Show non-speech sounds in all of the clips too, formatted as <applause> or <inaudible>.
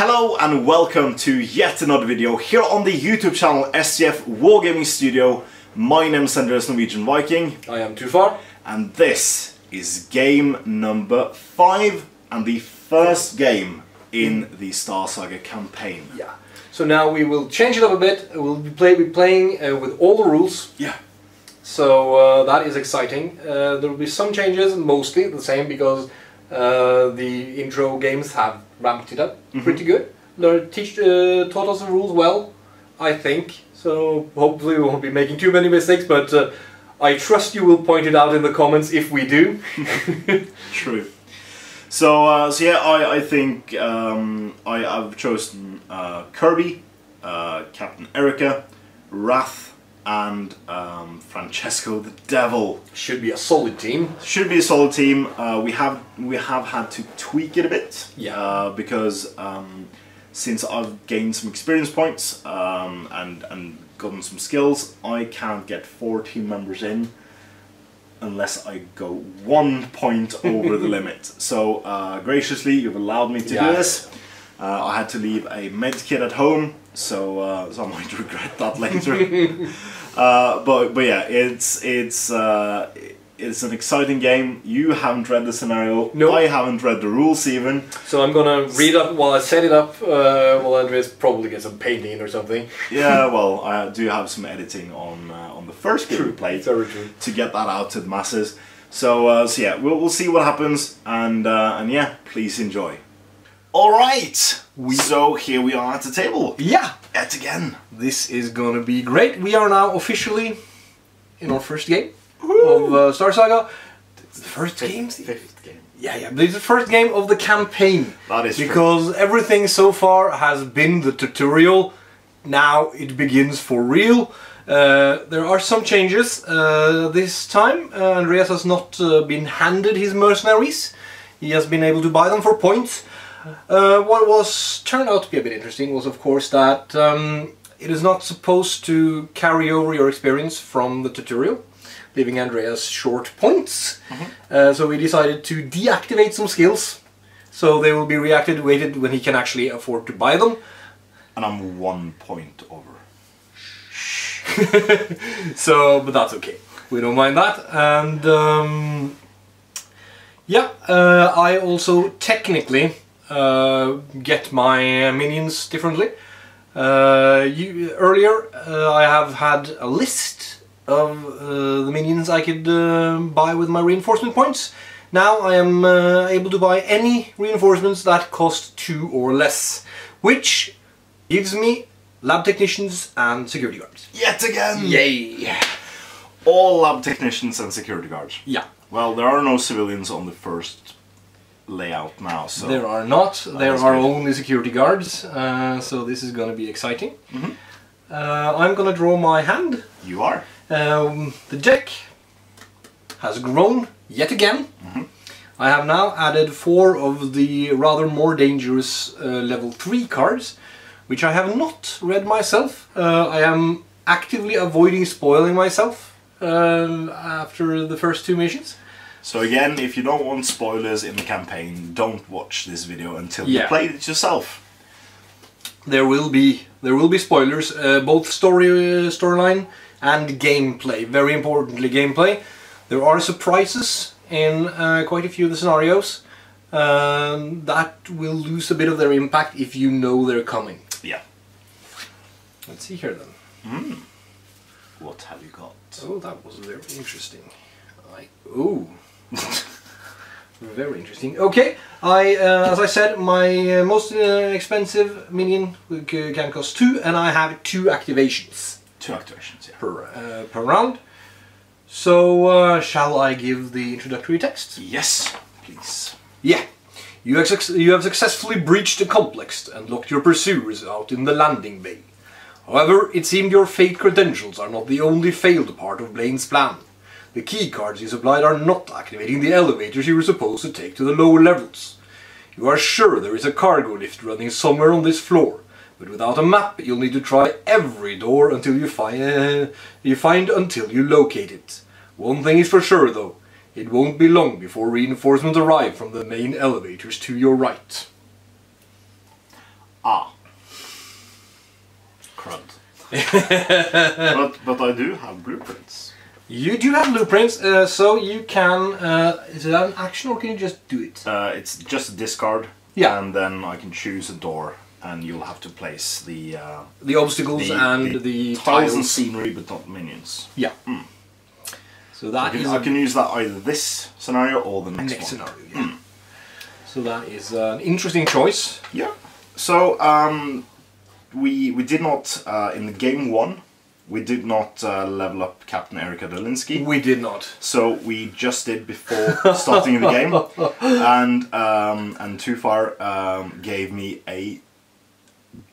Hello and welcome to yet another video here on the YouTube channel STF Wargaming Studio. My name is Andreas Norwegian Viking I am too far. and this is game number 5 and the first game in the Star Saga campaign. Yeah. So now we will change it up a bit. We'll be, play, be playing uh, with all the rules. Yeah. So uh, that is exciting. Uh, there will be some changes, mostly the same because uh, the intro games have ramped it up pretty good. They teach, uh, taught us the rules well, I think. So hopefully we won't be making too many mistakes, but uh, I trust you will point it out in the comments if we do. <laughs> True. So, uh, so yeah, I, I think um, I, I've chosen uh, Kirby, uh, Captain Erika, Wrath, and um, Francesco the Devil. Should be a solid team. Should be a solid team. Uh, we have we have had to tweak it a bit, Yeah. uh, because um, since I've gained some experience points um, and and gotten some skills, I can't get four team members in unless I go one point over the <laughs> limit. So uh, graciously, you've allowed me to Yeah. do this. Uh, I had to leave a med kit at home, so uh, so I might <laughs> regret that later. <laughs> uh, but but yeah, it's it's uh, it's an exciting game. You haven't read the scenario. No. I haven't read the rules even. So I'm gonna read up while I set it up. Uh, while Andreas probably gets some painting or something. Yeah, <laughs> well, I do have some editing on uh, on the first game we played to get that out to the masses. So uh, so yeah, we'll we'll see what happens, and uh, and yeah, please enjoy. All right, we so here we are at the table Yeah, yet again. this is gonna be great. We are now officially in our first game of uh, Star Saga. The first game. Fifth game. Yeah, yeah. This is the first game of the campaign. That is true. because everything so far has been the tutorial. Now it begins for real. Uh, there are some changes uh, this time. Uh, Andreas has not uh, been handed his mercenaries. He has been able to buy them for points. Uh, what was turned out to be a bit interesting was, of course, that um, it is not supposed to carry over your experience from the tutorial, leaving Andreas short points. Uh, so we decided to deactivate some skills, so they will be reactivated when he can actually afford to buy them. And I'm one point over. <laughs> So, but that's okay. We don't mind that. And um, yeah, uh, I also technically get my minions differently. Uh, you, earlier, uh, I have had a list of uh, the minions I could uh, buy with my reinforcement points. Now I am uh, able to buy any reinforcements that cost two or less, which gives me lab technicians and security guards. Yet again. Yay! All lab technicians and security guards. Yeah. Well, there are no civilians on the first layout now, so There are not. There are great. only security guards, uh, so this is going to be exciting. Uh, I'm going to draw my hand. you are. Um, the deck has grown yet again. I have now added four of the rather more dangerous uh, level 3 cards, which I have not read myself. Uh, I am actively avoiding spoiling myself uh, after the first two missions. So again, if you don't want spoilers in the campaign, don't watch this video until you Yeah. played it yourself. there will be there will be spoilers uh, both story uh, storyline and gameplay very importantly gameplay there are surprises in uh, quite a few of the scenarios um, that will lose a bit of their impact if you know they're coming Yeah. let's see here then What have you got? oh that was very interesting I oh <laughs> very interesting okay I uh, as I said my uh, most uh, expensive minion can cost two and I have two activations Two activations, yeah. per, uh, per round. So, uh, shall I give the introductory text? Yes, please. Yeah. You have, you have successfully breached the complex and locked your pursuers out in the landing bay. However, it seemed your fake credentials are not the only failed part of Blaine's plan. The key cards you supplied are not activating the elevators you were supposed to take to the lower levels. You are sure there is a cargo lift running somewhere on this floor, but without a map you'll need to try every door until you find uh, you find until you locate it. One thing is for sure though, it won't be long before reinforcements arrive from the main elevators to your right. Ah. Crud. <laughs> but but I do have blueprints. You do have blueprints, uh, so you can. Uh, is it an action or can you just do it? Uh, it's just a discard. Yeah. And then I can choose a door, and you'll have to place the uh, The obstacles and the, tiles and scenery, but not minions. Yeah. So that I can, is I can use that either this scenario or the next, next one. scenario. Yeah. So that is an interesting choice. Yeah. So um, we we did not uh, in the game one. We did not uh, level up Captain Erika Dolinsky. We did not. So we just did before starting the game, <laughs> and um, and Fire um, gave me a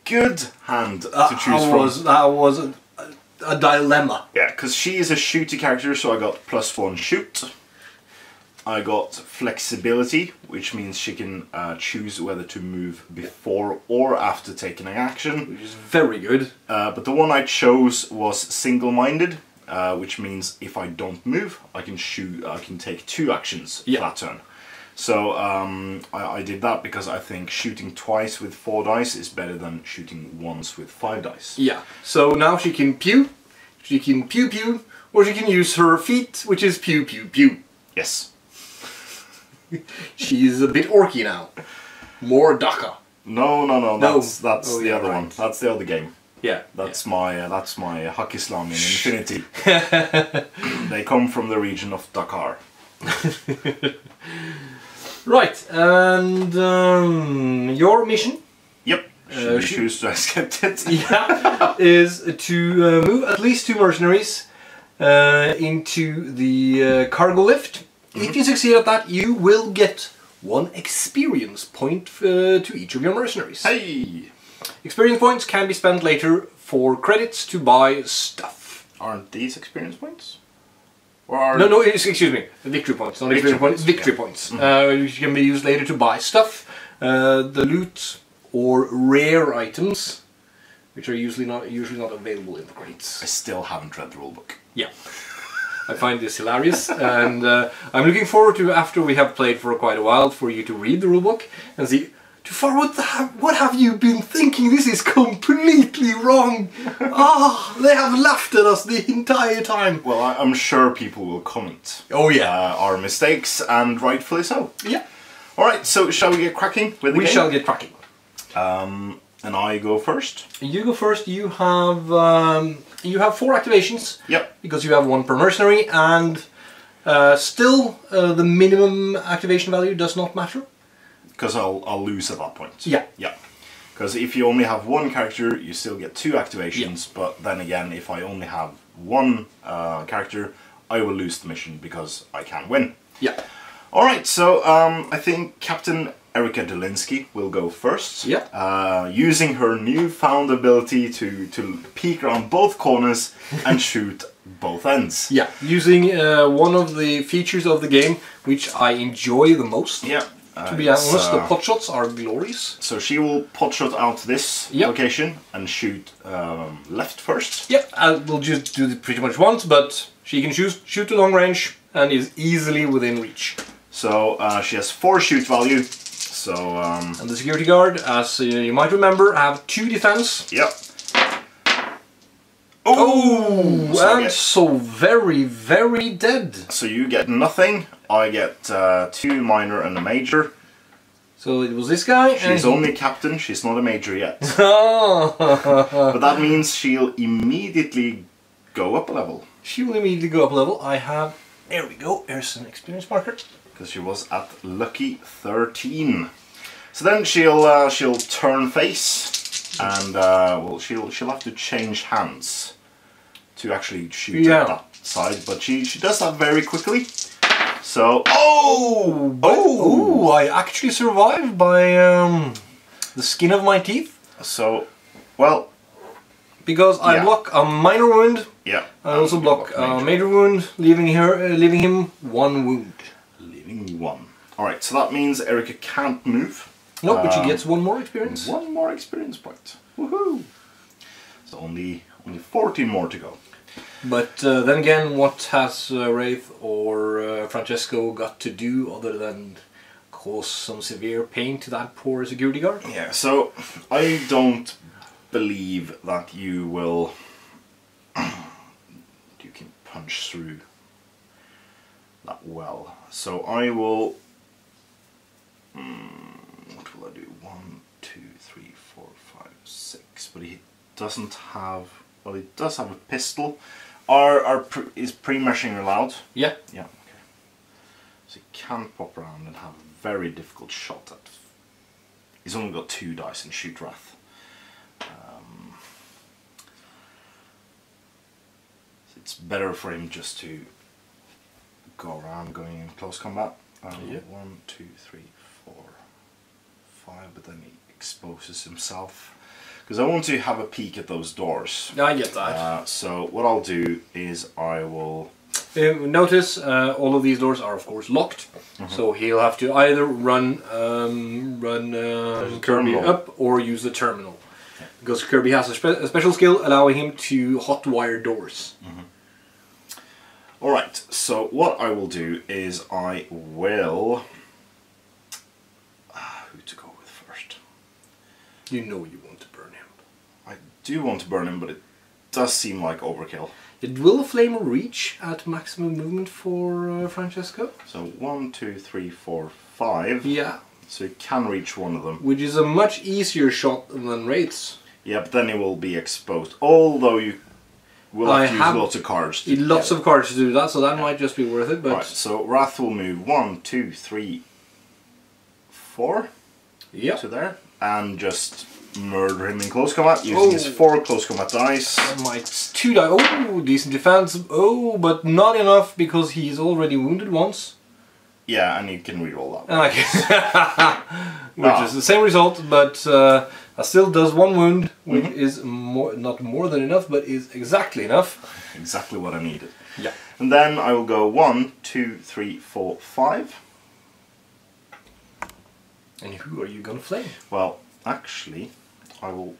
good hand Uh, to choose that from. was that was a, a dilemma. Yeah, because she is a shooty character, so I got plus one shoot. I got flexibility, which means she can uh, choose whether to move before or after taking an action. Which is very good. Uh, but the one I chose was single-minded, uh, which means if I don't move, I can shoot. I can take two actions Yeah. that turn. So um, I, I did that because I think shooting twice with four dice is better than shooting once with five dice. Yeah. So now she can pew, she can pew pew, or she can use her feet, which is pew pew pew. Yes. She's a bit orky now. More Dakka. No, no, no. No. That's that's Oh, the yeah, other one. That's the other game. Yeah. That's my uh, that's my uh, Haqqislam in Infinity. <laughs> they come from the region of Dakar. <laughs> Right. And um, your mission Yep. Should Uh, choose to escape it? <laughs> yeah, is to uh, move at least two mercenaries uh, into the uh, cargo lift. If you succeed at that, you will get one experience point uh, to each of your mercenaries. Hey, Experience points can be spent later for credits to buy stuff. aren't these experience points? Or No, no, excuse me, victory points, not Victory experience points, victory yeah. points, uh, which can be used later to buy stuff, uh, the loot or rare items, which are usually not usually not available in the crates. I still haven't read the rulebook. Yeah. I find this hilarious, and uh, I'm looking forward to after we have played for quite a while for you to read the rulebook and see. Too far, what, the, ha- what have you been thinking? This is completely wrong. <laughs> Ah, they have laughed at us the entire time. Well, I, I'm sure people will comment Oh uh, our mistakes, and rightfully so. yeah. All right, so shall we get cracking with the We game? shall get cracking. Um, and I go first. You go first. You have um, you have four activations Yep. because you have one per mercenary, and uh, still uh, the minimum activation value does not matter. Because I'll I'll lose at that point. Yeah. Yeah. Because if you only have one character, you still get two activations. But then again, if I only have one uh, character, I will lose the mission because I can't win. Yeah. All right, so um, I think Captain Erika Dolinsky will go first. Yeah. Uh, using her newfound ability to to peek around both corners and <laughs> shoot both ends. Yeah, using uh, one of the features of the game which I enjoy the most. Yeah. To be Uh, honest, the uh, pot shots are glorious. So she will pot shot out this Yep. location and shoot um, left first. Yep, I will just do it pretty much once, but she can shoot shoot to long range and is easily within reach. So uh, she has four shoot value. So um, And the security guard, as you might remember, have two defense. yep. Oh, so, and so very, very dead. so you get nothing. I get uh, two minor and a major. So it was this guy. and She's he- only captain. She's not a major yet. <laughs> Oh. but that means she'll immediately go up a level she will immediately go up a level. I have. There we go. There's an experience marker. Because she was at lucky 13. So then she'll uh, she'll turn face and uh, well she'll she'll have to change hands to actually shoot Yeah. at that side, but she she does that very quickly. So oh Oh, oh I actually survived by um, the skin of my teeth so well because I Yeah. block a minor wound. yeah. I also block a major. major wound, leaving her, uh, leaving him one wound. Leaving one. All right, so that means Erika can't move. No, but she Um, gets one more experience. One more experience point. Woohoo! So only only 14 more to go. But uh, then again, what has uh, Wraith or uh, Francesco got to do other than cause some severe pain to that poor security guard. Yeah, so I don't believe that you will. <clears throat> you can punch through that well. So I will. Mm, what will I do? One, two, three, four, five, six. But he doesn't have. Well, he does have a pistol. Are are pre, is pre-meshing allowed? Yeah. Yeah. Okay. So he can pop around and have a very difficult shot at. He's only got two dice and shoot wrath. Um, so it's better for him just to go around going in close combat. Um, Yeah. One, two, three, five. But then he exposes himself because I want to have a peek at those doors. I get that. Uh, so what I'll do is I will. Uh, notice uh, all of these doors are of course locked, so he'll have to either run um, run uh, Kirby up or use the terminal, because Kirby has a, spe- a special skill allowing him to hotwire doors. All right. So what I will do is I will. Ah, who to go with first? You know you want to burn him. I do want to burn him, but it does seem like overkill. It will flame reach at maximum movement for uh, Francesco. So one, two, three, four, five. Yeah, So you can reach one of them. which is a much easier shot than Wraith's. Yeah, but then he will be exposed. Although you will have I to use have lots of cards. to Lots of cards to do that, so that might just be worth it. it. But Right. So Wrath will move one, two, three, four. yeah, to there and just murder him in close combat using his Oh. four close combat dice. Might two die. Oh, decent defense. Oh, but not enough because he's already wounded once. Yeah, and you can reroll that. And I can- <laughs> which Ah. is the same result, but uh, still does one wound, which is more not more than enough, but is exactly enough. Exactly what I needed. Yeah. And then I will go one, two, three, four, five. And who are you gonna flame? Well, actually, I will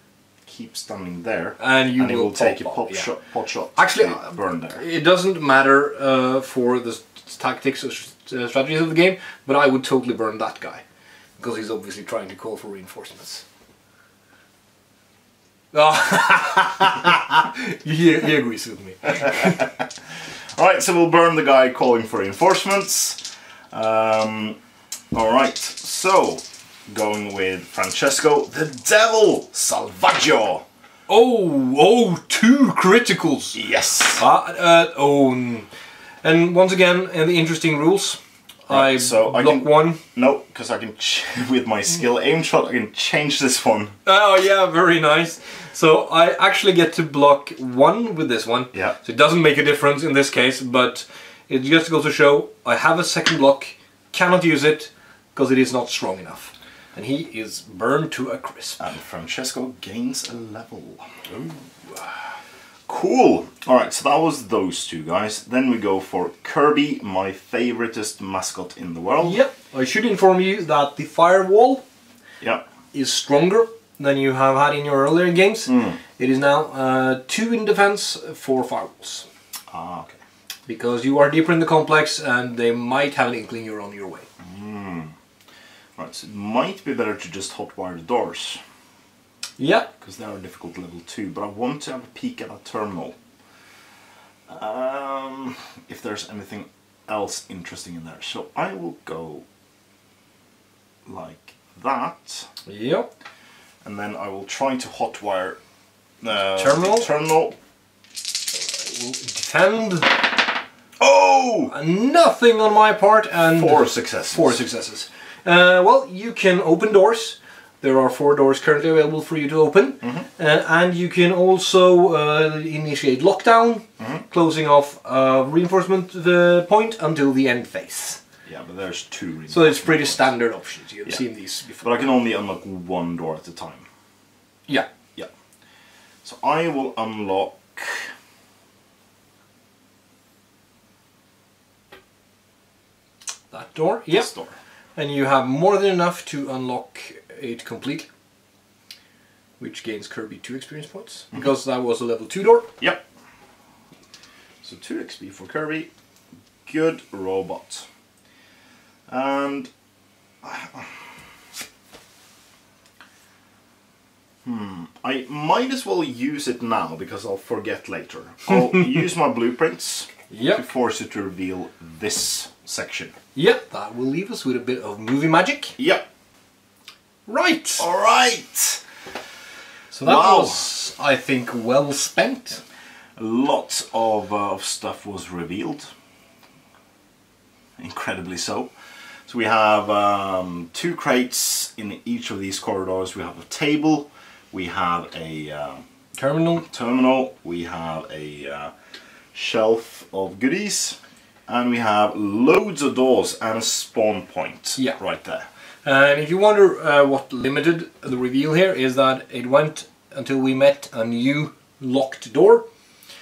keep standing there, And you and will will take a pop pop yeah. shot. Pot shot. Actually, uh, burn there. It doesn't matter uh, for the tactics or uh, strategies of the game, but I would totally burn that guy because he's obviously trying to call for reinforcements. Oh. <laughs> he, he agrees with me. <laughs> All right, so we'll burn the guy calling for reinforcements. Um, all right, so going with Francesco, the Devil Salvaggio. Oh, oh, two criticals. Yes. Ah, uh, oh, and once again, in the interesting rules, I Right, so I block can- one. No, because I can <laughs> ch- with my skill aim shot, I can change this one. Oh yeah, very nice. So I actually get to block one with this one. Yeah. So it doesn't make a difference in this case, but it just goes to show I have a second block, cannot use it because it is not strong enough. And he is burned to a crisp. And Francesco gains a level. Ooh. Cool. All right, so that was those two guys. Then we go for Kirby, my favoriteest mascot in the world. Yep. I should inform you that the firewall Yeah. is stronger than you have had in your earlier games. It is now uh, two in defense, four firewalls. Ah, okay. Because you are deeper in the complex and they might have an inkling you're on your way. Right, so it might be better to just hotwire the doors Yeah. because they are a difficult level two. But I want to have a peek at a terminal. Um, if there's anything else interesting in there, so I will go like that. Yep. and then I will try to hotwire uh, Terminal? terminal. Defend. Oh! Nothing on my part and Four successes. four successes. Uh, well, you can open doors. There are four doors currently available for you to open, uh, and you can also uh, initiate lockdown, closing off a reinforcement uh, point until the end phase. Yeah, but there's two. So it's pretty standard options. You've Yeah. seen these before. But I can only unlock one door at a time. Yeah. Yeah. So I will unlock. That door. Yep. this door. And you have more than enough to unlock it completely. Which gains Kirby two experience points. Because that was a level two door. Yep. So 2 XP for Kirby. Good robot. And <sighs> Hmm. I might as well use it now because I'll forget later. I'll <laughs> use my blueprints to force it to reveal this section. Yep, that will leave us with a bit of movie magic. Yep. Right. All right. So that Wow. was, I think, well spent. A lot of, uh, of stuff was revealed. Incredibly so. So we have um, two crates in each of these corridors. We have a table. We have a um, Terminal. terminal. We have a uh, shelf of goodies. And we have loads of doors and a spawn point Yeah. right there. And if you wonder uh, what limited the reveal here is that it went until we met a new locked door.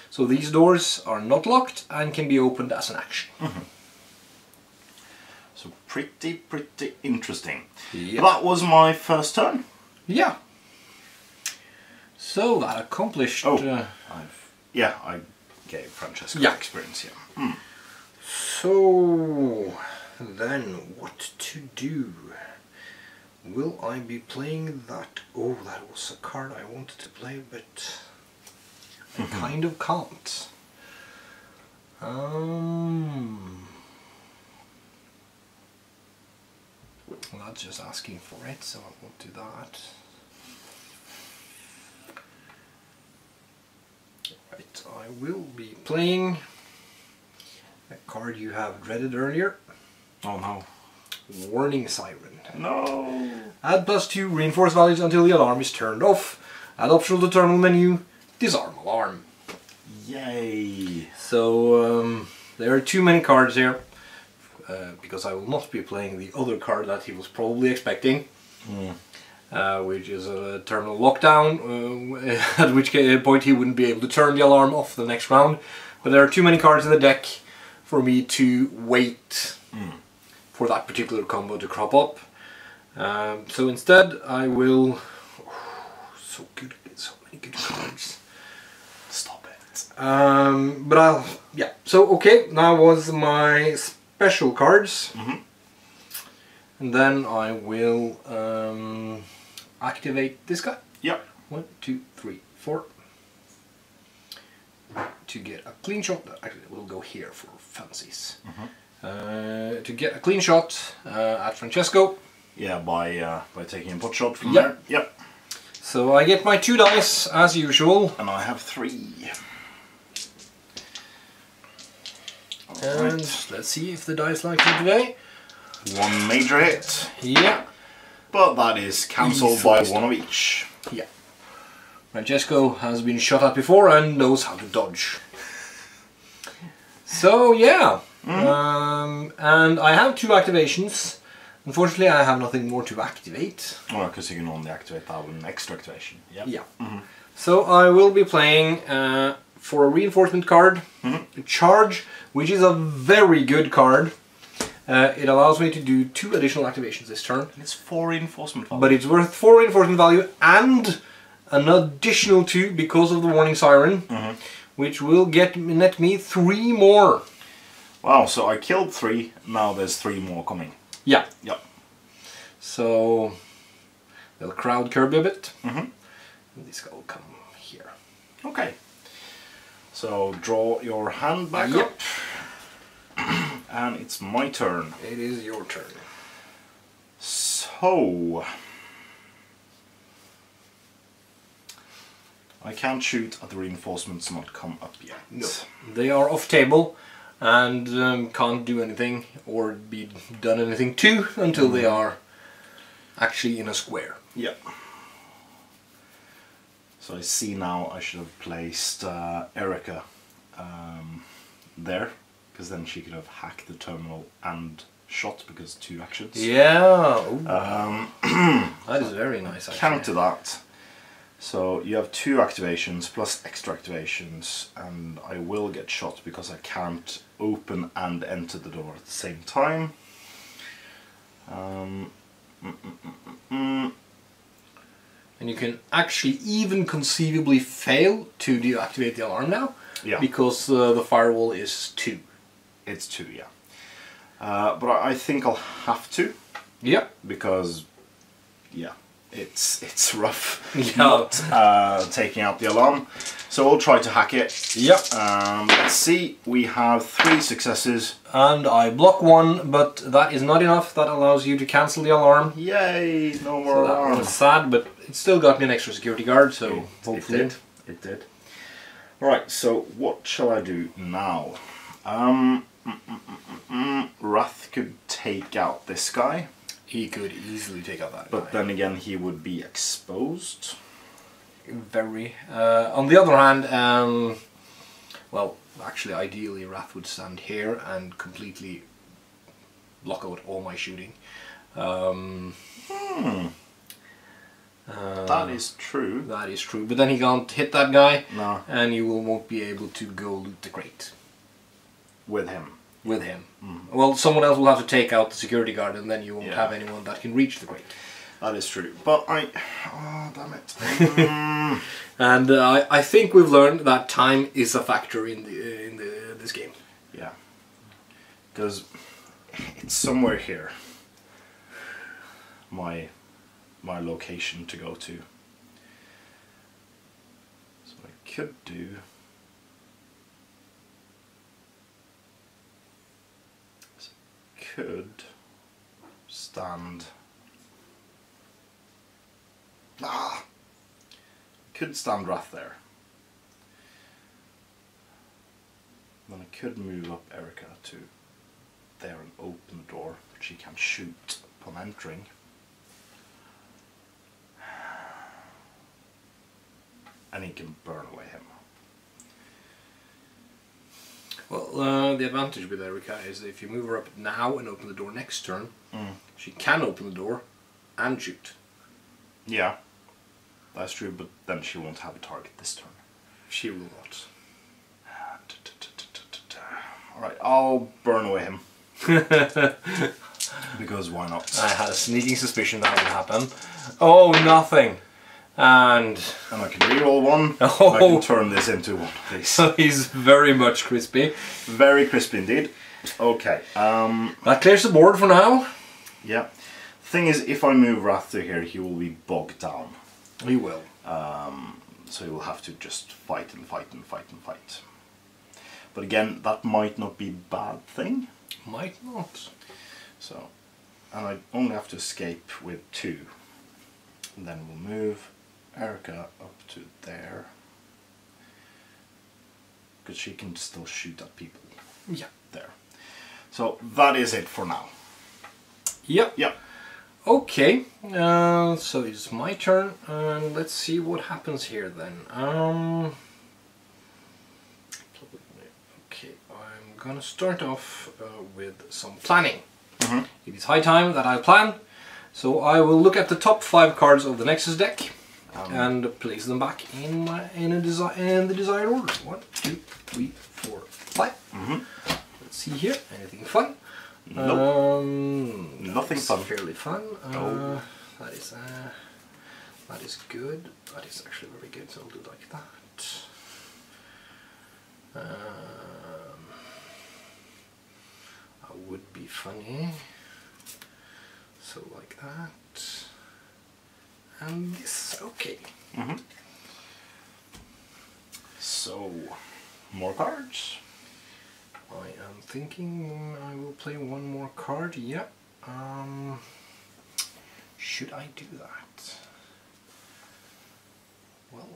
So these doors are not locked and can be opened as an action. So pretty, pretty interesting. Yeah. That was my first turn. Yeah. So that accomplished. Oh, Uh, I've, yeah, I gave Francesco Yeah. experience, yeah. So then, what to do? Will I be playing that? Oh, that was a card I wanted to play, but I kind of can't. Um, well, that's just asking for it, so I won't do that. Right, I will be playing a card you have dreaded earlier, Oh no. Warning Siren. No. Add plus two reinforce values until the alarm is turned off. Add optional to terminal menu, disarm alarm. Yay. So um, there are too many cards here uh, because I will not be playing the other card that he was probably expecting, uh, which is a terminal lockdown. Uh, <laughs> at which point he wouldn't be able to turn the alarm off the next round. But there are too many cards in the deck for me to wait for that particular combo to crop up. Um, so instead, I will. <sighs> so good, so many good cards. Stop it. Um, but I'll yeah. So okay, that was my special cards, Mhm. and then I will um, activate this guy. Yep. One, two, three, four. To get a clean shot, actually, we'll go here for fancies. Uh, to get a clean shot uh, at Francesco. Yeah, by uh, by taking a pot shot from Yep. there. Yep. So I get my two dice as usual, And I have three. and Alright. let's see if the dice like it today. One major hit, Yeah, but that is cancelled by one of each. Yeah. Francesco has been shot at before and knows how to dodge. So yeah, um, and I have two activations. Unfortunately, I have nothing more to activate. Well, because you can only activate that with an extra activation. Yep. Yeah. So I will be playing uh, for a reinforcement card, Charge, which is a very good card. Uh, it allows me to do two additional activations this turn. It's four reinforcement value. But it's worth four reinforcement value and an additional two because of the warning siren, which will get net me three more. Wow, so I killed three, now there's three more coming. Yeah. Yep. So they'll crowd curb a bit. Mhm. This guy will come here. Okay. So draw your hand back Yep. up. <clears throat> and it's my turn. It is your turn. So I can't shoot at the reinforcements not come up yet. No. They are off table and um, can't do anything or be done anything to until they are actually in a square. Yeah. So I see now I should have placed uh, Erika um, there, because then she could have hacked the terminal and shot because two actions. Yeah. Um, <clears throat> that is very nice. Actually. counter that. So you have two activations plus extra activations, and I will get shot because I can't open and enter the door at the same time. Um, mm, mm, mm, mm, mm. And you can actually even conceivably fail to deactivate the alarm now. Yeah. Because uh, the firewall is two. It's two, yeah. Uh, but I, I think I'll have to. Yep. because, yeah, it's it's rough <laughs> Yeah. not uh, taking out the alarm. So we'll try to hack it. Yep. Um, let's see. We have three successes. And I block one, but that is not enough. That allows you to cancel the alarm. Yay! No more So that alarm. was sad, but it still got me an extra security guard, so It hopefully. did. It did. Right. So what shall I do now? Um, mm, mm, mm, mm, mm. Wrath could take out this guy, He could easily take out that but guy. then again he would be exposed. Very. Uh, on the other hand, um, well, actually, ideally, Wrath would stand here and completely block out all my shooting. Um, Hmm. uh, That is true. that is true. But then he can't hit that guy, No, and you will, won't be able to go loot the crate with him. With him. Well, someone else will have to take out the security guard, and then you won't Yeah. have anyone that can reach the crate. That is true. But I. Oh, damn it. <laughs> Mm. And uh, I, I think we've learned that time is a factor in the in the this game. yeah. Because it's somewhere here. My my location to go to. So I could do. so I Could stand. Ah, could stand Wrath there. Then I could move up Erika to there and open the door, but she can shoot upon entering. <sighs> And he can burn away him. Well, uh, the advantage with Erika is that if you move her up now and open the door next turn, she can open the door and shoot. Yeah, that's true, but then she won't have a target this turn. She will not. <sighs> Alright, I'll burn away him. <laughs> because why not? I had a sneaking suspicion that would happen. Oh, nothing. And And I can reroll one. Oh. <laughs> I can turn this into one these. <laughs> so he's very much crispy. Very crispy indeed. Okay. Um. That clears the board for now. Yeah. Thing is, if I move Wrath to here, he will be bogged down. He will. So he will have to just fight and fight and fight and fight. But again, that might not be a bad thing. Might not. So, and I only have to escape with two. And then we'll move Erika up to there. Because she can still shoot at people Yeah. there. So that is it for now. Yep. Yeah. Okay, uh, so it's my turn, and let's see what happens here then. Um, okay, I'm gonna start off uh, with some planning. Mhm. It is high time that I plan, so I will look at the top five cards of the Nexus deck Um, and place them back in my in a desi- in the desired order. One, two, three, four, five. Mhm. Let's see here. Anything fun? Nope. Um, Nothing fun. Fairly fun. Uh, No. That is uh, that is good. That is actually very good. So I'll do like that. Um, that would be funny. So like that. And this. Okay. Mhm. So, more cards. I am thinking I will play one more card. Yeah. Um, should I do that? Well,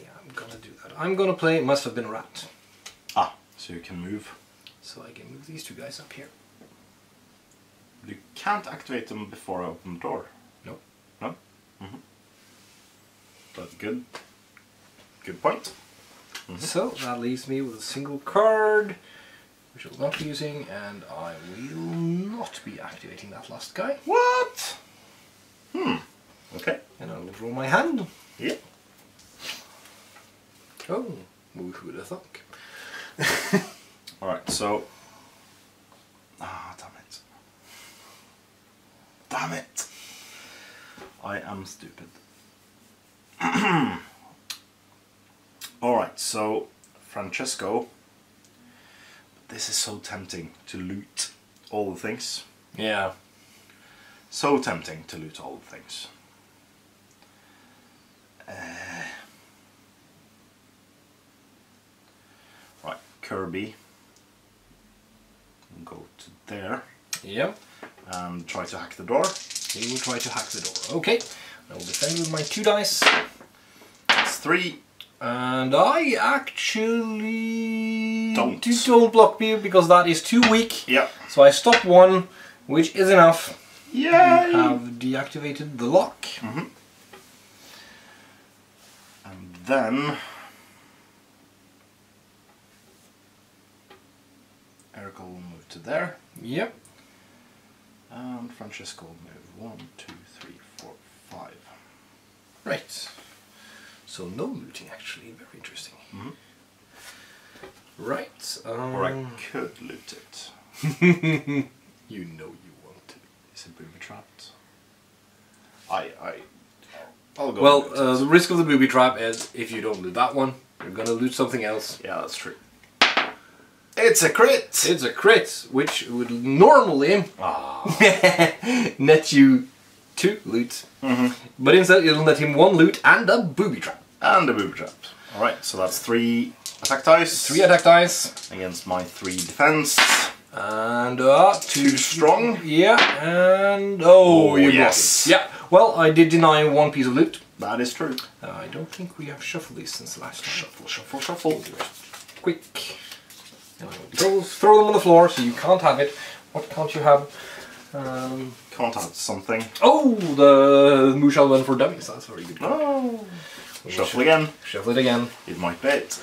yeah, I'm gonna do that. I'm gonna play Must Have Been a Rat. Ah, so you can move. So I can move these two guys up here. You can't activate them before I open the door. No? hmm But good. Good point. So that leaves me with a single card, which I will not be using, and I will not be activating that last guy. What? Hmm. Okay. And I will draw my hand. Yeah. Oh, who would have thunk? <laughs> Alright, so. Ah, damn it. Damn it! I am stupid. <clears throat> Alright, so Francesco. This is so tempting to loot all the things. Yeah. So tempting to loot all the things. Uh, right, Kirby. Go to there Yeah. and try to hack the door. He will try to hack the door. Okay. I will defend with my two dice. That's three. And I actually Don't. do- don't block me because that is too weak. Yeah. So I stop one, which is enough. Yay! You have deactivated the lock. Mm-hmm. And then Eric will move to there. Yep. And Francesco will move one, two, three, four, five. Right. So no looting actually. Very interesting. Mhm. Right. Um, Or I could loot it. <laughs> you know you want to. Is it booby trapped? I I I'll go. Well, uh, the risk of the booby trap is if you don't loot that one, you're gonna loot something else. yeah, that's true. It's a crit. It's a crit, which would normally Ah. <laughs> net you two loot. Mhm. But instead, it'll net him one loot and a booby trap. And a booby trap. All right, so that's three attack dice. Three attack dice against my three defense. and uh, two Too strong. Yeah, and oh, Oh, you yes. yes. Yeah. Well, I did deny one piece of loot. That is true. Uh, I don't think we have shuffled these since last time. Shuffle, shuffle, shuffle. Quick. Throw, throw them on the floor so you can't have it. What can't you have? Um, Can't add something. oh, the Mushal one for dummies. That's very good. card. Oh. Shuffle again. Shuffle it again It might bet.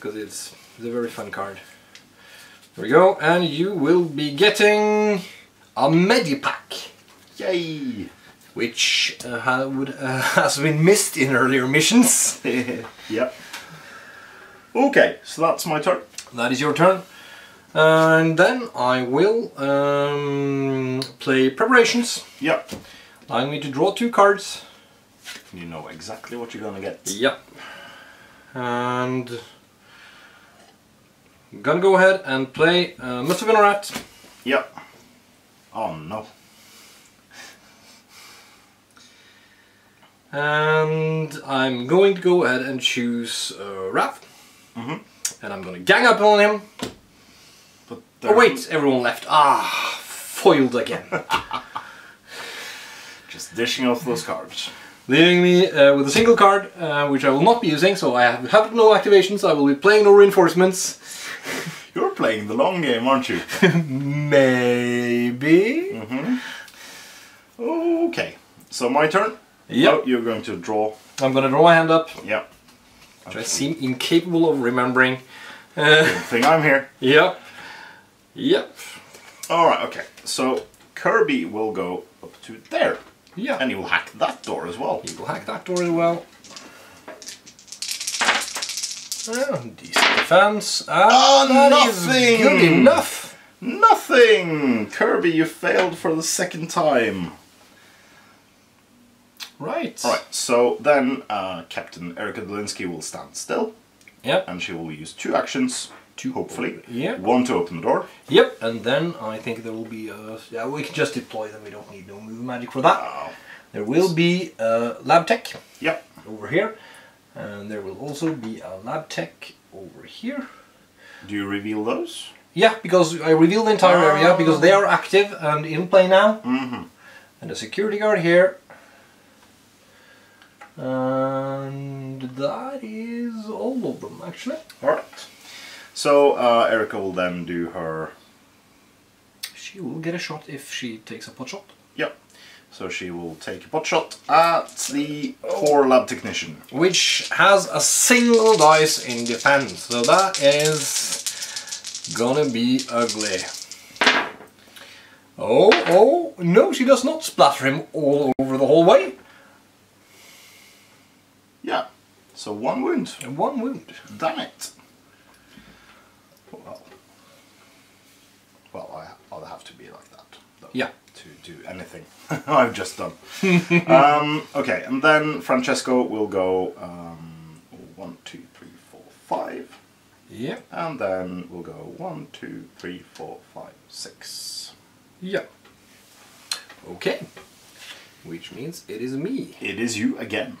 because it's, it's a very fun card. There we go, and you will be getting a Medipack. Yay! which uh, would, uh, <laughs> has been missed in earlier missions. <laughs> yep. Okay, so that's my turn. That is your turn. And then I will um, play preparations. Yep. Allowing me to draw two cards. You know exactly what you're gonna get. Yep. And I'm gonna go ahead and play uh, Must Have Been a Rat. Yep. Oh no. And I'm going to go ahead and choose uh, Raph. Mhm. And I'm gonna gang up on him. But Oh wait, everyone left. Ah, foiled again. <laughs> Just dishing off those cards. Leaving me uh, with a single card, uh, which I will not be using, so I have, have no activations, I will be playing no reinforcements. <laughs> You're playing the long game, aren't you? <laughs> Maybe? mm-hmm. Okay. So my turn. Yep. Oh, you're going to draw. I'm gonna draw my hand up, Yep. Which I seem incapable of remembering. Uh, Good thing I'm here. <laughs> yep. Yep. Alright, okay. So Kirby will go up to there. Yeah. And he will hack that door as well. He will hack that door as well. Oh, decent defense. Ah, is nothing! good enough. Nothing! Kirby, you failed for the second time. Right. Alright, so then uh, Captain Erika Dolinsky will stand still Yep. and she will use two actions, two hopefully. Yeah. One to open the door. Yep, and then I think there will be a... Yeah, we can just deploy them, we don't need no move magic for that. Oh. There will be a lab tech Yep. over here, and there will also be a lab tech over here. Do you reveal those? Yeah, because I reveal the entire area, because they are active and in play now. Mm-hmm. And a security guard here. And that is all of them, actually. Alright. So uh, Erika will then do her... She will get a shot if she takes a pot shot. Yep. So she will take a pot shot at the core lab technician. which has a single dice in defense. So that is gonna be ugly. Oh, oh, no, she does not splatter him all over the hallway. Yeah. So one wound. And one wound. Damn it. Well, well I, I'll have to be like that. though, Yeah. To do anything <laughs> I've just done. <laughs> um, okay, and then Francesco will go um, one, two, three, four, five. Yeah. And then we'll go one, two, three, four, five, six. Yeah. Okay. Which means it is me. It is you again.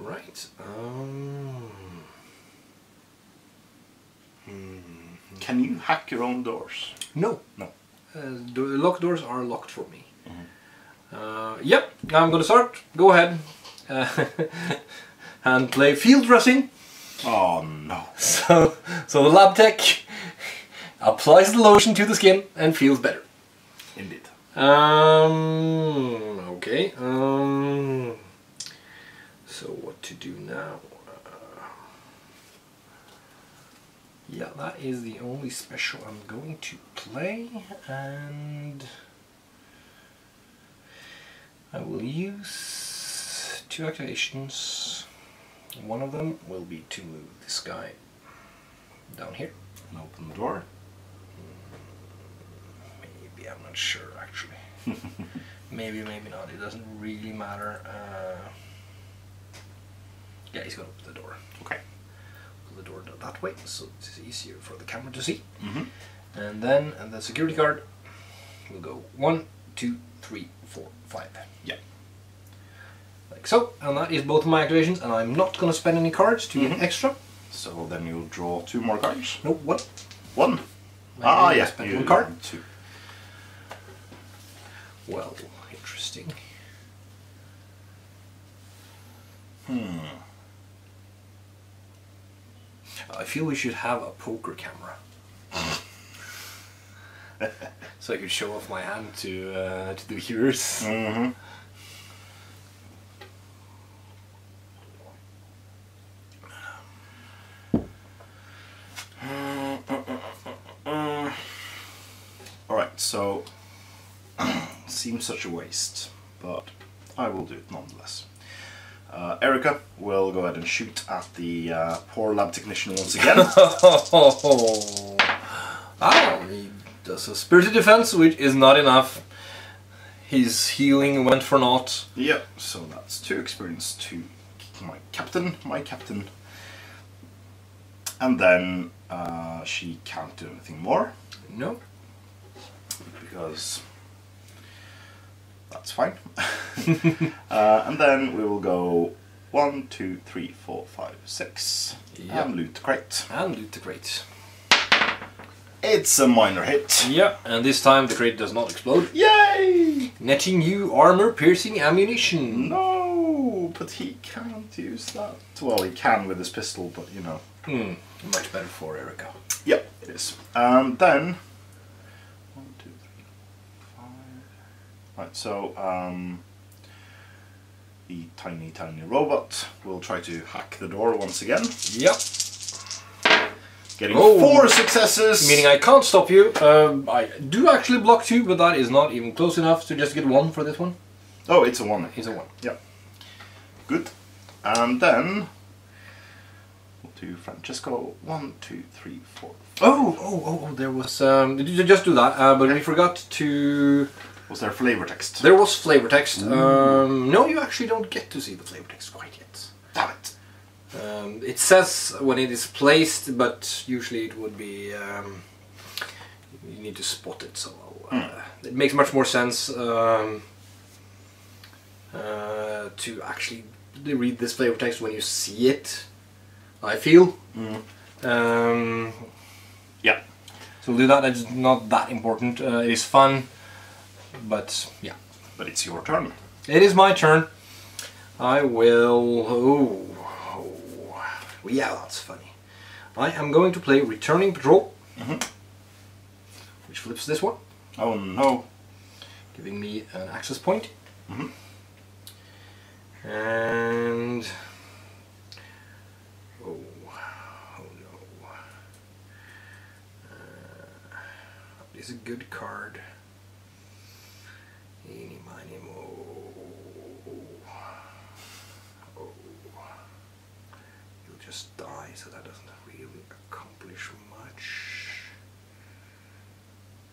Right. Um, Can you hack your own doors? no. No. Uh, the locked doors are locked for me. Uh, yep, Now I'm gonna start. Go ahead. Uh, <laughs> and play field dressing. Oh no. <laughs> So, so the lab tech applies the lotion to the skin and feels better. Indeed. Um. Okay. Um. So what to do now? Uh, yeah, that is the only special I'm going to play, and I will use two activations. One of them will be to move this guy down here. And open the door. Maybe I'm not sure actually. <laughs> maybe, maybe not. It doesn't really matter. Uh, yeah, he's gonna open the door. Okay. Open the door that way, so it's easier for the camera to see. Mm-hmm. And then, and the security guard will go one, two, three, four, five. Yeah. Like so. And that is both of my activations. And I'm not gonna spend any cards to get Mhm. extra. So then you'll draw two more cards. No, What? One. I ah, yes. yeah. one card. Two. Well, interesting. Hmm. I feel we should have a poker camera. <laughs> so I could show off my hand to uh, to the viewers. Mm-hmm. Alright, so <clears throat> seems such a waste, but I will do it nonetheless. Uh, Erika will go ahead and shoot at the uh, poor lab technician once again. ah, he does a spirited defense, which is not enough. His healing went for naught. Yep, so that's two experience to my captain, my captain. And then uh, she can't do anything more No. because that's fine. <laughs> uh, and then we will go one, two, three, four, five, six, Yep. and loot the crate. And loot the crate. It's a minor hit. Yeah, and this time the crate does not explode. Yay! Netting you armor piercing ammunition. No, but he can't use that. Well, he can with his pistol, but you know. Hmm, much better for Erika. Yep, it is. Um, then one, two, three, five. Right, so um, the tiny, tiny robot will try to hack the door once again, Yep. getting Oh. four successes. Meaning I can't stop you. Um, I do actually block two, but that is not even close enough to just get one for this one. oh, it's a one. It's a one. Yep. Good. And then we'll do Francesco. One, two, three, four. Oh, oh, oh, oh, there was. Um, did you just do that? Uh, but we forgot to. Was there flavor text? There was flavor text. Um, no, you actually don't get to see the flavor text quite yet. Damn it. Um, it says when it is placed, but usually it would be. Um, you need to spot it, so uh, it makes much more sense um, uh, to actually read this flavor text when you see it. I feel. Mm. Um, Yeah. so we'll do that. That's not that important. Uh, it is fun, but yeah. But it's your turn. It is my turn. I will. Oh, oh. yeah, that's funny. I am going to play Returning Patrol, Mhm. which flips this one, Oh no. giving me an access point. Mhm. And. Oh, oh no. Uh, it's a good card. Eeny, miny, mo. Oh. You'll just die, so that doesn't really accomplish much.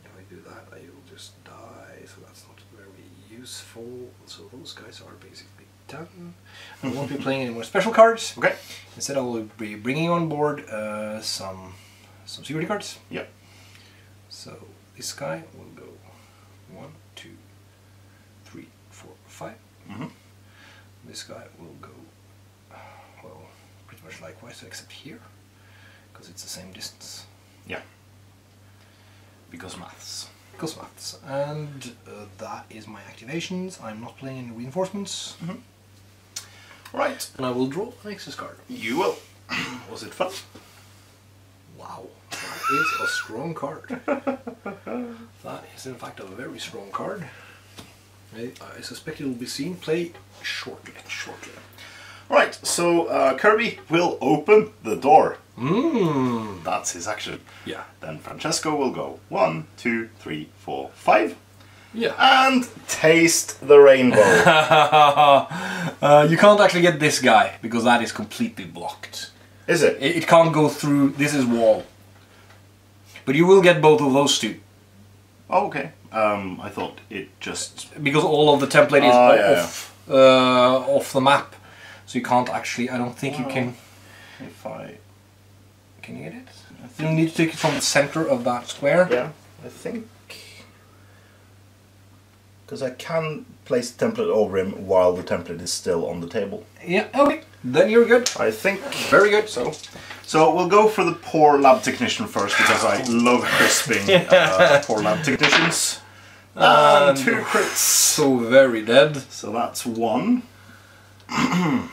If I do that, I will just die, so that's not very useful. So those guys are basically done. I won't be <laughs> playing any more special cards. Okay. Instead, I will be bringing on board uh, some some security cards. Yep. So this guy will go one, two, five. Mhm. This guy will go, much likewise, except here, because it's the same distance. Yeah. Because maths. Because maths. And uh, that is my activations. I'm not playing any reinforcements. Right. And I will draw an Nexus card. You will. <clears throat> Was it fun? Wow, that is a strong card. <laughs> that is in fact a very strong card. I, I suspect it will be seen play shortly. Shortly. Right, so uh, Kirby will open the door. Mmm. That's his action. Yeah. Then Francesco will go one, two, three, four, five, Yeah. and taste the rainbow. <laughs> uh, you can't actually get this guy because that is completely blocked. Is it? It, it can't go through. This is wall. But you will get both of those two Oh, okay. Um, I thought it just. because all of the template is yeah, off Uh, off the map, so you can't actually. I don't think you Oh. can. If I. Can you get it? You need to take it from the center of that square. Yeah, I think. Because I can place the template over him while the template is still on the table. Yeah. Okay. Then you're good. I think. Very good. So, so we'll go for the poor lab technician first because I <laughs> love crisping uh, poor lab technicians. And And- two crits. So very dead. So that's one. <clears throat>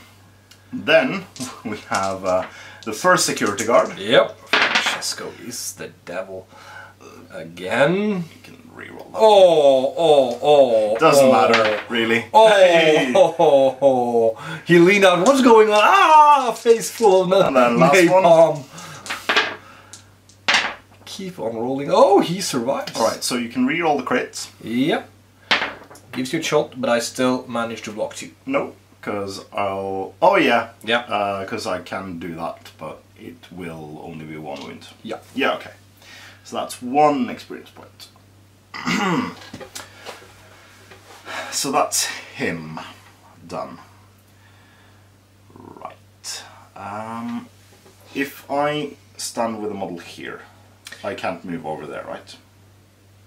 then we have uh, the first security guard. Yep. Francesco is the devil again. You can reroll that. Oh, oh, oh. Doesn't oh. matter, really. Oh, <laughs> Hey! oh, oh, oh. he leaned out. What's going on? Ah, face full of na- And then last napalm. Keep on rolling. Oh, he survives. Alright, so you can reroll the crits. Yep. Gives you a shot, but I still managed to block two. No, because I'll. Oh, yeah. Yep. Because I can do that, but it will only be one wound. Yeah. Yeah, okay. So that's one experience point. <clears throat> so that's him done. Right. Um, if I stand with a model here, I can't move over there, right?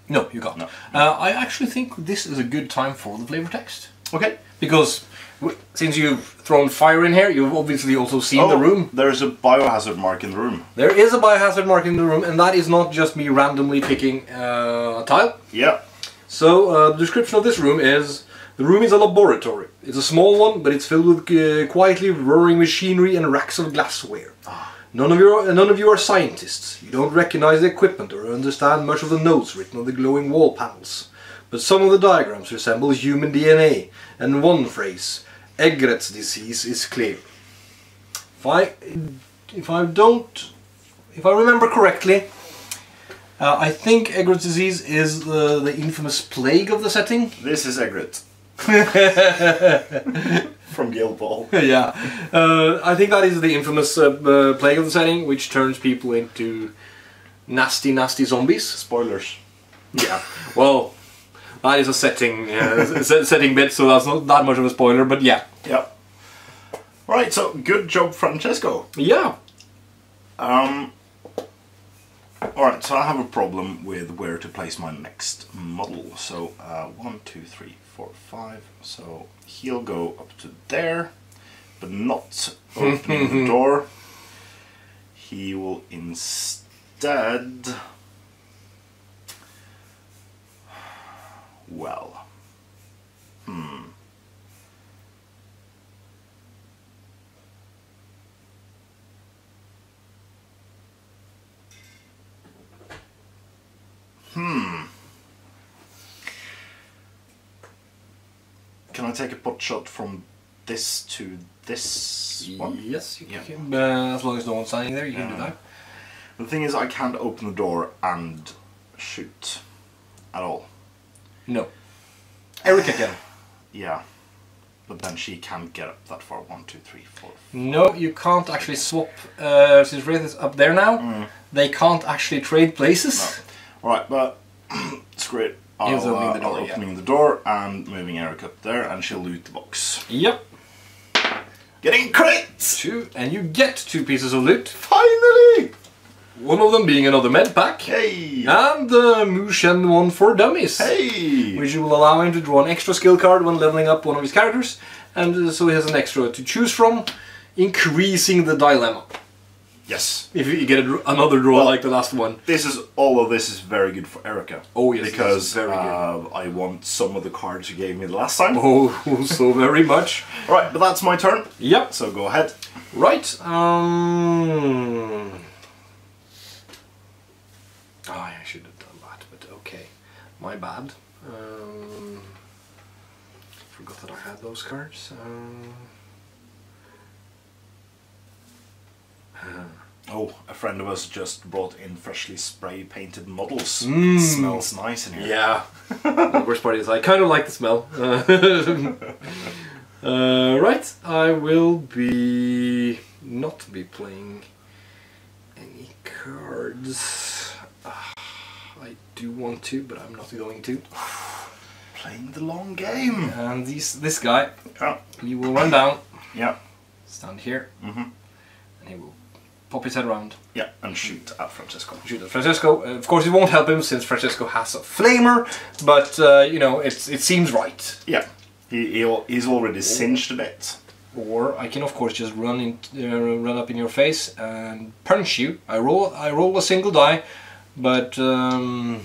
No, you can't. No. Uh, I actually think this is a good time for the flavor text. Okay. Because since you've thrown fire in here, you've obviously also seen the room. Oh, There's a biohazard mark in the room. There is a biohazard mark in the room, and that is not just me randomly picking uh, a tile. Yeah. So, uh, the description of this room is the room is a laboratory. It's a small one, but it's filled with uh, quietly roaring machinery and racks of glassware. None of you, are, none of you are scientists. You don't recognize the equipment or understand much of the notes written on the glowing wall panels. But some of the diagrams resemble human DNA, and one phrase, Egret's disease, is clear. If I, if I don't, if I remember correctly, uh, I think Egret's disease is the, the infamous plague of the setting. This is Egret. <laughs> From Guild Ball. <laughs> yeah, uh, I think that is the infamous uh, uh, plague of the setting, which turns people into nasty, nasty zombies. Spoilers. Yeah, well, that is a setting uh, setting bit, so that's not that much of a spoiler. But yeah, Yep. Right, so good job, Francesco. yeah, Um. Alright, so I have a problem with where to place my next model. So, uh, one, two, three, four, five. So, he'll go up to there, but not opening the <laughs> door. He will instead. Well. Hmm. Hmm. Can I take a pot shot from this to this one? yes, you Yeah. can. Uh, as long as no one's standing there, you can do that. The thing is, I can't open the door and shoot at all. No, Erika can. <sighs> Yeah. But then she can't get up that far. One, two, three, four. No, you can't actually swap. Uh, since Wraith is up there now, Mm. they can't actually trade places. Alright, but <clears throat> screw it. I'll, He's opening uh, the door, I'll yeah. opening the door and moving Eric up there, and she'll loot the box. Yep, Getting crits! two, and you get two pieces of loot. Finally! One of them being another med pack. Hey! And the Mushen one for dummies. Hey! Which will allow him to draw an extra skill card when leveling up one of his characters. And uh, so he has an extra to choose from, increasing the dilemma. Yes. If you get a, another draw Well- like the last one. This is all of this is very good for Erika. Oh, yes, because is very good. uh, I want some of the cards you gave me the last time. Oh, <laughs> so very much. Alright, but that's my turn. Yep. So go ahead. Right. Um. Oh, I should have done that, but okay. My bad. Um, forgot that I had those cards. Um, <sighs> Oh, a friend of us just brought in freshly spray painted models. Mm. Smells nice in here. yeah. the worst part is I kind of like the smell. <laughs> uh, right. I will be not be playing any cards. I do want to, but I'm not going to. <sighs> Playing the long game. And these, this guy, Yeah. he will run down, Yeah. stand here, Mhm. and he will pop his head around, Yeah. And shoot at Francesco. shoot at Francesco. Uh, of course, it won't help him since Francesco has a flamer, but uh, you know, it's it seems right. Yeah. He, he's already singed a bit. Or I can, of course, just run in, uh, run up in your face and punch you. I roll, I roll a single die, but um,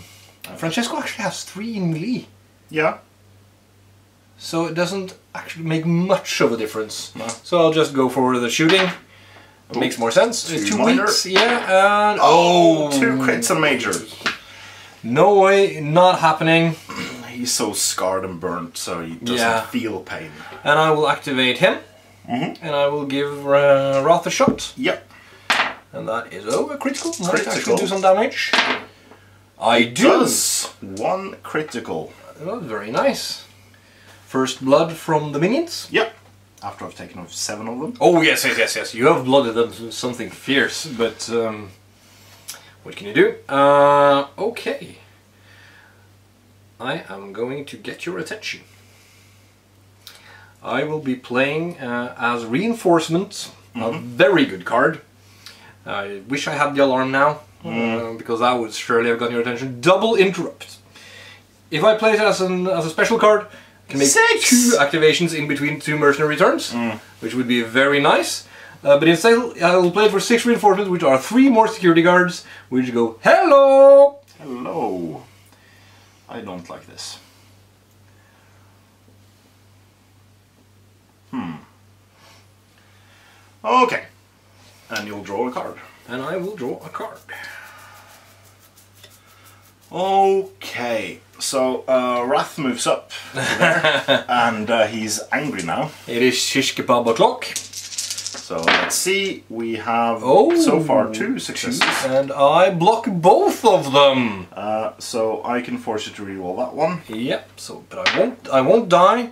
Francesco actually has three in melee, Yeah. so it doesn't actually make much of a difference. No. So I'll just go for the shooting. It makes more sense. Two two weeks, yeah, and Oh, two crits and major. No way, not happening. <clears throat> He's so scarred and burnt, so he doesn't Yeah. feel pain. And I will activate him, Mhm. and I will give uh, Wrath a shot, Yep. And that is oh a critical. Might Critical. actually do some damage. I do. Does one critical. Oh, very nice. First blood from the minions. Yep. After I've taken off seven of them. Oh yes, yes, yes, yes. You have blooded them something fierce, but um, what can you do? Uh, okay. I am going to get your attention. I will be playing uh, as reinforcement, a very good card. I wish I had the alarm now, uh, because that would surely have gotten your attention. Double interrupt. If I play it as, an, as a special card, I can make Six! two activations in between two mercenary turns, which would be very nice. Uh, but instead, I will play it for six reinforcements, which are three more security guards, which go hello. Hello. I don't like this. Hmm. Okay. And you'll draw a card. And I will draw a card. Okay. So uh, Wrath moves up there, <laughs> and uh, he's angry now. It is shish kebab o'clock. So let's see. We have Oh, so far two successes. And I block both of them. Uh, so I can force you to re-roll that one. Yep. So, but I won't. I won't die.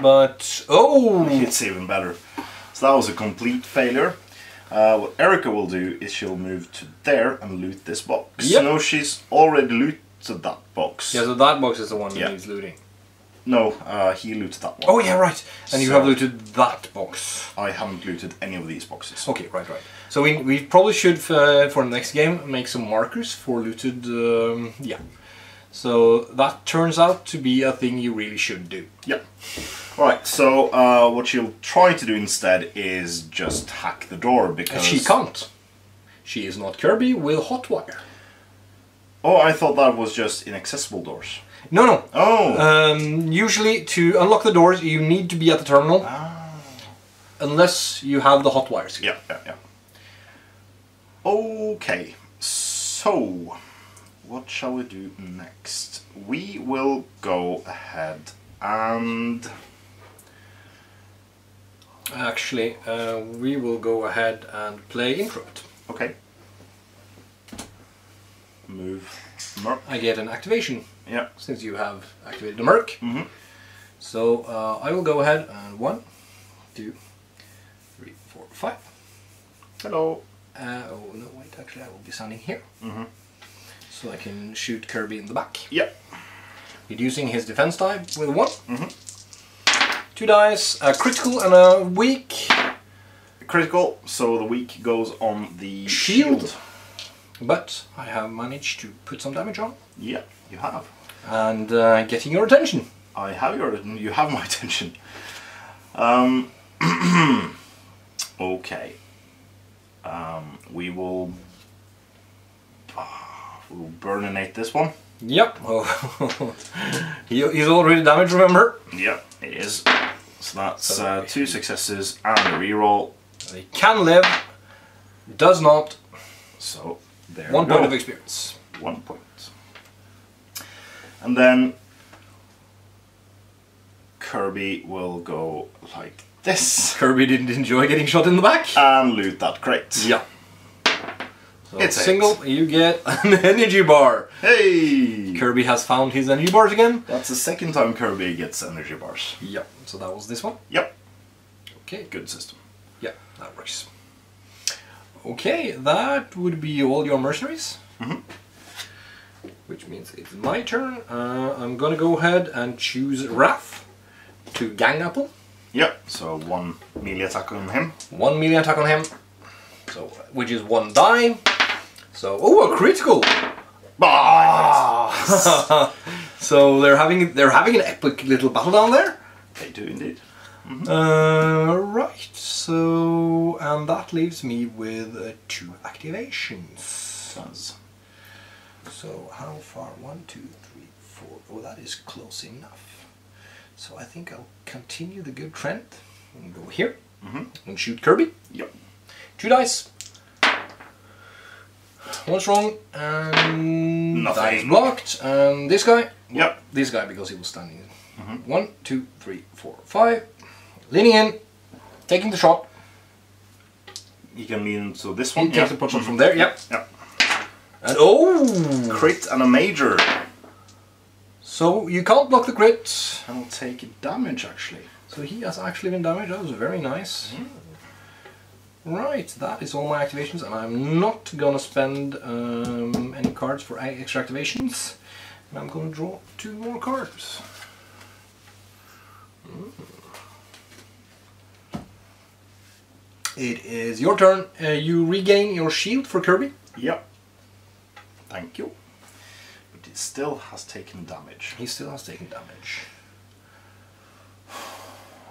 But oh, It's even better. So that was a complete failure. Uh, what Erika will do is she'll move to there and loot this box. Yep. No, she's already looted that box. yeah. So that box is the one that Yeah. needs looting. No, uh, he looted that one. Oh yeah, right. And you have looted that box. I haven't looted any of these boxes. Okay, right, right. So we, we probably should uh, for the next game make some markers for looted. Um, yeah. So that turns out to be a thing you really should do. Yep. Alright, so uh, what she'll try to do instead is just hack the door because She can't. She is not Kirby with Hotwire. Oh, I thought that was just inaccessible doors. No, no. Oh. Um, usually, to unlock the doors, you need to be at the terminal, ah. unless you have the Hotwire skill. Yeah, yeah, yeah. Okay, so what shall we do next? We will go ahead and Actually, uh, we will go ahead and play Interrupt. okay. Move Merc. I get an activation Yeah. since you have activated the Merc. Mhm. So uh, I will go ahead and one, two, three, four, five. Hello. Uh, oh no, wait, actually I will be standing here. Mhm. So I can shoot Kirby in the back. Yeah. Reducing his defense die with one. Mhm. Two dice, a critical and a weak. Critical. So the weak goes on the Shield. shield. but I have managed to put some damage on Yeah, you have. and uh, getting your attention. I have your you have my <laughs> attention. Um, <clears throat> okay. Um, we will we will burninate this one. Yep. Oh. <laughs> he, he's already damaged, remember? Yep, it is. So that's uh, two successes and a reroll. He can live, does not. So there One we go. point of experience. One point. And then Kirby will go like this Kirby didn't enjoy getting shot in the back. and loot that crate. yeah. So It's single, you get <laughs> an energy bar. Hey! Kirby has found his energy bars again. That's the second time Kirby gets energy bars. Yep. So that was this one. Yep, Okay. good system. Yeah, that works. Okay, that would be all your mercenaries. Mhm. Which means it's my turn. Uh, I'm gonna go ahead and choose Wrath to gang apple. Yep, so one melee attack on him. One melee attack on him. So, which is one die. So, oh, a critical. Ah! <laughs> so they're having they're having an epic little battle down there. they do indeed. Uh, right. So, and that leaves me with uh, two activations. So how far? One, two, three, four. Oh, that is close enough. So I think I'll continue the good trend and go here Mhm. and shoot Kirby. Yep. Two dice. What's wrong? And that is Nothing. blocked. And this guy. Yep. This guy because he was standing. Mhm. One, two, three, four, five. Leaning in, taking the shot. You can lean into this one. He one. takes the pot shot from there. Yep. Yep. And oh, Crit and a major. so you can't block the crit. And will take damage actually. So he has actually been damaged. That was very nice. Right, that is all my activations, and I'm not gonna spend um, any cards for extra activations. And I'm gonna draw two more cards. Mm. It is your turn. Uh, you regain your shield for Kirby. Yep. Thank you. But it still has taken damage. He still has taken damage.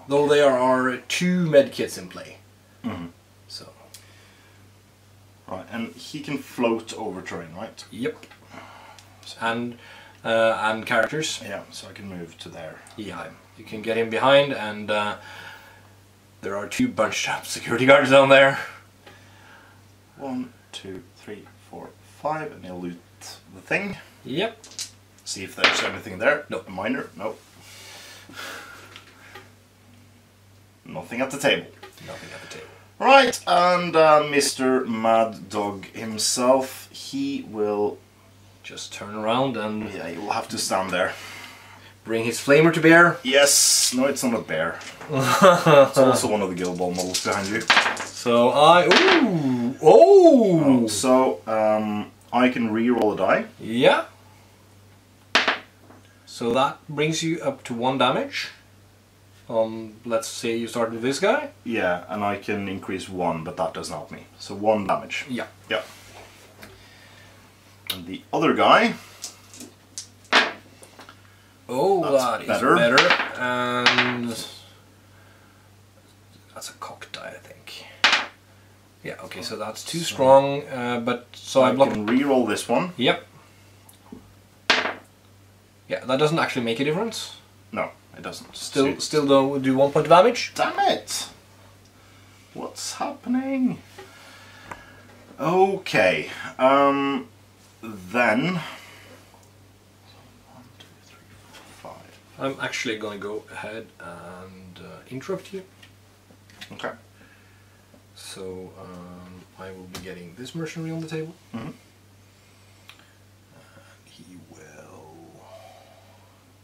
Though there are two medkits in play. Mhm. So, Right, and he can float over terrain, right? yep. And uh, and characters. Yeah, so I can move to there. Yeah, you can get him behind, and uh, there are two bunched up <laughs> security guards down there. One, two, three, four, five, and he'll loot the thing. Yep. See if there's anything there. No. A miner? No. <laughs> Nothing at the table. Nothing at the table. Right, and uh, Mr. Mad Dog himself, he will. Just turn around and Yeah, he will have to stand there. bring his flamer to bear. Yes, no, it's not a bear. It's <laughs> also one of the Guild Ball models behind you. So I ooh oh So, um, I can re-roll a die. yeah. So that brings you up to one damage. Um, let's say you start with this guy. Yeah, and I can increase one, but that doesn't help me. So one damage. Yeah. Yeah. And the other guy, Oh, That's that is better. better. And that's a cock die, I think. Yeah. Okay, so that's too strong. Uh, but so I I block. can re-roll this one. Yep. Yeah, that doesn't actually make a difference. No, it doesn't. Still, So- still do do one point of damage. Damn it! What's happening? Okay, um, then. One, two, three, four, five. I'm actually gonna go ahead and uh, interrupt you. Okay. So um, I will be getting this mercenary on the table. Mhm. And he will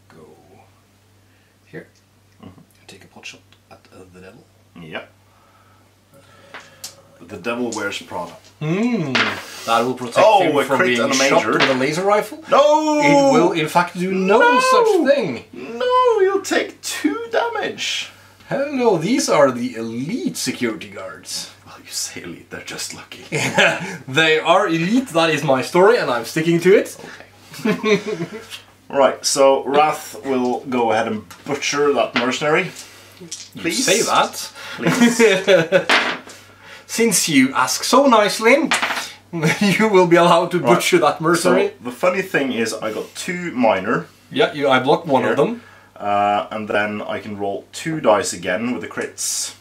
go here Mhm. and take a pot shot uh, the devil. Yep. The devil wears Prada. Hmm. That will protect Oh, him from being and a shot major. with a laser rifle. No! It will, in fact, do no, No! such thing. No, you'll take two damage. Hello, these are the elite security guards. Well, you say elite, they're just lucky. <laughs> they are elite, that is my story, and I'm sticking to it. Okay. <laughs> right, so Wrath will go ahead and butcher that mercenary. Please. say that. Please. <laughs> Since you ask so nicely, <laughs> you will be allowed to butcher that so mercenary. the funny thing is, I got two minor, yeah, you, I blocked one of them. uh, and then I can roll two dice again with the crits.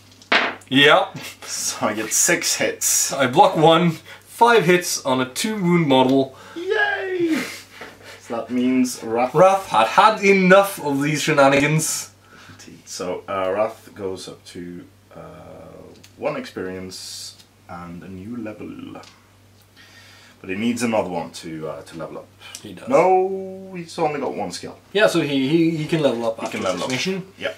Yeah, <laughs> So I get six hits. I block one, five hits on a two wound model. Yay! So that means Wrath. Wrath had had enough of these shenanigans. So uh, Wrath goes up to uh, one experience and a new level. But he needs another one to uh, to level up. He does. No, he's only got one skill. Yeah, so he, he, he can level up He after can level this up. mission, Yeah.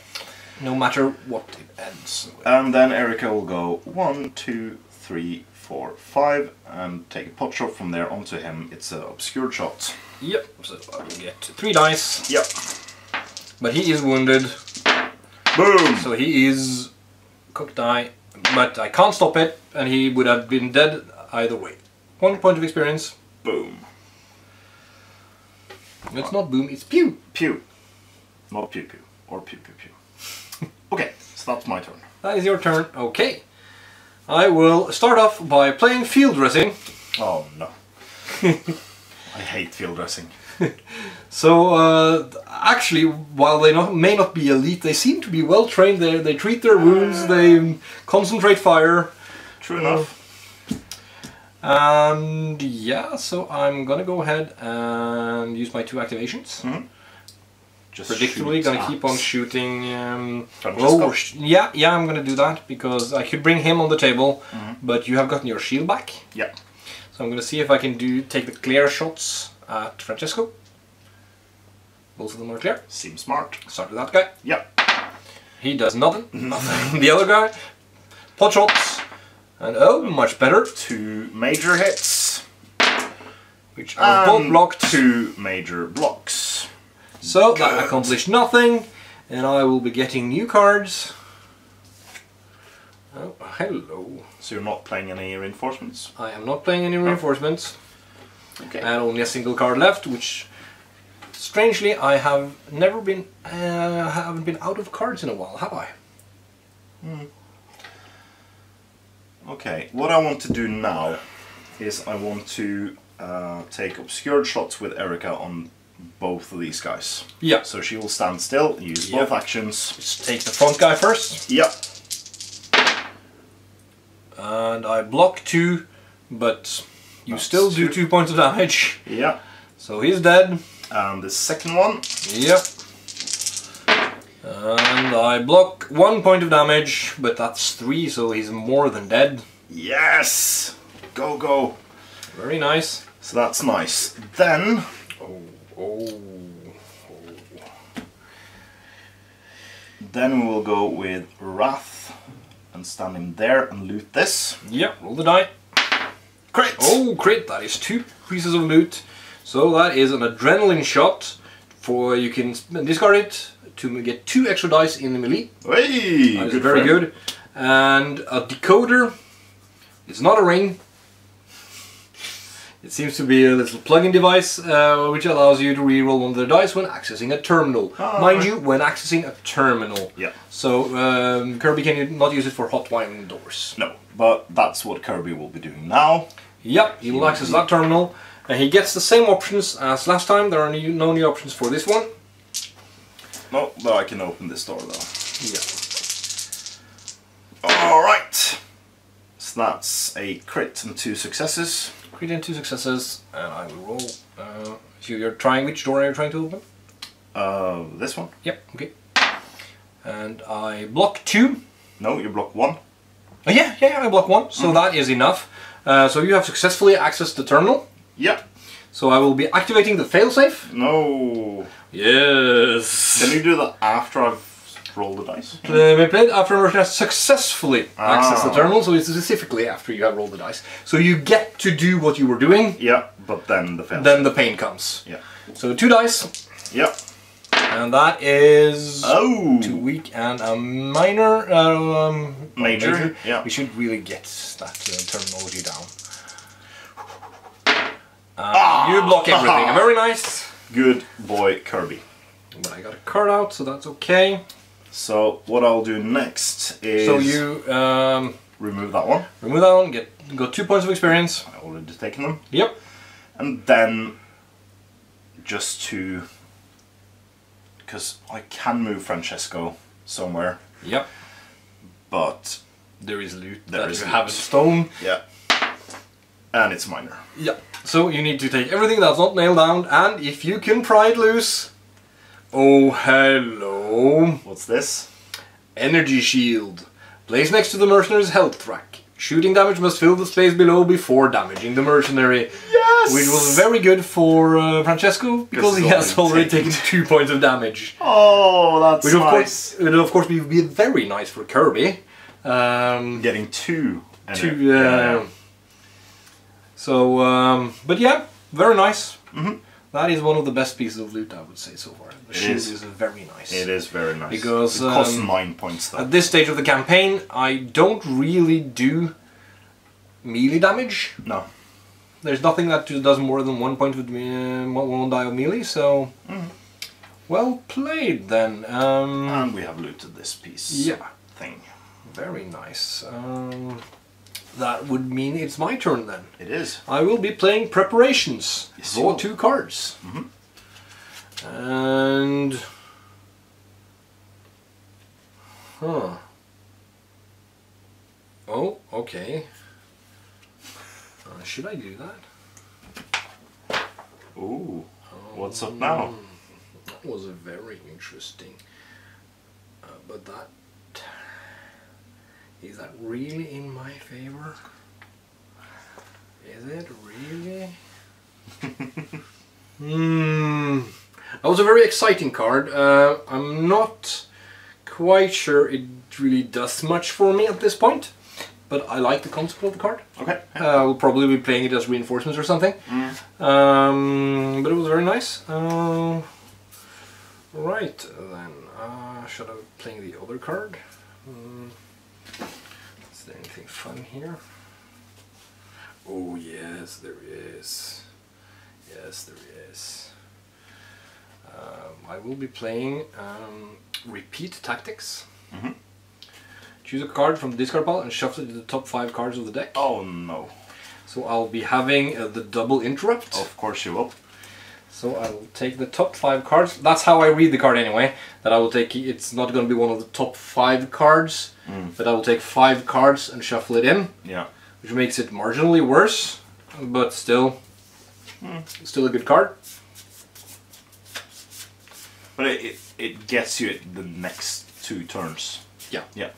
no matter what it ends with. And then Erika will go one, two, three, four, five, and take a pot shot from there onto him. It's an obscured shot. Yep, so I will get three dice, Yep. but he is wounded, Boom! so he is cooked die, but I can't stop it, and he would have been dead either way. One point of experience. Boom. It's not boom, it's pew. Pew. Not pew pew. Or pew pew pew. <laughs> okay, so that's my turn. That is your turn. Okay. I will start off by playing field dressing. Oh no. <laughs> I hate field dressing. <laughs> So, uh, actually, while they not, may not be elite, they seem to be well trained. They, they treat their wounds, they concentrate fire. True enough. And yeah, so I'm gonna go ahead and use my two activations. Just Predictably, gonna keep on shooting. Um, sh- yeah, yeah, I'm gonna do that because I could bring him on the table, Mm-hmm. but you have gotten your shield back. Yeah. So I'm gonna see if I can do take the clear shots at Francesco. Both of them are clear. Seems smart. Start with that guy. Yep. He does nothing. Nothing. <laughs> the other guy, pot shots, and oh, much better. Two major hits. Which are both blocked. Two major blocks. So that accomplished nothing, and I will be getting new cards. Oh, hello. So you're not playing any reinforcements. I am not playing any reinforcements, Okay. and only a single card left, which strangely I have never been uh, haven't been out of cards in a while, have I? Okay. What I want to do now is I want to uh, take obscured shots with Erika on both of these guys. Yeah. So she will stand still, use Yep. both actions. Let's take the front guy first, Yep. and I block two, but you That's still do two. two points of damage. Yeah. So he's dead. And the second one. Yep. And I block one point of damage, but that's three, so he's more than dead. Yes! Go, go. Very nice. So that's nice. Then, Oh, oh. then we will go with Wrath and stand him there and loot this. Yep, roll the die. Crit! Oh, crit! That is two pieces of loot. So that is an adrenaline shot. For you can discard it to get two extra dice in the melee. Hey, That is good very friend. good. And a decoder. It's not a ring. It seems to be a little plug-in device uh, which allows you to re-roll one of the dice when accessing a terminal. Ah, Mind right. you, when accessing a terminal. Yeah. So um, Kirby can not use it for hot wiring doors. No, but that's what Kirby will be doing now. Yep, he will access that terminal. And he gets the same options as last time. There are new, no new options for this one. No, but I can open this door though. Yeah. Alright! So that's a crit and two successes. Crit and two successes, and I will roll. Uh, so you're trying which door are you trying to open? Uh, this one? Yep, okay. And I block two. No, you block one. Oh, yeah, yeah, yeah, I block one, so that is enough. Uh, so you have successfully accessed the terminal. Yep. So I will be activating the failsafe. No. Yes. Can you do that after I've rolled the dice? Uh, we played after Merchant has successfully accessed the Ah. terminal, so it's specifically after you have rolled the dice. So you get to do what you were doing, Yeah, but then the fail. then the pain comes. Yeah. So two dice, Yep. And that is Oh! two weak and a minor. Um, Major, yeah. We should really get that uh, terminology down. Uh, Ah! You block everything. Very nice. Good boy, Kirby. But I got a card out, so that's okay. So what I'll do next is So you um, remove that one. remove that one, get got two points of experience. I already taken them. Yep. And then just to because I can move Francesco somewhere, Yep. but There is loot There that is you loot. have in stone. yeah. And it's minor. Yep. So you need to take everything that's not nailed down, and if you can pry it loose. Oh, hello. What's this? Energy shield. Placed next to the mercenary's health track. Shooting damage must fill the space below before damaging the mercenary. Yes! Which was very good for uh, Francesco because he has already taken- <laughs> two points of damage. Oh, that's Which of nice. course, would of course be, be very nice for Kirby. Um, Getting two. ener- uh, so, um, but yeah, very nice. Mhm. That is one of the best pieces of loot I would say so far. The It shield is. is very nice. It is very nice. Because, it costs um, nine points though. At this stage of the campaign, I don't really do melee damage. no. There's nothing that does more than one point with me, uh, one die of melee, so Mhm. well played then. Um, And we have looted this piece. yeah, Thing. very nice. Um, that would mean it's my turn then. It is. I will be playing preparations. Yes, Draw two cards. Mhm. And. Huh. Oh, okay. Uh, should I do that? Ooh. What's up now? That was a very interesting. Uh, but that. Is that really in my favor? Is it really? <laughs> Hmm. That was a very exciting card. Uh, I'm not quite sure it really does much for me at this point, but I like the concept of the card. Okay. Uh, we'll probably be playing it as reinforcements or something. Um, but it was very nice. Uh, right then, uh, should I be playing the other card? Hmm. Is there anything fun here? Oh yes, there is. Yes, there is. Um, I will be playing um, Repeat Tactics. Mhm. Choose a card from the discard pile and shuffle it to the top five cards of the deck. Oh no. So I'll be having uh, the double interrupt. Of course you will. So I will take the top five cards. That's how I read the card anyway. That I will take. It's not going to be one of the top five cards, Mm. but I will take five cards and shuffle it in, Yeah. which makes it marginally worse, but still, still a good card. But it, it, it gets you the next two turns. Yeah. Yeah.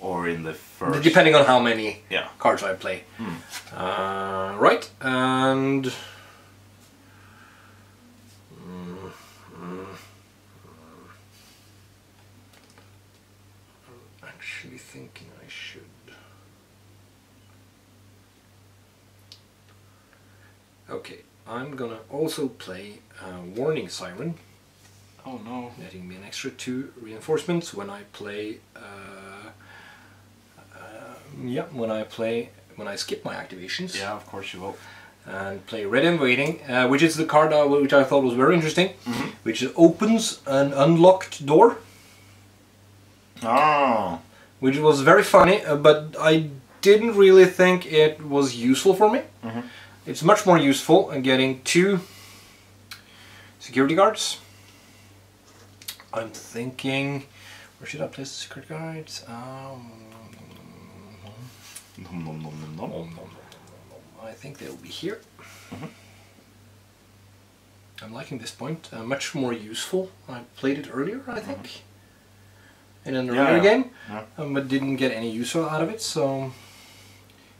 Or in the first. Depending on how many Yeah. cards I play. Uh, right, and. Mm, mm, mm. I'm actually thinking I should. Okay, I'm gonna also play uh, Warning Siren, Oh no. netting me an extra two reinforcements when I play. Uh, uh, yeah, when I play when I skip my activations Yeah, of course you will. and play Red and Waiting, uh, which is the card uh, which I thought was very interesting, which opens an unlocked door, Oh. which was very funny, uh, but I didn't really think it was useful for me. Mhm. It's much more useful in getting two security guards. I'm thinking, where should I place the security guards? Um, Nom, nom, nom, nom, nom, nom. nom, nom, nom, nom. I think they'll be here. I'm liking this point. Uh, much more useful. I played it earlier, I think, in an earlier yeah. game, Yeah. um, but didn't get any use out of it. So,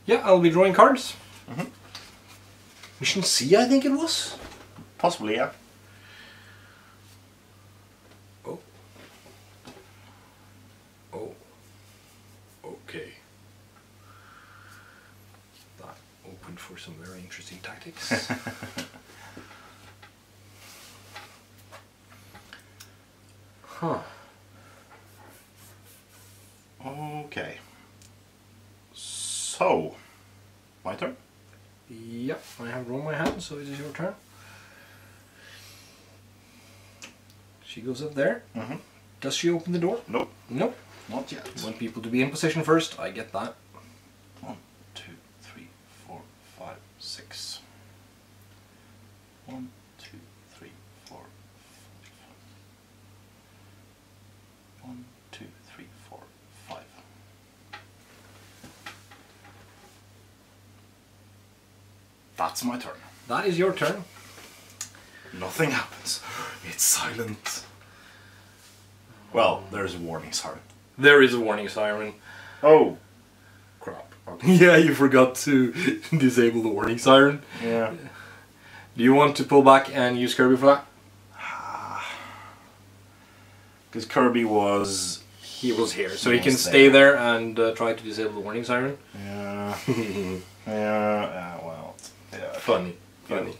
yeah, I'll be drawing cards. Mhm. Mission C, I think it was. Possibly, yeah. Oh. Oh. Okay. That opened for some very interesting tactics. <laughs> Huh. Okay. So, my turn. Yep, I have roll my hand, so it is your turn. She goes up there. Mhm. Does she open the door? Nope, Nope. not yet. I want people to be in position first. I get that. One, two, three, four, five, six. One, two, three, four, five. One, two, three, four, five. That's my turn. That is your turn. Nothing happens. It's silent. Well, there's a warning siren. There is a warning siren. Oh, crap. Okay. <laughs> yeah, you forgot to <laughs> disable the warning siren. Yeah. Do you want to pull back and use Kirby for that? <sighs> Because Kirby was. He was here, so He he can stay there. there and uh, try to disable the warning siren. Yeah. <laughs> yeah. Yeah. Well. Yeah. Funny, funny.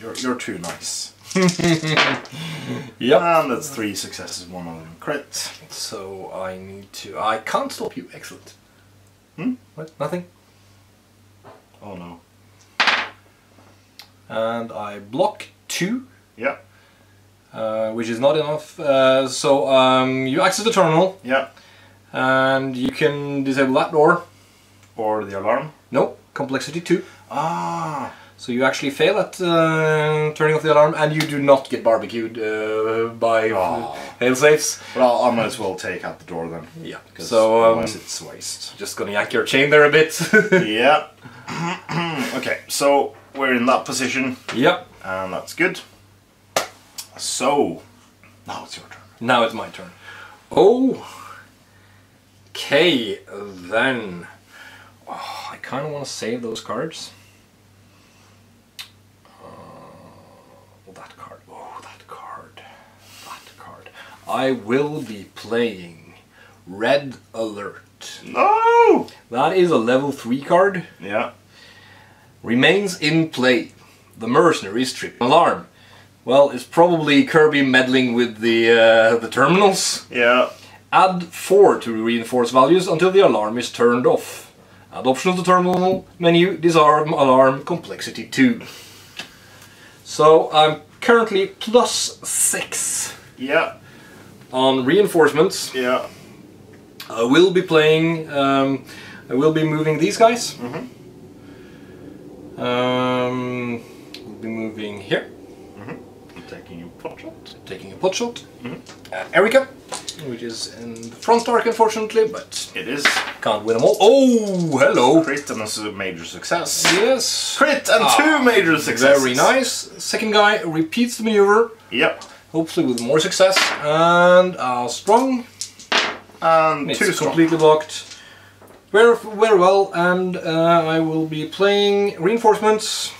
You're you're too nice. Yep. And that's three successes, one of them crit. So I need to. I can't stop you. Excellent. Hmm? What? Nothing. Oh no. And I block two, Yeah. uh, which is not enough. Uh, so um, you access the terminal, Yeah. and you can disable that door. Or the alarm. Nope. Complexity two. Ah. So you actually fail at uh, turning off the alarm, and you do not get barbecued uh, by Oh. fail safes. Well, I might as well take out the door then. Yeah. So um, otherwise it's waste. just gonna yank your chain there a bit. <laughs> yeah. <clears throat> okay, so we're in that position, yep. and that's good. So, now it's your turn. Now it's my turn. Oh. Okay, then. Oh, I kind of want to save those cards. Uh, that card. Oh, that card. That card. I will be playing Red Alert. No! That is a level 3 card. Yeah. Remains in play. The mercenaries trip alarm. Well, it's probably Kirby meddling with the uh, the terminals. Yeah. Add 4 to reinforce values until the alarm is turned off. Add option of the terminal menu, disarm alarm, complexity 2. So I'm currently plus 6 Yeah. On reinforcements. Yeah. I will be playing, um, I will be moving these guys. Mhm. Um, we'll be moving here. I'm taking a pot shot. taking a pot shot. Uh, Erika, which is in the front arc, unfortunately, but It is can't win them all. Oh, hello! crit and a major success. Yes, Crit and Ah, two major successes. very nice. Second guy repeats the maneuver, Yep. Hopefully with more success, and uh, strong. And It's two strong. completely blocked. Very, very well, and uh, I will be playing reinforcements,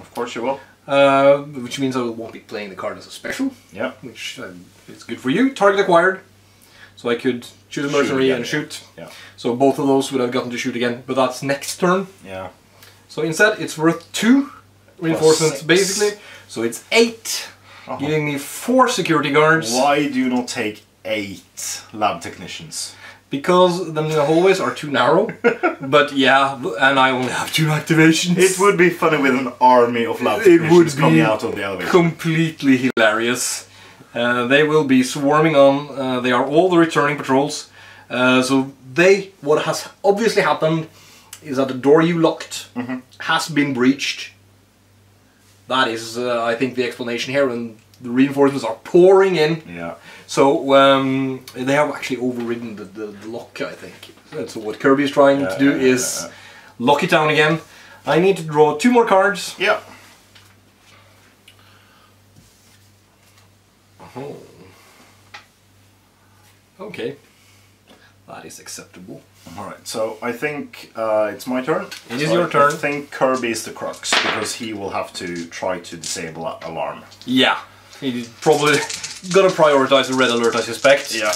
Of course you will. uh, which means I won't be playing the card as a special. Yeah. which um, is good for you. Target acquired. So I could shoot a mercenary and shoot. Yeah. So both of those would have gotten to shoot again, but that's next turn. Yeah. So instead, it's worth two reinforcements, basically. So it's 8 Uh-huh. giving me four security guards. Why do you not take eight lab technicians? Because then the hallways are too narrow. <laughs> but yeah, and I only have two activations. It would be funny with an army of lab It technicians would coming out of the elevator. completely hilarious. Uh, they will be swarming on. Uh, they are all the returning patrols. Uh, so they, what has obviously happened, is that the door you locked has been breached. That is, uh, I think, the explanation here, and the reinforcements are pouring in. yeah. So um, they have actually overridden the, the, the lock, I think. And So what Kirby is trying Yeah, to do yeah, is yeah. lock it down again. I need to draw two more cards. Yeah. Oh. Okay. That is acceptable. Alright, so I think uh, it's my turn. It is So your I- turn. I think Kirby is the crux because he will have to try to disable that alarm. Yeah. He's probably <laughs> gonna prioritize the red alert, I suspect. Yeah.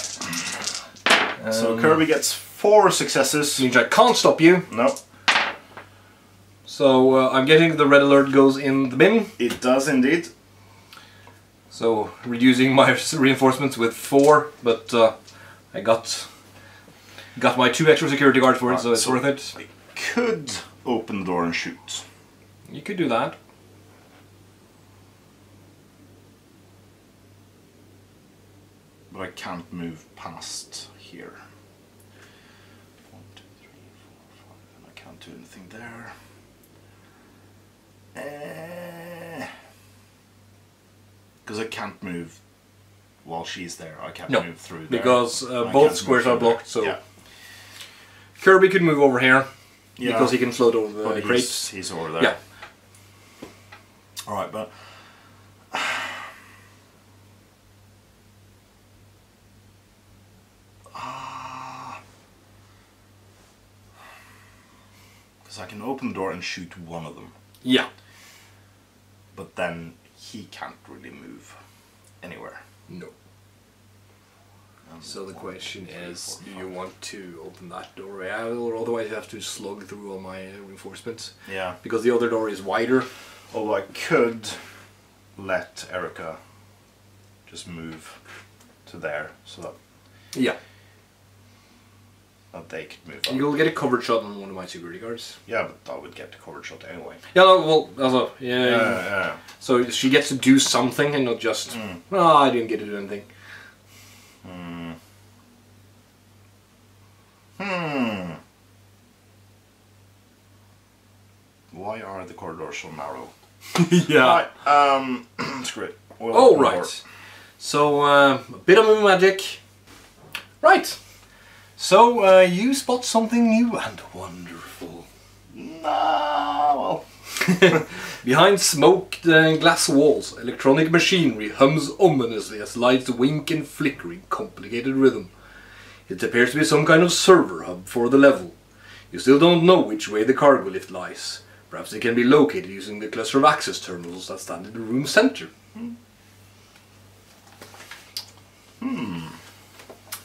so Um, Kirby gets four successes. Means I can't stop you. No, So uh, I'm getting the red alert goes in the bin. it does indeed. So reducing my <laughs> reinforcements with four, but uh, I got got my two extra security guards for it, so it's so- worth it. I could open the door and shoot. You could do that. But I can't move past here. One, two, three, four, five. And I can't do anything there. Because I can't move while she's there. I can't No, move through there. because, uh, both squares are through there. blocked, so- Yeah. Kirby could move over here Yeah. because he can float over But the he's, crates. he's over there. Yeah. Alright, but. <sighs> Ah. Because I can open the door and shoot one of them, Yeah. but then he can't really move anywhere. No. So the question is, do you want to open that door, or otherwise you have to slug through all my reinforcements? Yeah. Because the other door is wider. Although I could let Erika just move to there so that, Yeah. that they could move up. You'll get a covered shot on one of my security guards. Yeah, but I would get the covered shot anyway. Yeah, no, well, also, yeah. Yeah, yeah. So she gets to do something and not just, Mm. oh, I didn't get to do anything. Hmm. Hmm. Why are the corridors so narrow? <laughs> yeah. Right, um, <clears throat> screw it. We'll Oh, right. So, uh, a bit of magic. Right. So, uh, you spot something new and wonderful. Nah, well. <laughs> Behind smoked uh, glass walls, electronic machinery hums ominously as lights wink and flicker in complicated rhythm. It appears to be some kind of server hub for the level. You still don't know which way the cargo lift lies. Perhaps it can be located using the cluster of access terminals that stand in the room center. Hmm.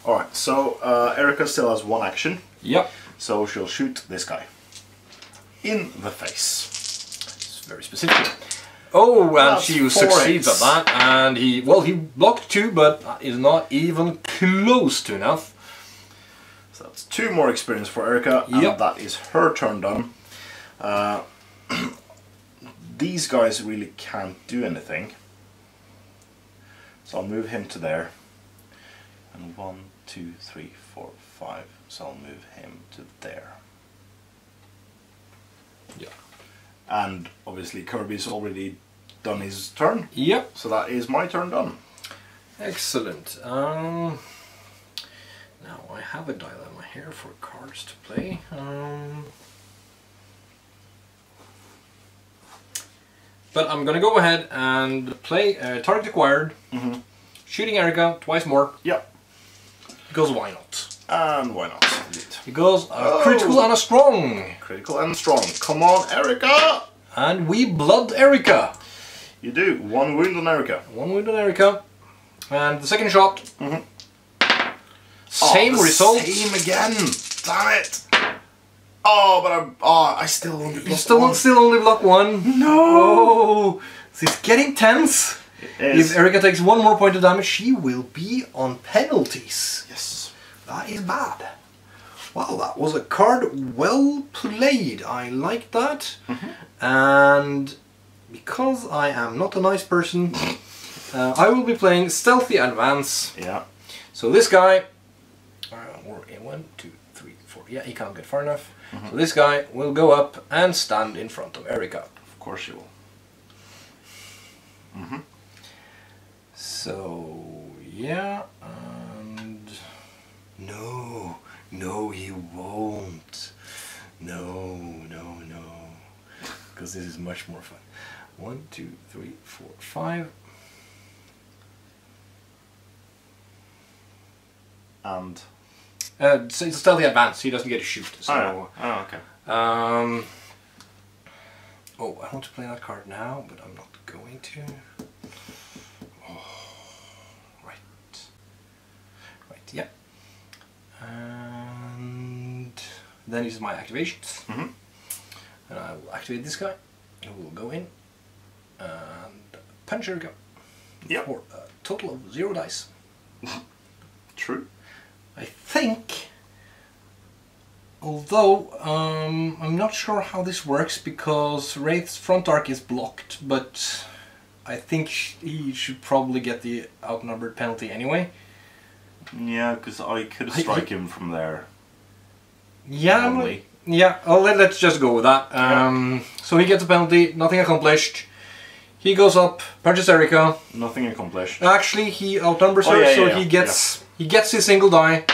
Alright, so uh, Erika still has one action, Yep. so she'll shoot this guy. In the face. It's very specific. Oh, and That's she succeeds at that, and he, well, he blocked two, but is not even close to enough. So that's two more experience for Erika, and Yep. that is her turn done. Uh, <clears throat> these guys really can't do anything. So I'll move him to there. And one, two, three, four, five. So I'll move him to there. Yeah. And obviously Kirby's already done his turn. Yep. So that is my turn done. Excellent. Um, now I have a dilemma here for cards to play. Um, but I'm gonna go ahead and play uh, target acquired, Mhm. shooting Erika twice more Yep. because why not? And why not? Indeed. Because a Oh. critical and a strong, Critical and strong. Come on, Erika! and we blood Erika. You do. One wound on Erika. One wound on Erika, and the second shot. Mhm. Same Oh, result. Same again. Damn it. Oh, but I, oh, I still only You blocked still one. still only block one. No. Oh, it's getting tense. It is. If Erika takes one more point of damage, she will be on penalties. yes. That is bad. Wow, that was a card well played. I like that. And because I am not a nice person, <laughs> uh, I will be playing Stealthy Advance. Yeah. So this guy, one, two, three, four. Yeah, he can't get far enough. Mm-hmm. So this guy will go up and stand in front of Erika. Of course he will. Mm-hmm. So yeah, and no, no, he won't. No, no, no, because this is much more fun. One, two, three, four, five. And. Uh, so it's stealthy advance. He doesn't get to shoot. So. oh, oh, okay. Um. Oh, I want to play that card now, but I'm not going to. Oh, right. Right, yeah. And then this is my activations. Mhm. And I will activate this guy, who will go in and punch her go. Yep. for a total of zero dice. <laughs> True. I think, although um, I'm not sure how this works because Wraith's front arc is blocked, but I think he should probably get the outnumbered penalty anyway. Yeah, because I could I- strike him from there. Yeah, yeah. Oh, let, let's just go with that. Um, So he gets a penalty, nothing accomplished. He goes up, punches Erika. Nothing accomplished. Actually, he outnumbers Oh, her, yeah, so yeah, he gets he gets his single die.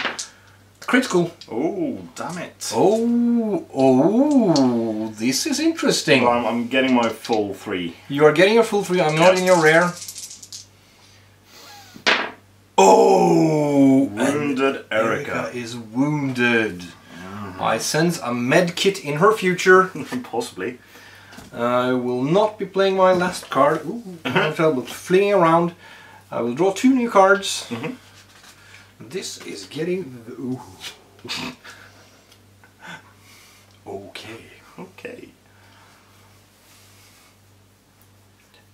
Critical. Oh, damn it. Oh, oh, this is interesting. Well, I'm, I'm getting my full three. You are getting your full three. I'm not in your rare. Oh, Wounded Erika Erica. is wounded. Mm-hmm. I sense a med kit in her future. <laughs> Possibly. I will not be playing my last card. Ooh, <laughs> I'm. Flinging around. I will draw two new cards. Mhm. This is getting. Ooh. <laughs> okay. Okay.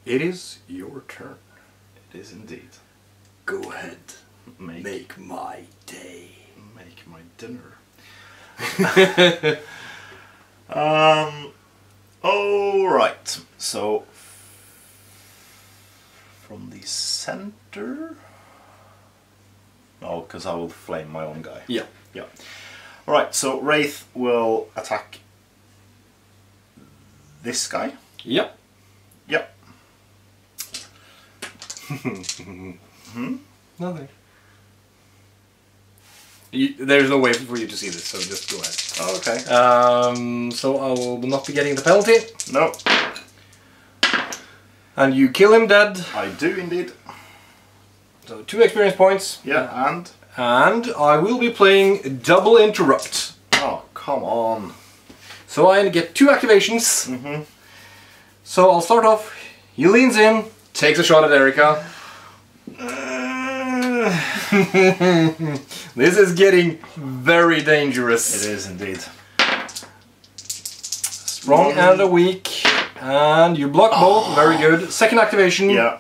It is your turn. It is indeed. Go ahead. Make, Make my day. make my dinner. <laughs> um. All right. So from the center. Oh, because I will flame my own guy. Yeah. Yeah. All right. So Wraith will attack this guy. Yep. Yep. <laughs> Hmm. Hmm? Nothing. You, there's no way for you to see this, so just go ahead. Oh, okay. Um, so I will not be getting the penalty, No, and you kill him dead. I do indeed. So two experience points. Yeah, and And I will be playing double interrupt. oh come on. So I get two activations. Mm-hmm. So I'll start off. He leans in, takes a shot at Erika. <laughs> this is getting very dangerous. It is indeed. Strong and a weak. And you block both. Ah. Very good. Second activation. Yeah,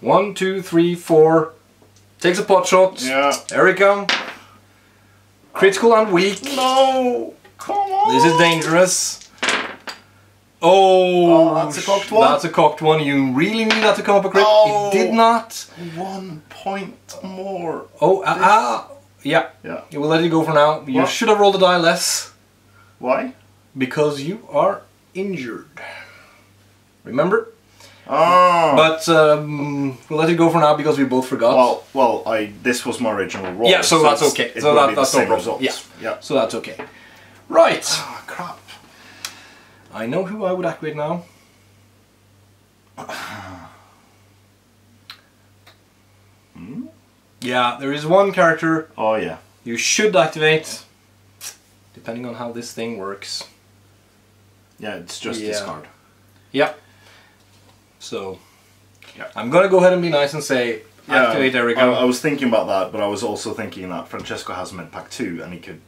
One, two, three, four. Takes a pot shot. yeah. Erika. Critical and weak. No, come on. This is dangerous. Oh, Oh, that's a cocked one. That's a cocked one. You really need that to come up a crit. Oh. It did not. One point more. Oh, ah, ah. Yeah, Yeah. we'll let it go for now. You What? should have rolled a die less Why? because you are injured. Remember? Oh. But um, we'll let it go for now because we both forgot. well, well, I this was my original roll. yeah, so, that's okay. So that, that's no problem. result. Yeah, Yeah. so that's okay. Right. Ah, crap. I know who I would activate now. Hmm? Yeah, there is one character Oh yeah. you should activate, depending on how this thing works. Yeah, it's just Yeah. discard. Yeah. So, Yeah. I'm gonna go ahead and be nice and say activate Erika. I, I was thinking about that, but I was also thinking that Francesco has med pack 2 and he could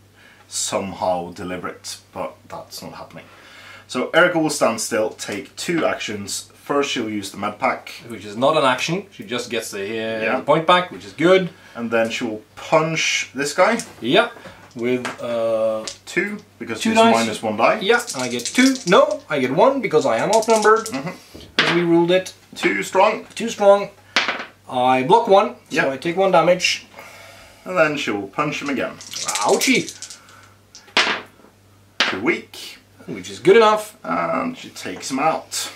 somehow deliver it, but that's not happening. So Erika will stand still, take two actions. First, she'll use the med pack, which is not an action. She just gets the, uh, Yeah. the point back, which is good. and then she will punch this guy. Yeah. With uh, Two, because Two she's dice. minus one die. yeah, I get two. No, I get one because I am outnumbered. Mhm. As we ruled it. Too strong, Too strong. I block one, Yeah. so I take one damage. and then she will punch him again. Ouchie! Two weak, Which is good enough. and she takes him out.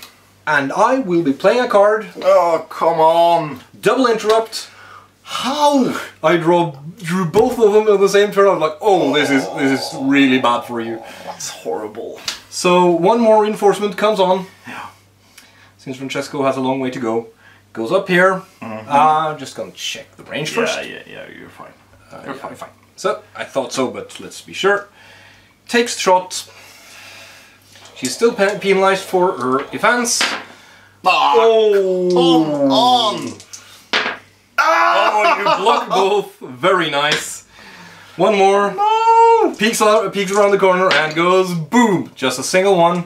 And I will be playing a card. Oh, come on! Double interrupt. How? I draw drew both of them at the same turn. I was like, oh, this is this is really bad for you. That's horrible. So one more reinforcement comes on. Yeah. Since Francesco has a long way to go, goes up here. Uh, I'm just gonna check the range first. Yeah, yeah, yeah, you're fine. Uh, you're yeah, fine. fine. So I thought so, but let's be sure. Takes shot. She's still penalized for her defense. Oh, Come on! Oh, you block both. Very nice. One more. No! Peeks, out, peeks around the corner and goes boom. Just a single one.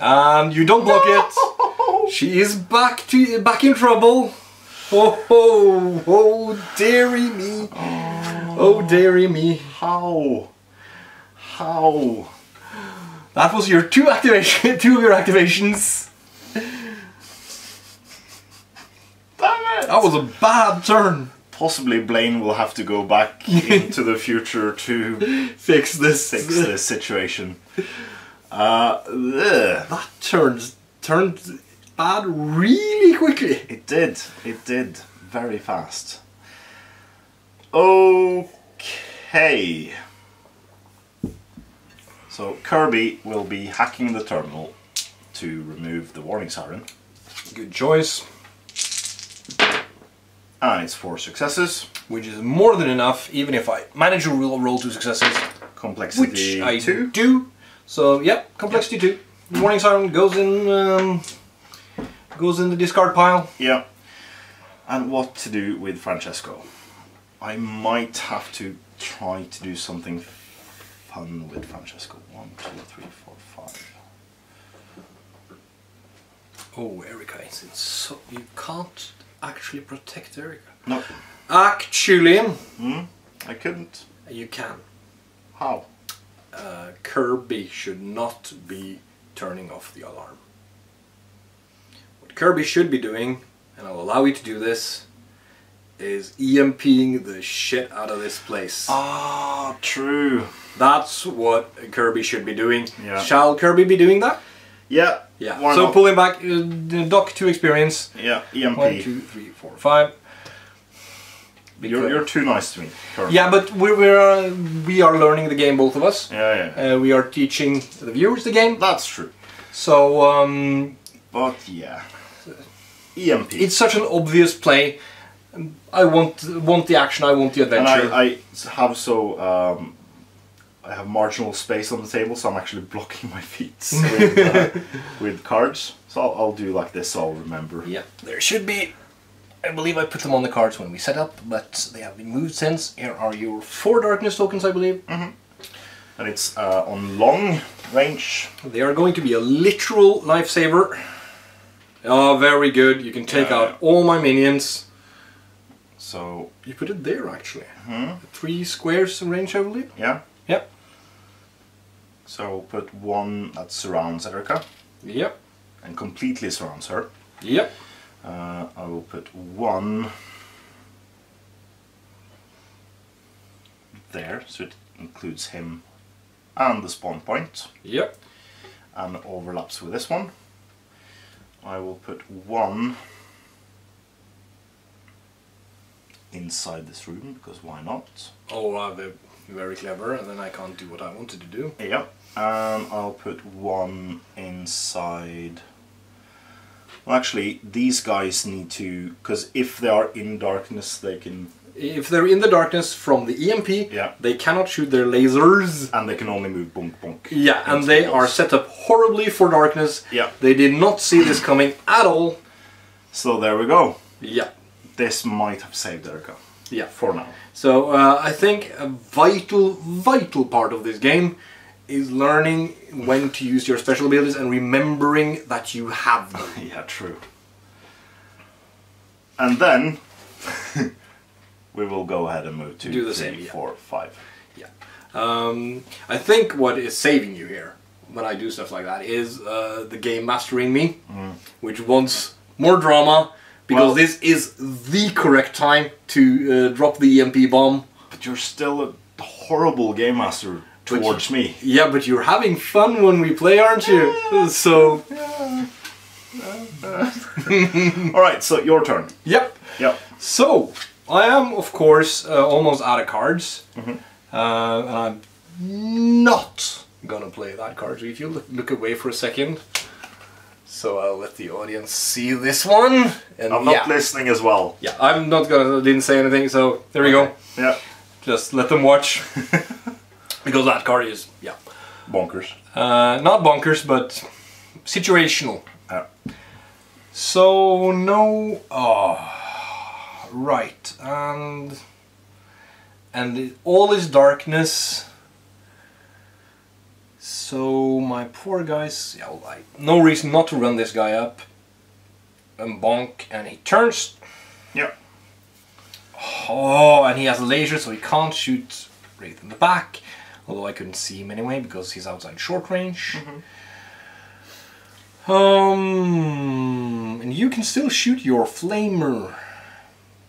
And you don't block it. She is back to back in trouble. Oh, oh, oh, dearie me. Oh. oh, dearie me. How? How? That was your two activation, <laughs> two of your activations. Damn it! That was a bad turn. Possibly Blaine will have to go back <laughs> into the future to Fix this. fix this situation. Uh, ugh. That turns turned bad really quickly. It did. It did. Very fast. Okay. So Kirby will be hacking the terminal to remove the warning siren. Good choice. And it's four successes. Which is more than enough, even if I manage to roll, roll two successes, Complexity which I two. do. So, yep, complexity two. The warning siren goes in, um, goes in the discard pile. Yeah. And what to do with Francesco? I might have to try to do something fun with Francesco. One, two, three, four, five. Oh, Erika, it's so you can't actually protect Erika. No. Actually, Hmm? I couldn't. you can. How? Uh, Kirby should not be turning off the alarm. What Kirby should be doing, and I'll allow you to do this, is EMPing the shit out of this place. Ah, true. That's what Kirby should be doing. Yeah. Shall Kirby be doing that? Yeah. Yeah. Why so not? pull him back, uh, dock to experience. Yeah, EMP. One, two, three, four, five. You're, you're too nice to me. Kirby. Yeah, but we're, we're uh, we are learning the game, both of us. Yeah, yeah. Uh, we are teaching the viewers the game. That's true. So um, But yeah. EMP. it's such an obvious play. I want want the action. I want the and adventure. I, I have so um, I have marginal space on the table, so I'm actually <laughs> blocking my feet <laughs> with, uh, with cards. So I'll, I'll do like this. So I'll remember. yeah, there should be. I believe I put them on the cards when we set up, but they have been moved since. Here are your four darkness tokens, I believe. And it's uh, on long range. They are going to be a literal lifesaver. Oh, very good. You can take Yeah. out all my minions. So You put it there, actually. Three squares in range, I believe. yeah. Yep. So I'll put one that surrounds Erika Yep. and completely surrounds her. Yep. Uh, I will put one there, so it includes him and the spawn point, Yep. and overlaps with this one. I will put one inside this room, because why not? Oh, uh, they're very clever, and then I can't do what I wanted to do. Yeah, and I'll put one inside. Well, actually, these guys need to, because if they are in darkness, they can, If they're in the darkness from the EMP, Yeah. they cannot shoot their lasers. and they can only move bonk bonk. Yeah, and they the are set up horribly for darkness. Yeah. They did not see this coming at all. So there we go. Yeah. This might have saved Erika. Yeah. For now. So uh, I think a vital, vital part of this game is learning when to use your special abilities and remembering that you have them. <laughs> yeah, true. And then <laughs> we will go ahead and move to Do the three, same, yeah. four, five. Yeah. Um, I think what is saving you here when I do stuff like that is uh, the game mastering me, which wants more drama because Well- this is the correct time to uh, drop the EMP bomb. But you're still a horrible game master towards me. Yeah, but you're having fun when we play, aren't you? So, <laughs> Alright, so your turn. yep. Yep. So, I am, of course, uh, almost out of cards. Uh, and I'm not gonna play that card. So if you look, look away for a second. So I'll let the audience see this one. And I'm not yeah, listening as well. yeah, I'm not gonna, didn't say anything, so there we go. Yeah. Just let them watch. <laughs> because that car is, yeah. Bonkers. Uh, not bonkers, but situational. Yeah. So no, oh, right, and and it, all is darkness. So my poor guys, yeah, well, I, no reason not to run this guy up. and bonk, and he turns. Yeah. Oh, and he has a laser, so he can't shoot right in the back. Although I couldn't see him anyway because he's outside short range. Um, and you can still shoot your flamer.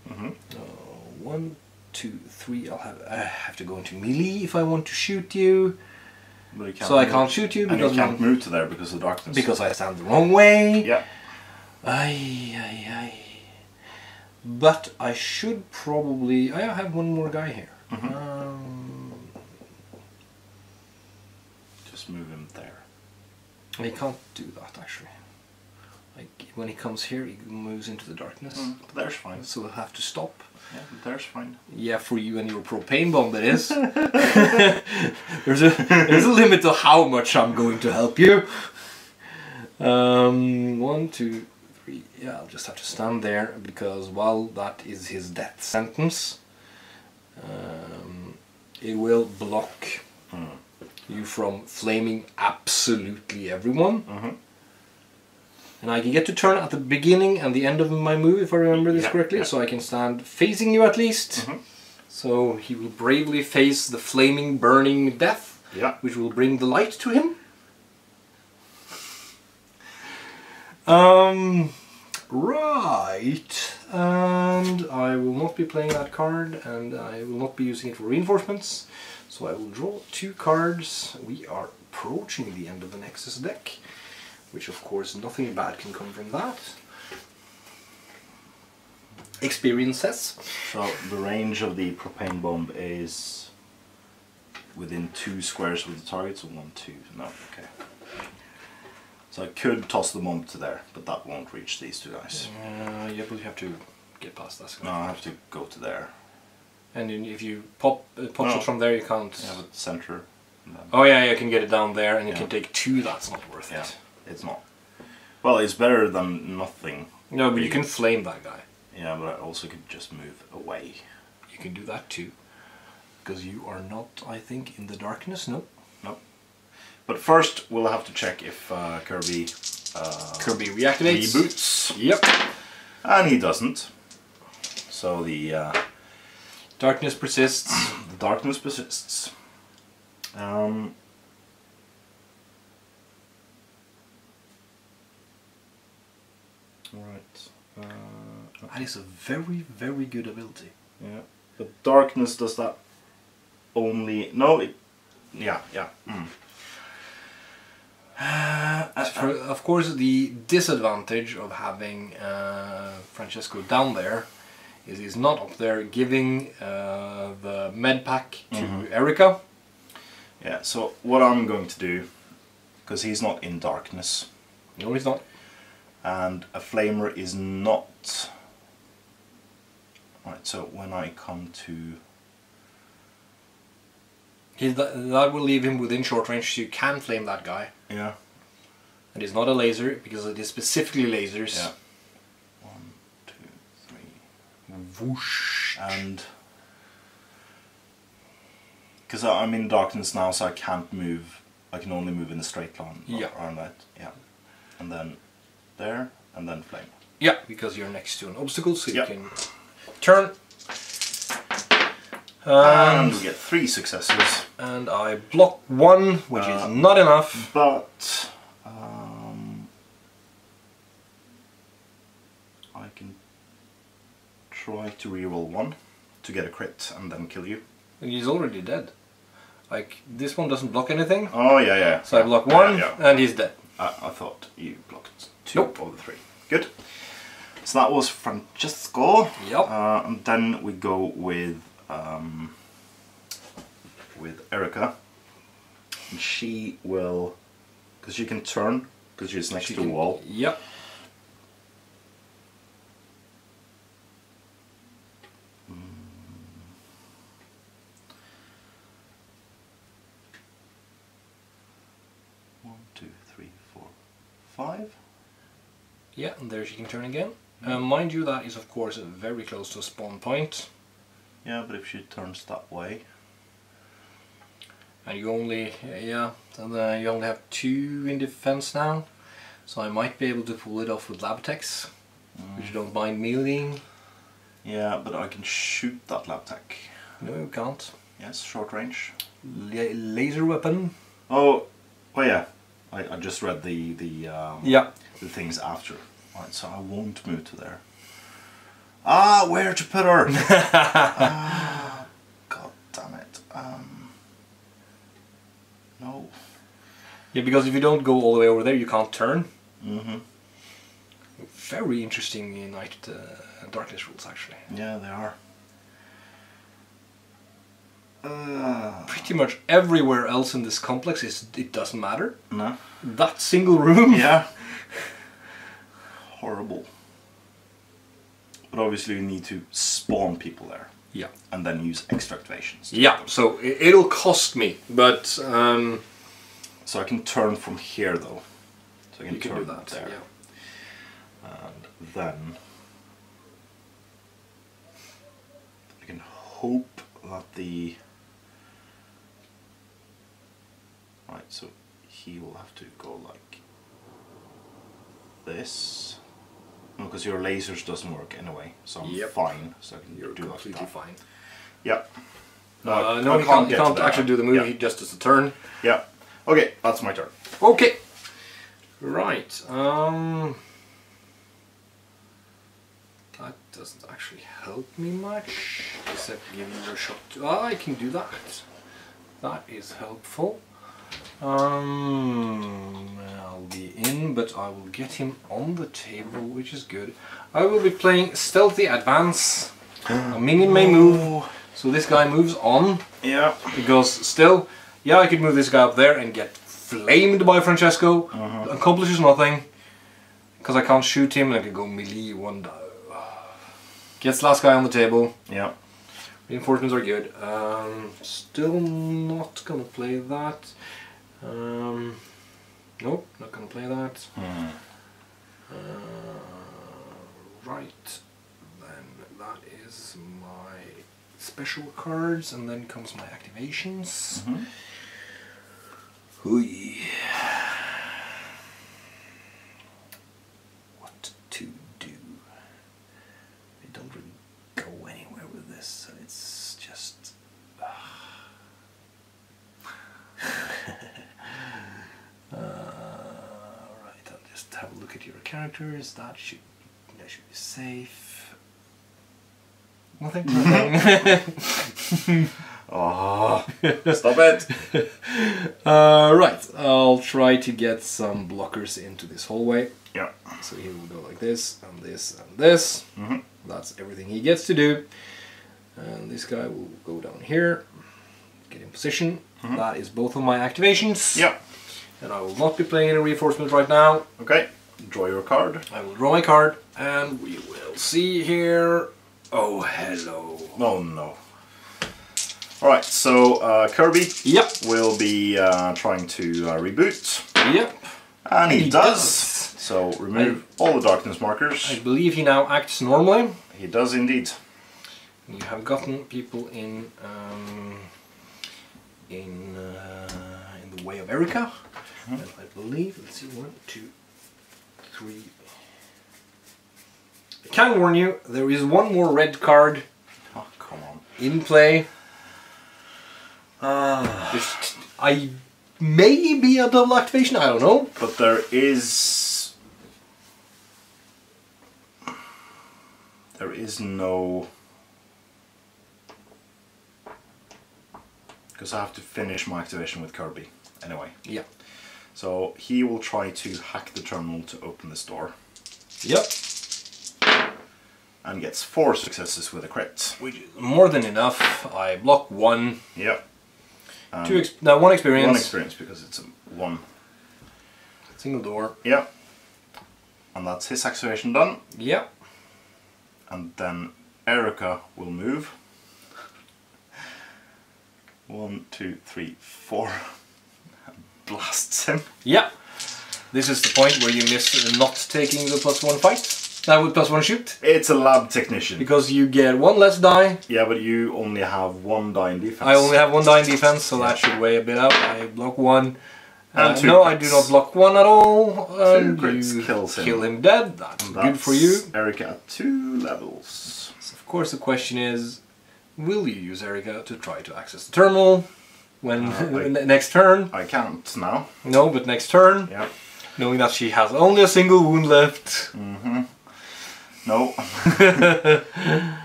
Mhm. Uh, one, two, three. I'll have I have to go into melee if I want to shoot you. Can't So I can't shoot you And because he can't my- move to there because of the darkness. because I stand the wrong way. yeah. Ay, ay, ay. But I should probably. I have one more guy here. Mhm. Um, Just move him there. he can't do that actually. Like when he comes here, he moves into the darkness. But there's fine. So we'll have to stop. Yeah, there's fine. Yeah, for you and your propane bomb, that is. <laughs> there's a there's a limit to how much I'm going to help you. Um, one, two, three. Yeah, I'll just have to stand there because while that is his death sentence, um, it will block Hmm. You from flaming absolutely everyone. Mhm. And I can get to turn at the beginning and the end of my move, if I remember this Yeah, correctly. yeah. So I can stand facing you at least. Mhm. So he will bravely face the flaming, burning death, Yeah. which will bring the light to him. Um, right. And I will not be playing that card, and I will not be using it for reinforcements. So I will draw two cards. We are approaching the end of the Nexus deck, which of course nothing bad can come from that. Experiences. So the range of the propane bomb is within two squares of the target, so one, two. No, okay. So I could toss the bomb to there, but that won't reach these two guys. Uh, yeah, but you have to get past that. No, I have to go to there. And if you pop uh, pop No. shot from there, you can't. Yeah, but center. Oh yeah, you can get it down there, and you Yeah. can take two. That's not worth Yeah, it. it's not. Well, it's better than nothing. No, but you can flame that guy. Yeah, but I also could just move away. You can do that too, because you are not, I think, in the darkness. No, But first, we'll have to check if uh, Kirby uh, Kirby reactivates. reboots, Yep. and he doesn't. So the uh, Darkness persists. the darkness persists. Um, right. Uh, that is a very, very good ability. yeah. But darkness does that only? No. It. Yeah. Yeah. Mm. Uh, For, of course, the disadvantage of having uh, Francesco down there is he's not up there giving uh, the med pack to Mhm. Erika. Yeah, so what I'm going to do, because he's not in darkness, No, he's not. and a flamer is not. Right, so when I come to. He, that, that will leave him within short range, so you can flame that guy. Yeah. And it's not a laser because it is specifically lasers. Yeah. One, two, three. Whoosh. And. Because I'm in darkness now, so I can't move. I can only move in a straight line Yeah. around that. Yeah. And then there, and then flame. Yeah, because you're next to an obstacle, so Yeah. you can turn. And And, we get three successes. and I block one, which Uh, is not enough. But um, I can try to reroll one to get a crit and then kill you. He's already dead. Like, this one doesn't block anything. Oh yeah, yeah. So I block one, yeah. and he's dead. I, I thought you blocked two Nope. of the three. Good. So that was Francesco. Yep. Uh, and then we go with um, with Erika. And she will, because she can turn, because she's next She to a can- wall. Yep. 5. Yeah, and there she can turn again. Um, mind you, that is of course very close to a spawn point. Yeah, but if she turns that way. And you only, yeah, and uh, you only have two in defense now. So I might be able to pull it off with Labtechs, mm. which don't mind meleeing. Yeah, but I can shoot that Labtech. No, you can't. Yes, short range. La laser weapon. Oh, oh yeah, I, I just read the the um, Yeah. the things after. Right, so I won't move to there. Ah, where to put her? <laughs> ah, God damn it. Um, no. Yeah, because if you don't go all the way over there, you can't turn. Mm-hmm. Very interesting in Night uh, Darkness rules, actually. Yeah, they are. Uh, Pretty much everywhere else in this complex is it doesn't matter. no. That single room. Yeah. <laughs> Horrible. But obviously you need to spawn people there Yeah. and then use extra activations. Yeah. So it, it'll cost me, but um, So I can turn from here though. So I can you can turn do that. there. Yeah. And then I can hope that the right. So he will have to go like this. No, because your lasers doesn't work anyway, so I'm Yep. fine. So I can You're do like completely that. fine. Yep. Uh, no, you can't, can't that. actually do the move. Yeah. He just does a turn. yeah. Okay, that's my turn. Okay. Right. Um. That doesn't actually help me much, except give you a shot. To, ah, I can do that. That is helpful. Um, I'll be in, but I will get him on the table, which is good. I will be playing Stealthy Advance. A <gasps> minion may move, so this guy moves on. Yeah. Because still, yeah, I could move this guy up there and get flamed by Francesco. Accomplishes nothing. Because I can't shoot him and I could go melee one die. Gets last guy on the table. Yeah. Reinforcements are good. Um, still not gonna play that. Um, nope, not gonna play that. Hmm. Uh, right, then that is my special cards, and then comes my activations. Hui. What to do? I don't really go anywhere with this, so it's just. uh, right, I'll just have a look at your characters. That should that should be safe. Nothing. <laughs> Nothing. <laughs> Oh, <laughs> stop it. uh, right, I'll try to get some blockers into this hallway. Yeah. So he will go like this, and this, and this. Mhm. That's everything he gets to do. And this guy will go down here, get in position. That is both of my activations. Yeah. And I will not be playing any reinforcement right now. Okay. Draw your card. I will draw my card, and we will see here. Oh, hello. Oh no. Alright, so uh, Kirby Yep. will be uh, trying to uh, reboot. Yep. And he, He does. does. So remove all the darkness markers. I believe he now acts normally. He does indeed. You have gotten people in um, in uh, in the way of Erika, and I believe let's see one, two, I can warn you, there is one more red card Oh, come on. in play. Uh, There's- I may be a double activation. I don't know. but there is. There is no. Because I have to finish my activation with Kirby anyway. Yeah. So he will try to hack the terminal to open this door Yep. and gets four successes with a crit. Which is more than enough. I block one. Yep. Um, Two. Ex- no, one experience. one experience because it's a one. Single door. Yep. And that's his activation done. Yep. And then Erika will move. <laughs> One, two, three, four. Blasts him. Yeah. This is the point where you miss not taking the plus one fight. That would plus one shoot. It's a lab technician. Because you get one less die. Yeah, but you only have one die in defense. I only have one die in defense, so that should weigh a bit out. I block one, Uh, no, I do not block one at all. And crits you kills him. kill him dead. That's, good for you. Erika at two levels. So of course, the question is, will you use Erika to try to access the terminal when Uh, <laughs> I- next turn? I can't now. No, but next turn, Yeah. knowing that she has only a single wound left. No. <laughs>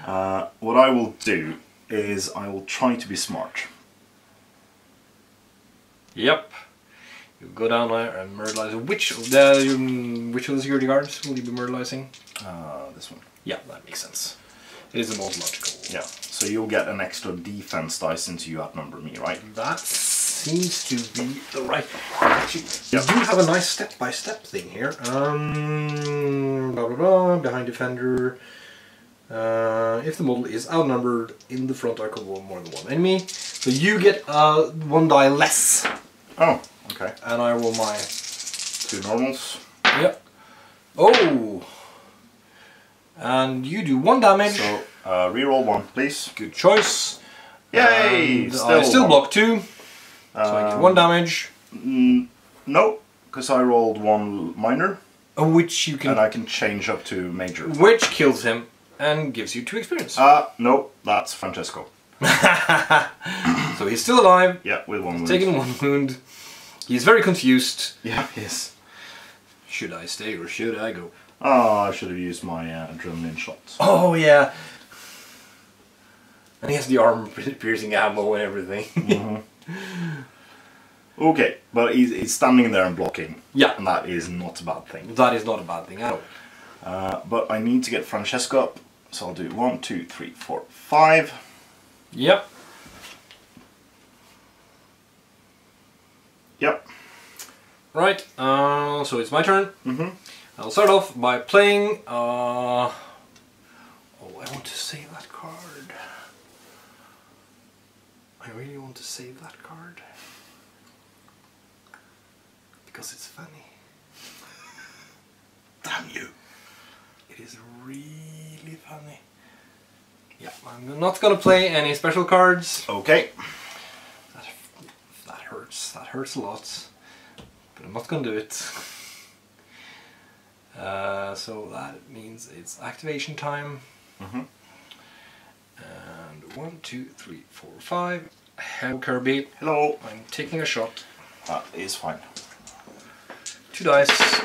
uh, what I will do is I will try to be smart. Yep. You go down there and myrtleize. Which of the um, which of the security guards will you be myrtleizing? Uh, this one. Yeah, that makes sense. It is the most logical. Yeah. So you'll get an extra defense die since you outnumber me, right? That seems to be the right. Actually, Yeah. you do have a nice step-by-step thing here. Um, blah blah blah. Behind defender. Uh, if the model is outnumbered in the front arc of more than one enemy, so you get uh, one die less, Oh, okay. and I roll my. Two normals. Yep. Oh. And you do one damage. So uh, reroll one, please. Good choice. Yay! And I still one. block two, so I get Um, one damage, Mm, no, because I rolled one minor, uh, which you can and I can change up to major. which kills him and gives you two experience. Uh, no, that's Francesco. <laughs> so he's still alive, Yeah, with one wound. taking one wound. He's very confused. Yeah, yes. Should I stay or should I go? Oh, I should have used my uh, adrenaline shots. Oh yeah. And he has the armor <laughs> piercing ammo and everything. Okay, but he's, he's standing there and blocking. Yeah. And that is not a bad thing. that is not a bad thing at all. Uh, but I need to get Francesco up, so I'll do one, two, three, four, five. Yep. Yep. Right. Uh, so it's my turn. Mm-hmm. I'll start off by playing. Uh, oh, I want to save that card. I really want to save that card because it's funny. Damn you. It is really funny. Yeah, I'm not gonna play any special cards. Okay. That, that hurts. That hurts a lot. But I'm not gonna do it. Uh, so that means it's activation time. Mhm. And one, two, three, four, five. Hello, Kirby. Hello. I'm taking a shot. That is fine. Two dice.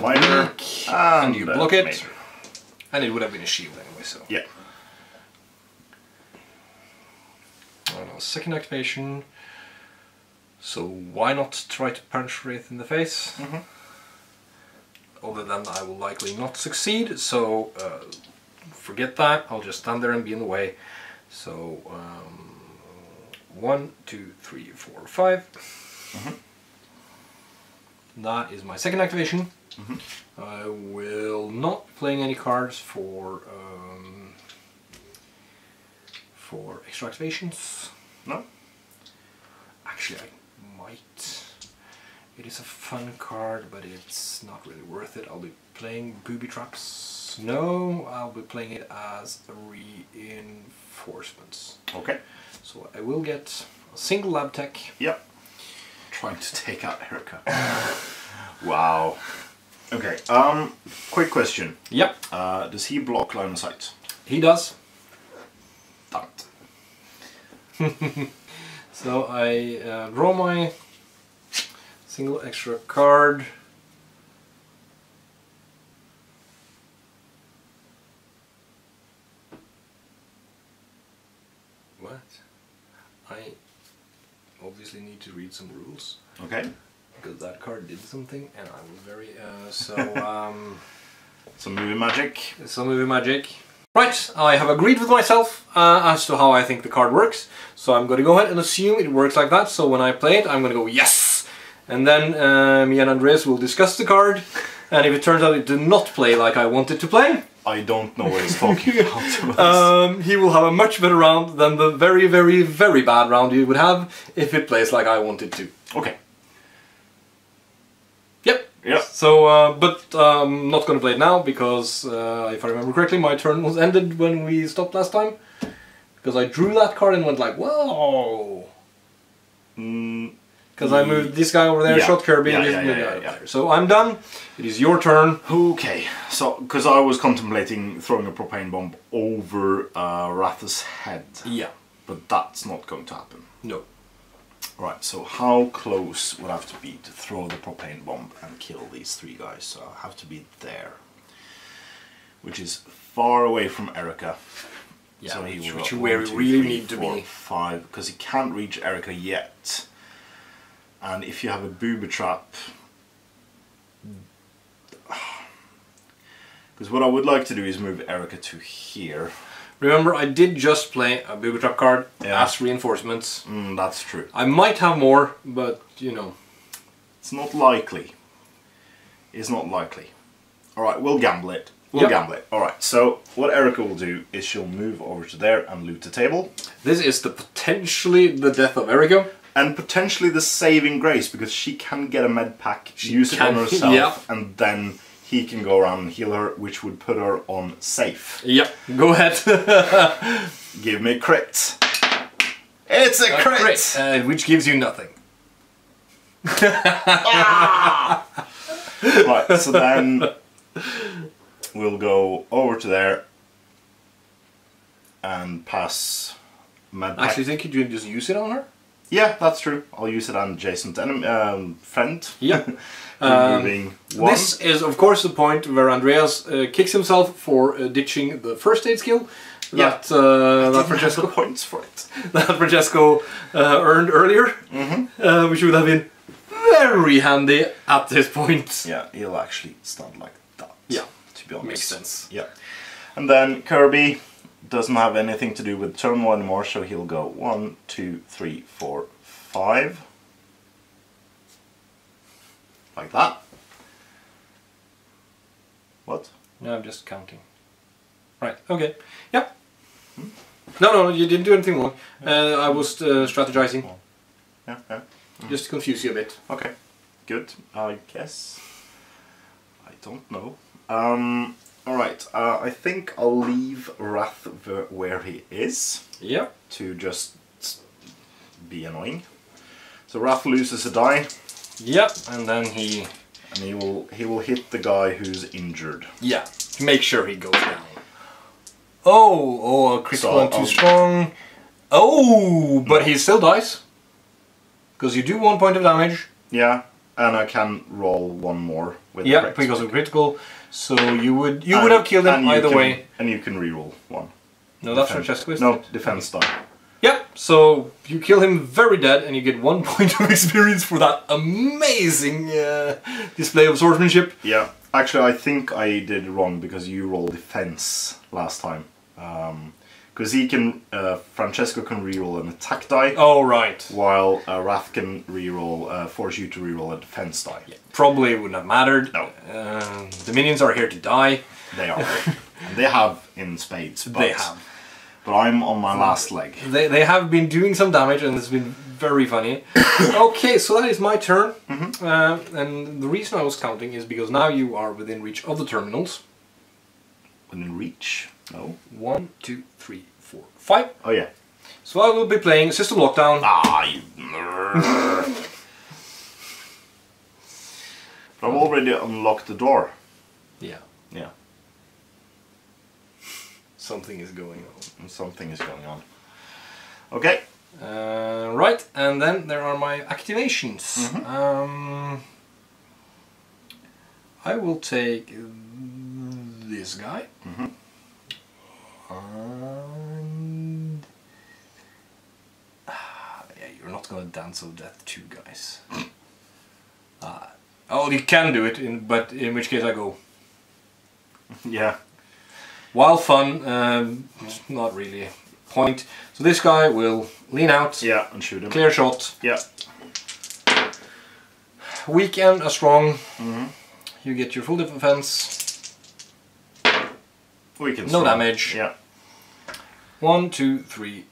Minor. And you uh, block it. major. And it would have been a shield anyway, so. Yeah. And second activation. So why not try to punch Wraith in the face? Mhm. Other than I will likely not succeed, so uh, forget that. I'll just stand there and be in the way. So um, one, two, three, four, five. That is my second activation. I will not be playing any cards for um, for extra activations. No. Actually, I might. It is a fun card, but it's not really worth it. I'll be playing booby traps. No, I'll be playing it as reinforcements. Okay. So I will get a single Labtech. Yep. Trying to take out Erika. <laughs> wow. Okay. Um. Quick question. Yep, Uh, does he block line of sight? he does. Damn it. <laughs> So I uh, draw my single extra card. What? I obviously need to read some rules Okay. because that card did something and I was very uh, so <laughs> um Some movie magic. some movie magic. Right, I have agreed with myself uh, as to how I think the card works. So I'm going to go ahead and assume it works like that. So when I play it, I'm going to go yes! And then uh, me and Andreas will discuss the card. And if it turns out it did not play like I wanted to play, I don't know what he's talking <laughs> about. um, he will have a much better round than the very, very, very bad round he would have if it plays like I wanted to. okay. Yep. Yeah. So, uh, but um, not going to play it now because, uh, if I remember correctly, my turn was ended when we stopped last time. Because I drew that card and went like, whoa! Mm, Because I moved this guy over there, Yeah. shot Kirby, Yeah, and this yeah, guy over there. So I'm done. It is your turn. Okay, so because I was contemplating throwing a propane bomb over uh, Rath's head, Yeah. but that's not going to happen. No. Right, so how close would I have to be to throw the propane bomb and kill these three guys? So I have to be there, which is far away from Erika. Yeah, so he which- which where we really need to be. Five, because he can't reach Erika yet. And if you have a booby trap, because what I would like to do is move Erika to here. Remember, I did just play a booby trap card Yeah. as reinforcements. Mm, that's true. I might have more, but you know. It's not likely. It's not likely. Alright, we'll gamble it. We'll Yep. gamble it. Alright, so what Erika will do is she'll move over to there and loot the table. This is the potentially the death of Erigo. And potentially the saving grace because she can get a med pack, use it on <laughs> herself, yeah. and then he can go around and heal her, which would put her on safe. Yep. Go ahead. <laughs> Give me a crit. It's a, crit! Great. Uh, which gives you nothing. <laughs> Right, so then we'll go over to there and pass med pack. Actually, think you just use it on her. Yeah, that's true. I'll use it on adjacent enemy um, friend. Yeah. <laughs> One. This is, of course, the point where Andreas uh, kicks himself for uh, ditching the first aid skill Yeah. that uh, that Francesco points for it. <laughs> that Francesco uh, earned earlier, Mm-hmm. uh, which would have been very handy at this point. Yeah, he'll actually stand like that. Yeah, to be honest. makes sense. Yeah, and then Kirby doesn't have anything to do with turn one anymore, so he'll go one, two, three, four, five, like that. What? No, I'm just counting. Right. Okay. Yeah. No, no, you didn't do anything wrong. Uh, I was uh, strategizing, Yeah, yeah. just to confuse you a bit. Okay, good. I guess. I don't know. Um. All right. Uh, I think I'll leave Wrath where he is Yeah. to just be annoying. So Wrath loses a die, Yeah. And then he, and he will he will hit the guy who's injured. yeah, make sure he goes down. Oh, oh, a critical So, and too um, strong. Oh, but he still dies. Because you do one point of damage. Yeah, and I can roll one more with Yeah, crit. because of critical. So you would you And- would have killed him either can- way. And you can reroll one. No, that's Defense- Francesco. isn't No, defense die. Yep. So you kill him very dead, and you get one <laughs> point of experience for that amazing uh, display of swordsmanship. Yeah, actually, I think I did wrong because you rolled defense last time. Because he can, uh, Francesco can reroll an attack die, Oh right. while uh, Wrath can reroll, uh, force you to reroll a defense die. Probably wouldn't have mattered. No. Uh, the minions are here to die. They are. <laughs> and they have in spades. But, They have. But I'm on my last leg. They, they have been doing some damage, and it's been very funny. <coughs> okay, so that is my turn. Uh, and the reason I was counting is because now you are within reach of the terminals. Within reach? No. One, two, three, four, five. Oh, yeah. So I will be playing System Lockdown. Ah, you. <laughs> but I've already unlocked the door. Yeah. Yeah. Something is going on. Something is going on. Okay. Uh, right, and then there are my activations. Um, I will take this guy. And Ah, yeah, you're not gonna dance of death, two guys. <coughs> Ah, oh, you can do it, in, but in which case I go <laughs> Yeah. wild fun. Um, not really point. So this guy will lean out. Yeah, and shoot him. Clear shot. Yeah. Weak and a strong. You get your full defense. We can No strong. damage. Yeah. One, two, three,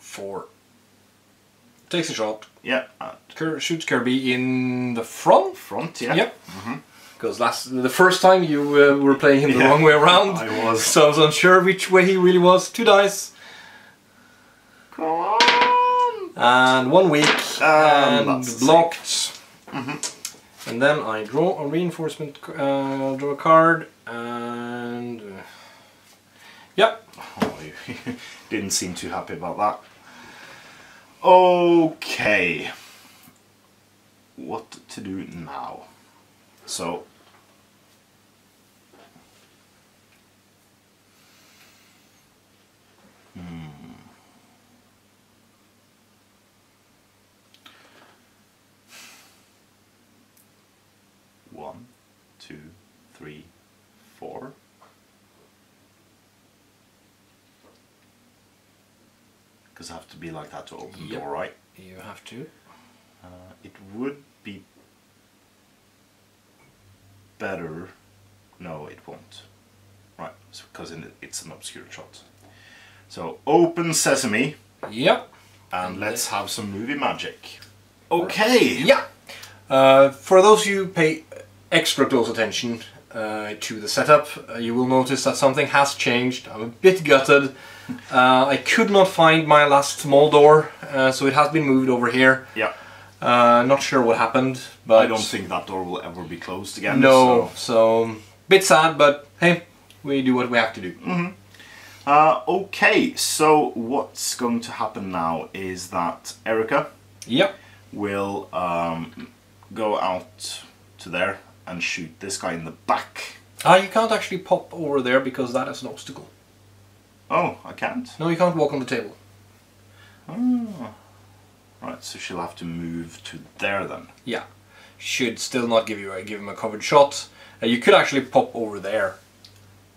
four. Takes a shot. Yeah. Ker- shoots Kirby in the front. front, yeah. Yep. Because last the first time you uh, were playing him the Yeah, wrong way around. <laughs> I was. So I was unsure which way he really was. Two dice. Come on! and one weak And and, blocked. And then I draw a reinforcement, uh, draw a card, and uh, yep, Oh, <laughs> didn't seem too happy about that. Okay. What to do now? So. Hmm. One, two, three, four. Because I have to be like that to open the door, right? you have to. Uh, it would be better. No, it won't. Right, because it's an obscure shot. So open sesame, Yep. and And let's have some movie magic. Okay. Yeah. Uh, for those of you who pay extra close attention uh, to the setup, uh, you will notice that something has changed. I'm a bit gutted. Uh, I could not find my last small door, uh, so it has been moved over here. Yeah. Uh, not sure what happened, but I don't think that door will ever be closed again. no. so- So bit sad, but hey, we do what we have to do. Uh, okay, so what's going to happen now is that Erika Yep. will um, go out to there and shoot this guy in the back. Ah, you can't actually pop over there because that is an obstacle. Oh, I can't. No, you can't walk on the table. Oh. Right, so she'll have to move to there then. Yeah, should still not give you a, give him a covered shot. Uh, you could actually pop over there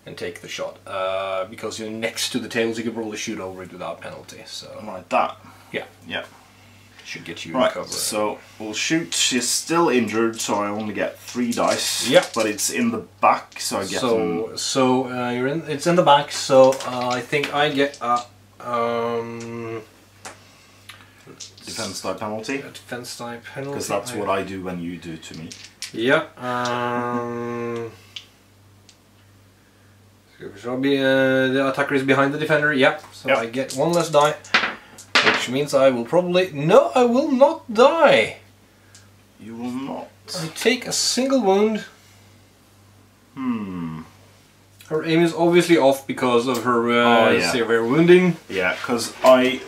and take the shot uh, because you're next to the tables. You could probably shoot over it without penalty. So Like that. yeah, Yeah. Should get you Right, so we'll shoot. She's still injured, so I only get three dice. Yeah. But it's in the back, so I get so them. so uh, you're in. It's in the back. So uh, I think I get a um, defense die penalty. a defense type penalty. Because that's what I do when you do to me. Yeah. Um, so be uh, the attacker is behind the defender. Yeah. So. I get one less die, which means I will probably no, I will not die. You will not. I take a single wound. Hmm. Her aim is obviously off because of her uh, Oh, yeah. severe wounding. Yeah, because I.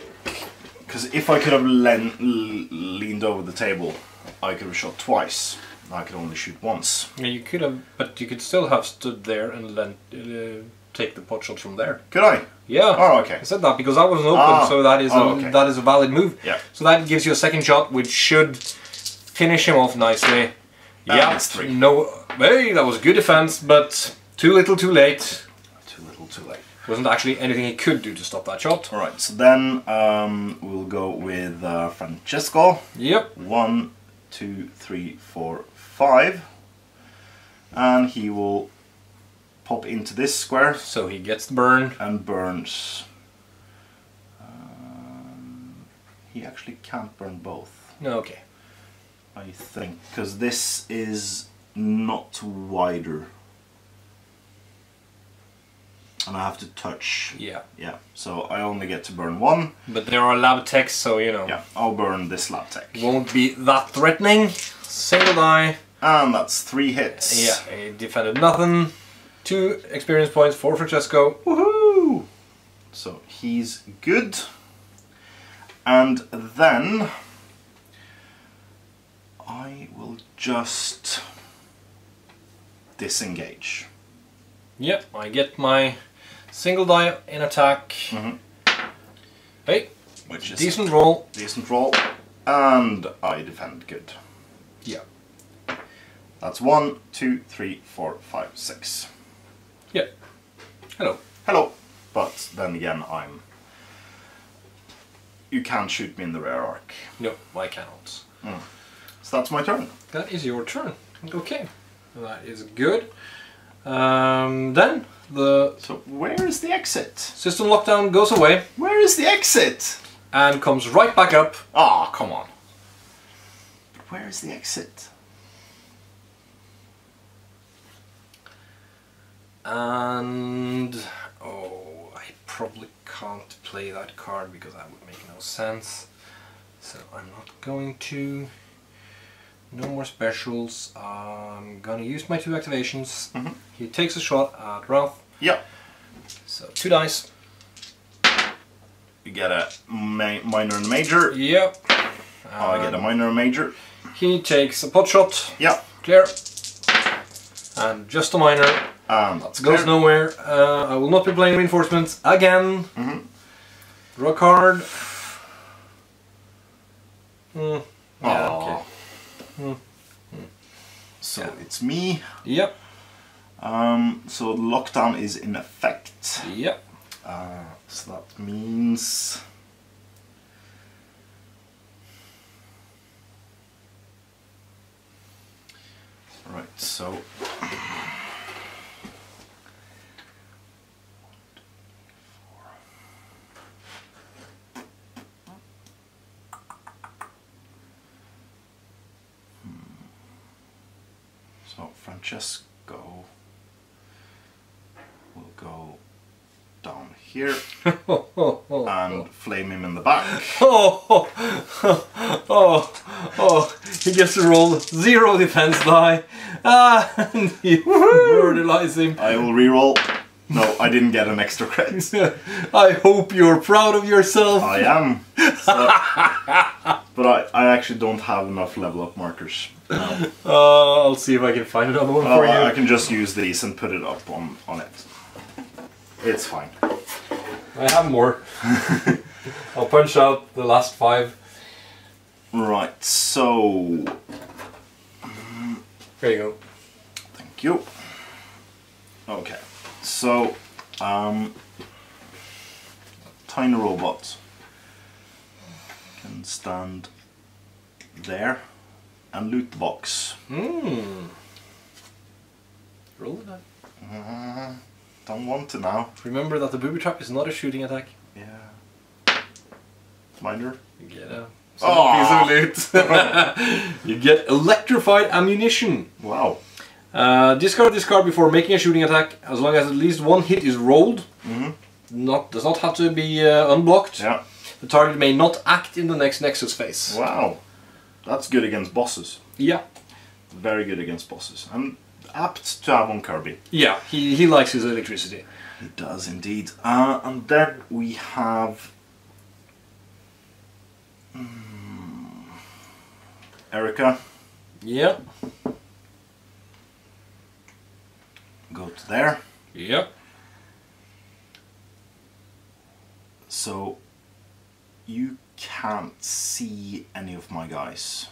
Because if I could have leaned over the table, I could have shot twice. I could only shoot once. Yeah, you could have, but you could still have stood there and then uh, take the pot shot from there. Could I? Yeah. Oh, okay. I said that because that wasn't open, Ah. so that is Oh, a, okay. that is a valid move. Yeah. So that gives you a second shot, which should finish him off nicely. And yeah. three. No. Hey, that was a good defense, but too little, too late. Too little, too late. Wasn't actually anything he could do to stop that shot. Alright, so then um, we'll go with uh, Francesco. Yep. One, two, three, four, five. And he will pop into this square So he gets the burn. and burns. Um, he actually can't burn both, No, Okay. I think, because this is not wider. And I have to touch. Yeah. Yeah, so I only get to burn one. But there are Labtechs, so you know. Yeah, I'll burn this Labtech. Won't be that threatening. Single die. And that's three hits. Yeah, he defended nothing. Two experience points for Francesco. Woohoo! So he's good. And then I will just disengage. Yep, I get my single die in attack. Mhm. Hey, Which is decent roll. decent roll. And I defend good. Yeah. That's one, two, three, four, five, six. Yeah. Hello. Hello. But then again, I'm. You can't shoot me in the rear arc. No, I cannot. So that's my turn. That is your turn. Okay. That is good. Um, then the So where is the exit? system lockdown goes away Where is the exit? and comes right back up. Ah, come on. But where is the exit? And oh, I probably can't play that card because that would make no sense. So I'm not going to. No more specials. I'm gonna use my two activations. Mhm. He takes a shot at Ralph. Yeah. So two dice. You get a ma minor and a major. Yep. Oh, I get a minor and major. He takes a pot shot. Yeah. Clear. And just a minor. That's Goes clear. nowhere. Uh, I will not be playing reinforcements again. Mhm. Draw a card. Hmm. Yeah, okay. So Yeah. it's me. Yep. Um, so lockdown is in effect. Yep. Uh, so that means. Right, so. <clears throat> Hmm. So we'll go down here <laughs> and flame him in the back. Oh, <laughs> oh, oh, oh, he gets to roll zero defense die. Ah, <laughs> and you murderize him. I will reroll. No, I didn't get an extra credit. <laughs> I hope you're proud of yourself. I am. So- but I, I actually don't have enough level up markers. Uh, I'll see if I can find another one Oh, for I, I can just use these and put it up on, on it. It's fine. I have more. <laughs> I'll punch out the last five. Right, so There you go. Thank you. Okay, so um, tiny robots can stand there and loot the box. Hmm. Roll die. Uh, don't want to now. Remember that the booby trap is not a shooting attack. Yeah. You get a Aw. piece of loot. <laughs> you get electrified ammunition. Wow. Uh, discard this card before making a shooting attack, as long as at least one hit is rolled. Mhm. Not does not have to be uh, unblocked. Yeah. The target may not act in the next Nexus phase. Wow. That's good against bosses. Yeah, Very good against bosses. I'm apt to have on Kirby. yeah. He he likes his electricity. He does indeed. Uh, and then we have Hmm. Erika. Yeah. Go to there. Yep. So you can't see any of my guys.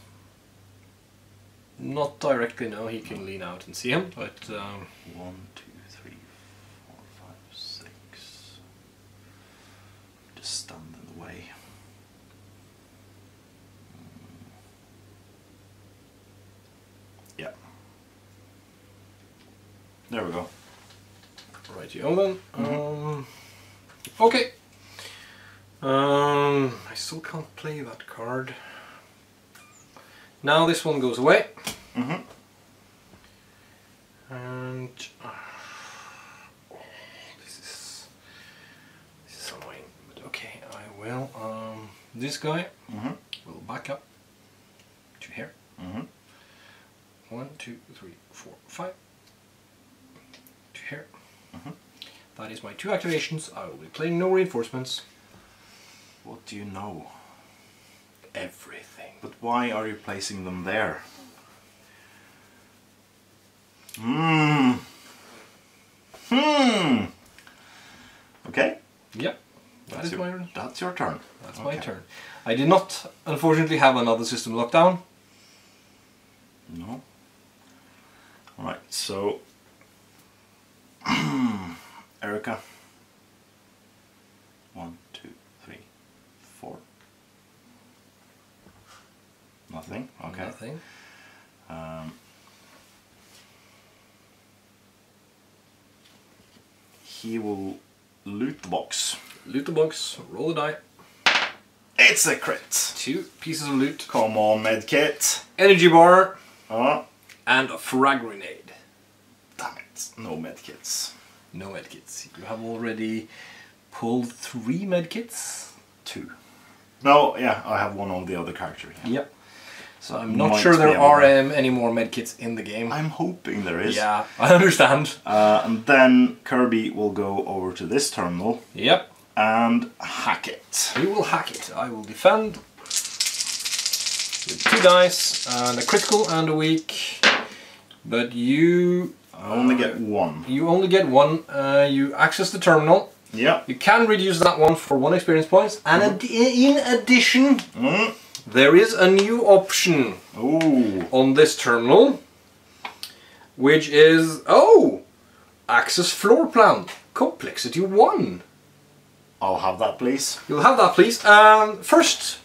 Not directly. No, he can lean out and see him, but um, One, two, three, four, five, six. Just stand in the way. Hmm. Yeah. There we go. Rightio then. Um, okay. Um, I still can't play that card. Now this one goes away. Mm-hmm. And uh, oh, this is this is annoying. But okay, I will. Um, this guy Mm-hmm. will back up to here. Mm-hmm. One, two, three, four, five. Here. Mhm. That is my two activations. I will be playing no reinforcements. What do you know? Everything. But why are you placing them there? Hmm. Hmm. Okay. Yep. That That's is your, my that's your turn. that's my turn. I did not unfortunately have another system lockdown. No. Alright, so <clears throat> Erika. One, two, three, four. Nothing. Okay. Nothing. Um, he will loot the box. Loot the box, roll the die. It's a crit. Two pieces of loot. Come on, medkit. Energy bar Oh, and a frag grenade. It. No medkits. No medkits. You have already pulled three medkits. Two. No, yeah, I have one on the other character. Yeah. Yep. So I'm not Might sure there are um, any more medkits in the game. I'm hoping there is. Yeah, <laughs> I understand. Uh, and then Kirby will go over to this terminal Yep. and hack it. He will hack it. I will defend with two dice and a critical and a weak. But you I only get one. you only get one. Uh, you access the terminal. Yeah. You can reduce that one for one experience points, and ad- in addition, Mm. there is a new option Ooh. on this terminal, which is oh, access floor plan complexity one. I'll have that, please. You'll have that, please. Um, first,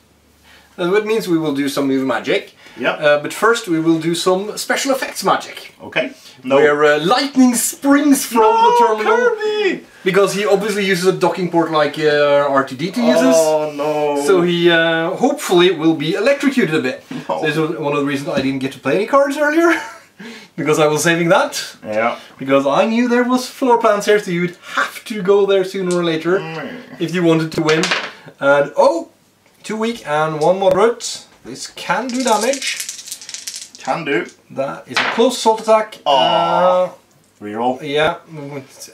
uh, that means we will do some movie magic. Yeah. Uh, but first, we will do some special effects magic. okay. No. Where uh, lightning springs from the No, terminal. Kirby! Because he obviously uses a docking port like uh, R2D2 uses. Oh no. So he uh, hopefully will be electrocuted a bit. No. This is one of the reasons I didn't get to play any cards earlier. <laughs> because I was saving that. Yeah. Because I knew there was floor plans here, so you'd have to go there sooner or later Mm. if you wanted to win. And oh, two weak and one moderate. This can do damage. Can do. That is a close assault attack. Aw. Uh, Reroll. yeah,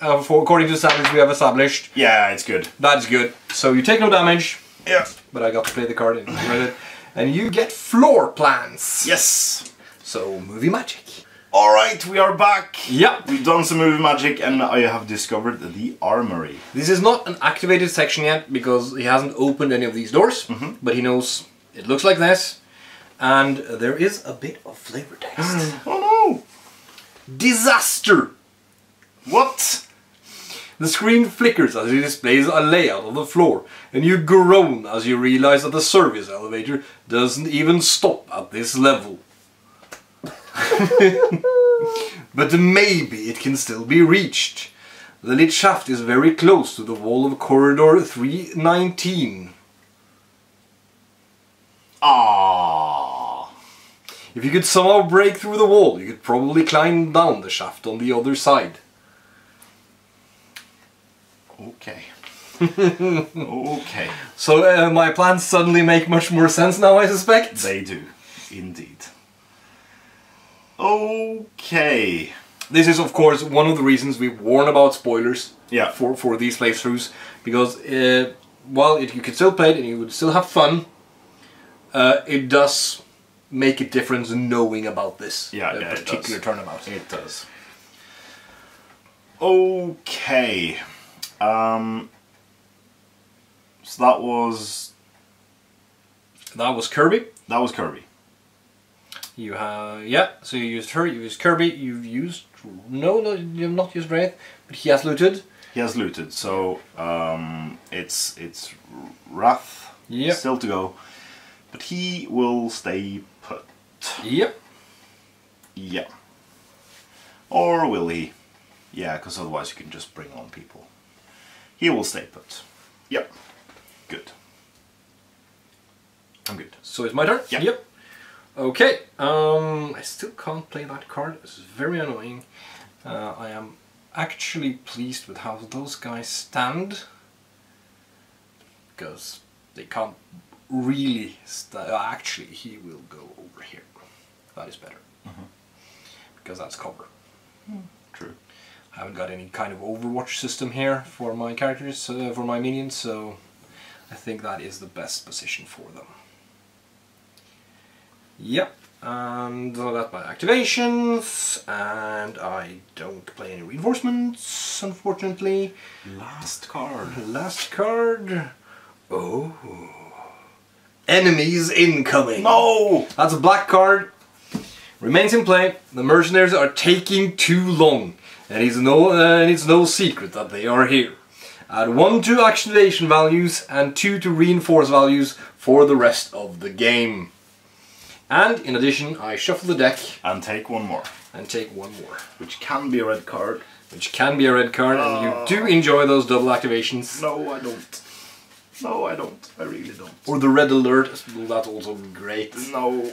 uh, for, according to the standards we have established, Yeah, it's good. that's good. So you take no damage, Yeah. but I got to play the card and read it. And you get floor plans. Yes. So movie magic. All right, we are back. Yeah. We've done some movie magic, and I have discovered the armory. This is not an activated section yet because he hasn't opened any of these doors, but he knows it looks like this. And there is a bit of flavor text. <gasps> Oh no! Disaster! What? The screen flickers as it displays a layout of the floor, and you groan as you realize that the service elevator doesn't even stop at this level. <laughs> but maybe it can still be reached. The lit shaft is very close to the wall of corridor 319. Ah. If you could somehow break through the wall, you could probably climb down the shaft on the other side. Okay. <laughs> okay. So uh, my plans suddenly make much more sense now, I suspect. They do, indeed. Okay. This is, of course, one of the reasons we warn about spoilers Yeah. for, for these playthroughs. Because uh, while it, you could still play it and you would still have fun, uh, it does make a difference knowing about this Yeah, uh, yeah, it particular does. turnabout. It does. Okay. Um. So that was That was Kirby. that was Kirby. You have yeah. So you used her. You used Kirby. You've used no, no, you've not used Wraith, but he has looted. He has looted, so um, it's it's Wrath Yep. still to go, but he will stay put. Yep. Yeah. Or will he? Yeah, because otherwise you can just bring on people. He will stay put. Yep. Good. I'm good. So it's my turn. Yeah. Yep. Okay. Um, I still can't play that card. This is very annoying. Uh, I am actually pleased with how those guys stand because they can't really. St- uh, actually, he will go over here. That is better because that's cover. True. I haven't got any kind of Overwatch system here for my characters, uh, for my minions, so I think that is the best position for them. Yep, and that's my activations, and I don't play any reinforcements, unfortunately. Last card. Last card. Oh. Enemies incoming! No! That's a black card. Remains in play. The mercenaries are taking too long, and it's no, uh, and it's no secret that they are here. Add one to activation values and two to reinforce values for the rest of the game. And in addition, I shuffle the deck And take one more. and take one more, Which can be a red card. which can be a red card, and you do enjoy those double activations. No, I don't. No, I don't. I really don't. Or the red alert, well, that's also great. No.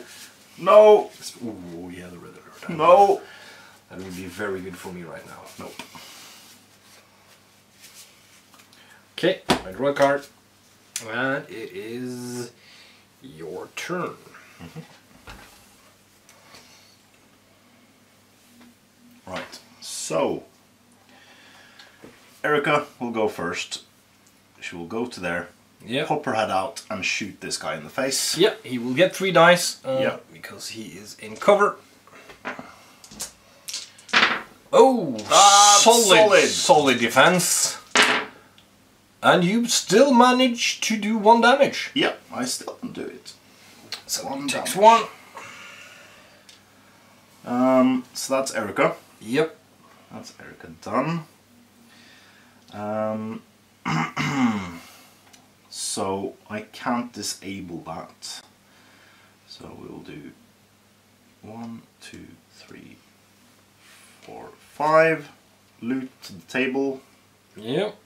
No. Oh yeah, the red alert. No. That would be very good for me right now. Nope. Okay, I draw a card. And it is your turn. Mm-hmm. Right. So, Erika will go first. She will go to there, Yeah. pop her head out, and shoot this guy in the face. Yeah, he will get three dice uh, Yeah. because he is in cover. Oh, Ah, solid, solid. solid defense. And you still manage to do one damage. Yeah, I still can do it. So One takes damage. one. Um, so that's Erika. Yep. That's Erika done. Um, <clears throat> so I can't disable that. So we'll do one, two, three, four, five. Loot to the table. Yep.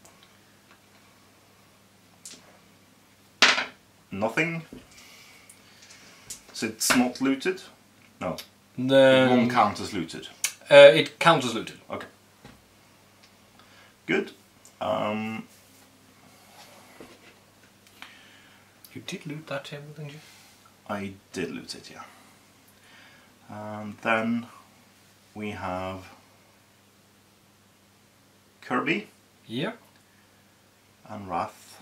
Nothing. So it's not looted? No. It Then won't count as looted. uh, it counts as looted. Okay. Good. Um, You did loot that table, didn't you? I did loot it, yeah. And then we have Kirby Yep. and Wrath.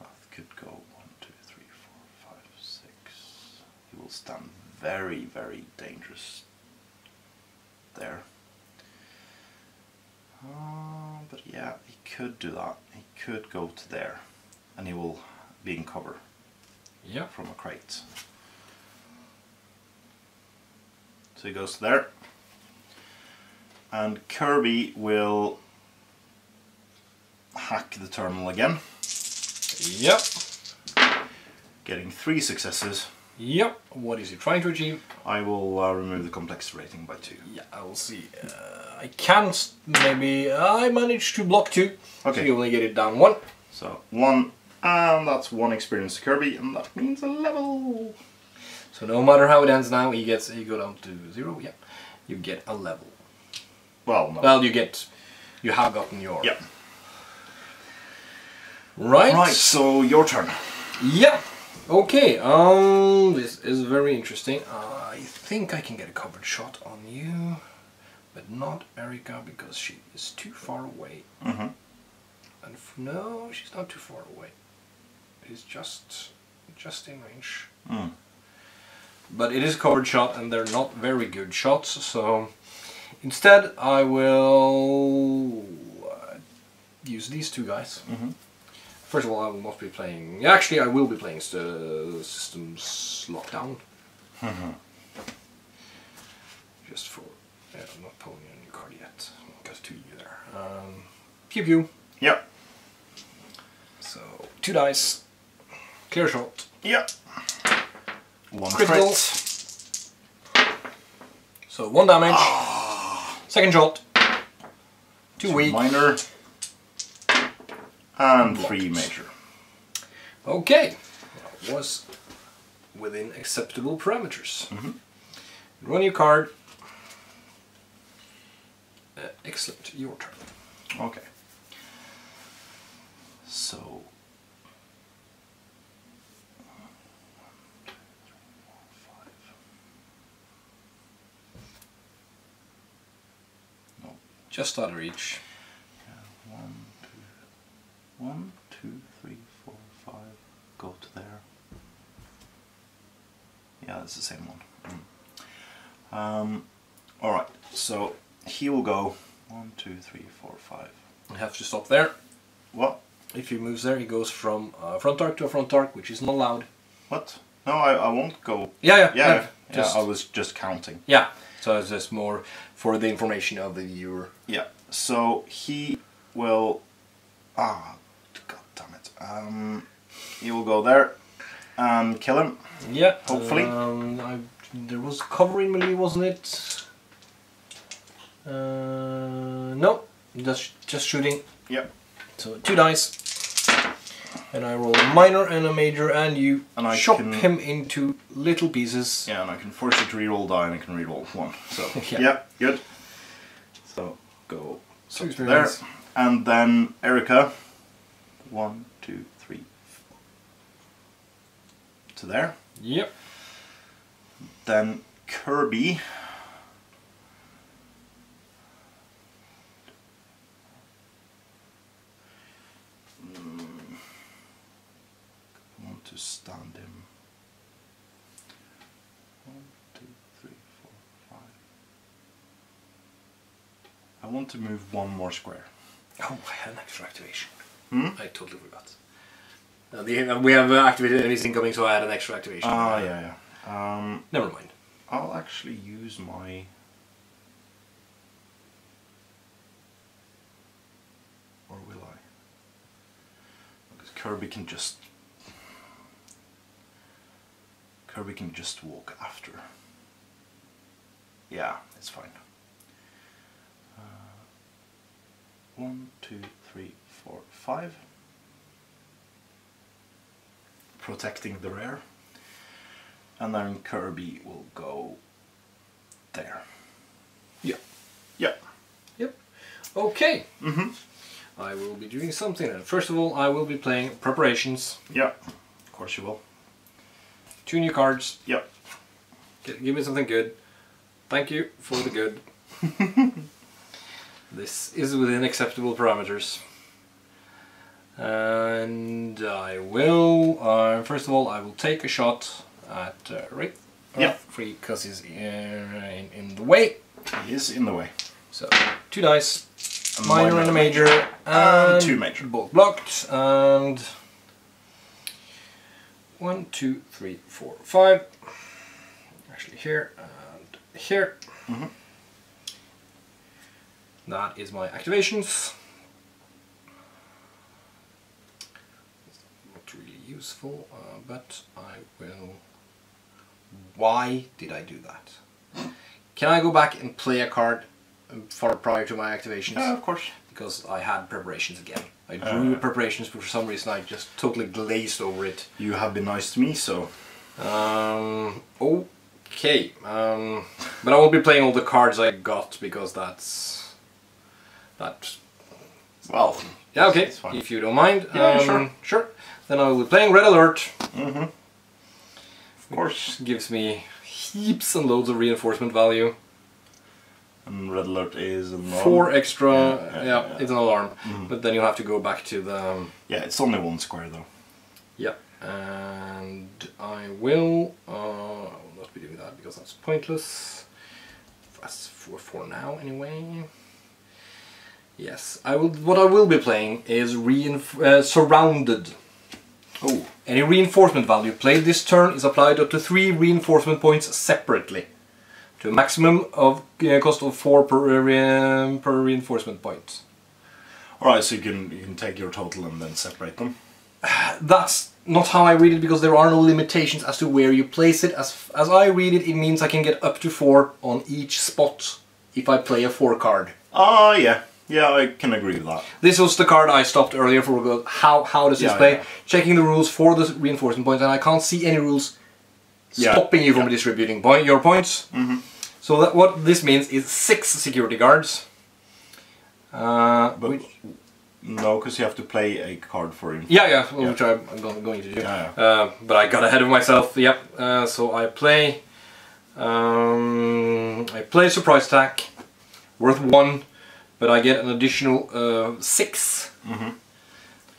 Wrath could go one, two, three, four, five, six. He will stand very, very dangerous there. Uh, but yeah, he could do that. He could go to there, and he will be in cover. Yep. from a crate. So he goes there. And Kirby will hack the terminal again, Yep. getting three successes. Yep. What is he trying to achieve? I will uh, remove the complexity rating by two. Yeah, I will see. Uh, I can't. Maybe I managed to block two. Okay. So you only get it down one. So one, and that's one experience to Kirby, and that means a level. So no matter how it ends now, he gets he go down to zero. Yeah, you get a level. Well, no. Well, you get you have gotten your yeah. right. Right. So your turn. Yeah. Okay. Um, this is very interesting. Uh, I think I can get a covered shot on you, but not Erika because she is too far away. Mm-hmm. And f- no, she's not too far away. It's just just in range. Mm. But it is covered shot, and they're not very good shots. So instead, I will uh, use these two guys. Mhm. First of all, I will not be playing. Actually, I will be playing st- Systems Lockdown. Mm-hmm. Just for. Yeah, I'm not pulling a new card yet. Got two you there. Um, pew pew. Yep. So two dice. Clear shot. Yep. One Critical. crit. So one damage. Second shot. Two weak. Minor. And Blocked. three major. Okay. That was within acceptable parameters. Mhm. Run your card. Uh, excellent. Your turn. Okay. So. No. Just out of reach. One, two, three, four, five. Go to there. Yeah, it's the same one. Mm. Um, all right. So he will go one, two, three, four, five. You have to stop there. What? If he moves there, he goes from uh, front arc to a front arc, which is not allowed. What? No, I, I won't go. Yeah, yeah, Yeah, yeah, Just, I was just counting. yeah. So it's just more for the information of the viewer. Yeah. So he will. Ah, god damn it. Um, he will go there and kill him. Yeah. Hopefully. Um, I, there was covering melee, wasn't it? Uh, no, just just shooting. Yep. So two dice, and I roll a minor and a major, and you And I chop can- him into little pieces. Yeah, and I can force you to reroll die, and I can reroll one. So <laughs> Yeah. yeah, good. So go so there, and then Erika One, two, three, four. To there. Yep. Then Kirby. Mm. I want to stand him. One, two, three, four, five. I want to move one more square. Oh, I had an extra activation. Hmm? I totally forgot. Uh, the, we have uh, activated enemies incoming, so I had an extra activation. Ah, yeah, yeah. Um, Never mind. I'll actually use my. Or will I? Because Kirby can just. Kirby can just walk after. Yeah, it's fine. Uh, one, two, three, four, five. Protecting the rear and then Kirby will go there. Yeah. Yeah. Yep. Okay. Mm-hmm. I will be doing something then. First of all, I will be playing preparations. Yeah. Of course you will. Two new cards. Yeah. G- Give me something good. Thank you for the good. <laughs> this is within acceptable parameters. And I will, uh, first of all, I will take a shot at uh, Rick. Yeah. Free because he's uh, in, in the way. He is in the way. So, two dice, A minor and a major, and, And two major. Both blocked, and one, two, three, four, five. Actually, here and here. Mhm. That is my activations. Not really useful, uh, but I will. Why did I do that? Can I go back and play a card um, for prior to my activations? Yeah, of course. because I had preparations again. I drew Uh. preparations, but for some reason I just totally glazed over it. You have been nice to me, so Um, okay, um, but I will be playing all the cards I got because that's that. well. Yeah, okay. If you don't mind, Yeah, um, sure. sure. Then I will be playing Red Alert. Mm-hmm. Of course. Gives me heaps and loads of reinforcement value. And red alert is an alarm. Four extra. Yeah, Yeah, yeah, yeah. it's an alarm. Mhm. But then you'll have to go back to the. Um, Yeah, it's only one square though. Yeah, and I will. Uh, I will not be doing that because that's pointless. That's for for now anyway. Yes, I will. What I will be playing is reinf- uh, surrounded. Oh. Any reinforcement value played this turn is applied up to three reinforcement points separately, to a maximum of uh, cost of four per uh, re- per reinforcement point. Alright, so you can you can take your total and then separate them. <sighs> That's not how I read it because there are no limitations as to where you place it. As as I read it, it means I can get up to four on each spot if I play a four card. Ah, yeah. Yeah, I can agree with that. This was the card I stopped earlier for. How how does this Yeah, play? yeah. Checking the rules for the reinforcement points, and I can't see any rules Yeah, stopping you from distributing point your points. Mhm. So that what this means is six security guards. Uh, But which- no, because you have to play a card for him. Yeah, yeah, well, which I'm going to do. Uh, but I got ahead of myself. Yep. Uh, so I play. Um, I play surprise attack, worth one, but I get an additional uh, 6 Mhm.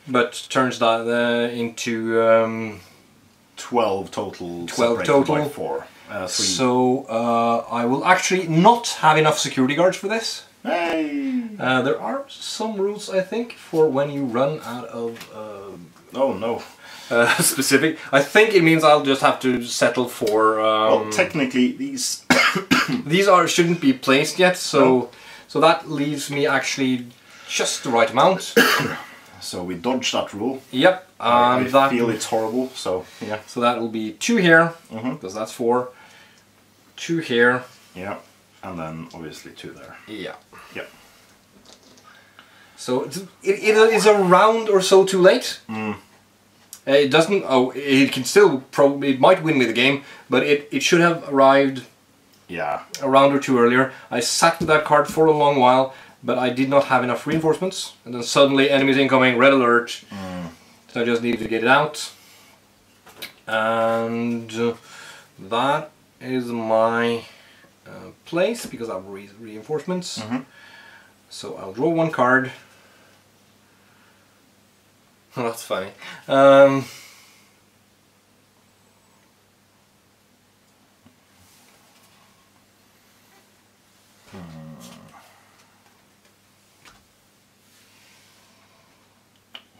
But turns that uh, into um, Twelve total. 12 total. By four. Uh, so uh, I will actually not have enough security guards for this. Hey. Uh, there are some rules I think for when you run out of. Uh, Oh no. <laughs> uh, specific. I think it means I'll just have to settle for. Um, Well, technically, these. <coughs> these are shouldn't be placed yet, so. So that leaves me actually just the right amount. <coughs> so we dodge that rule. yep, I that feel it's horrible. So yeah. so that will be two here Mhm. because that's four. Two here. Yeah. And then obviously two there. Yeah. Yeah. So it, it is a round or so too late. Mm. Uh, It doesn't. Oh, it can still probably. It might win me the game, but it, it should have arrived Yeah. a round or two earlier. I sat with that card for a long while, but I did not have enough reinforcements. And then suddenly, enemies incoming, red alert. Mm. So I just need to get it out. And uh, that is my uh, place because I have re reinforcements. Mhm. So I'll draw one card. <laughs> That's funny. Um,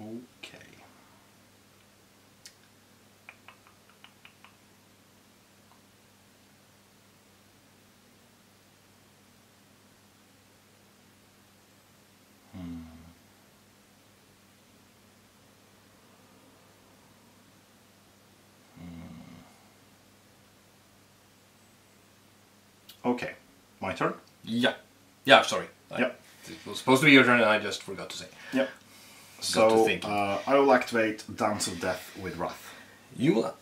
Okay. Okay, my turn. yeah. Yeah, sorry. I- Yep. It was supposed to be your turn and I just forgot to say. Yeah. So uh, I will activate Dance of Death with Wrath. You will.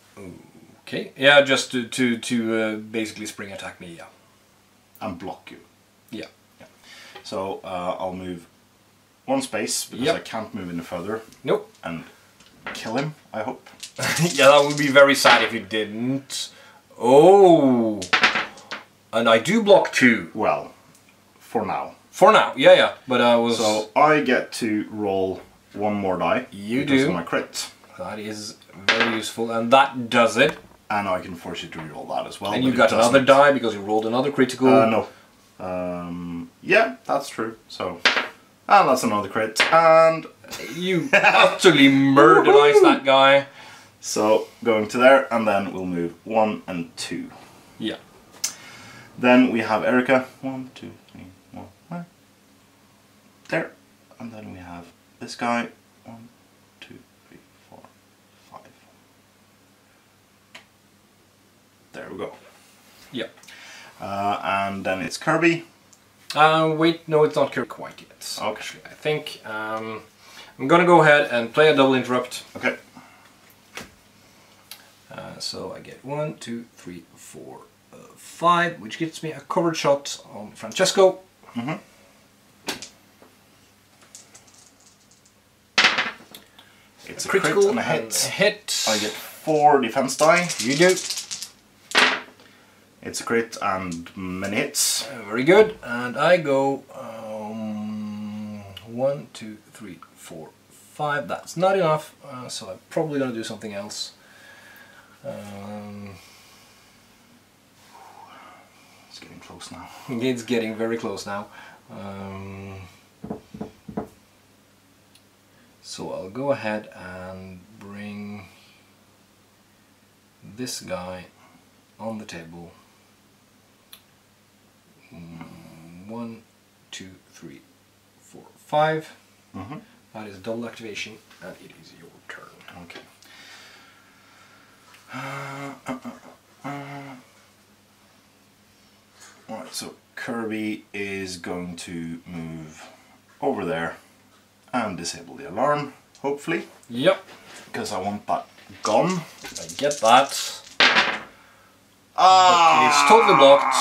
Okay. Yeah, just to to to uh, basically spring attack me. Yeah. and block you. Yeah. yeah. So uh, I'll move one space because Yep. I can't move any further Nope. and kill him. I hope. <laughs> yeah, that would be very sad if you didn't. Oh. And I do block two Well, for now. for now. Yeah, yeah. But I was. So I get to roll one more die. You do. my crit, that is very useful, and that does it. and I can force you to roll that as well. and you got another die because you rolled another critical. Uh, no. Um, yeah, that's true. So, and that's another crit, and You utterly murderized that guy. so going to there, and then we'll move one and two. Yeah. Then we have Erika. One, two, three, four, five. There. And then we have this guy. One, two, three, four, five. There we go. Yeah. Uh, and then it's Kirby. Uh, wait, no, it's not Kirby quite yet. Okay. Actually, I think um, I'm gonna go ahead and play a double interrupt. Okay. Uh, so I get one, two, three, four, uh, five, which gives me a covered shot on Francesco. Mhm. It's a Critical crit and a and hit. hit. I get four defense die. You do. It's a crit and many hits. Uh, very good. And I go um, one, two, three, four, five. That's not enough. Uh, so I'm probably gonna do something else. Um, It's getting close now. <laughs> It's getting very close now. Um, so I'll go ahead and bring this guy on the table. Mm, One, two, three, four, five. Mhm. That is double activation, and it is your turn. Okay. Uh, uh, uh, uh. Right, so Kirby is going to move over there and disable the alarm, hopefully, Yep, because I want that gone. I get that. Ah! It is totally blocked.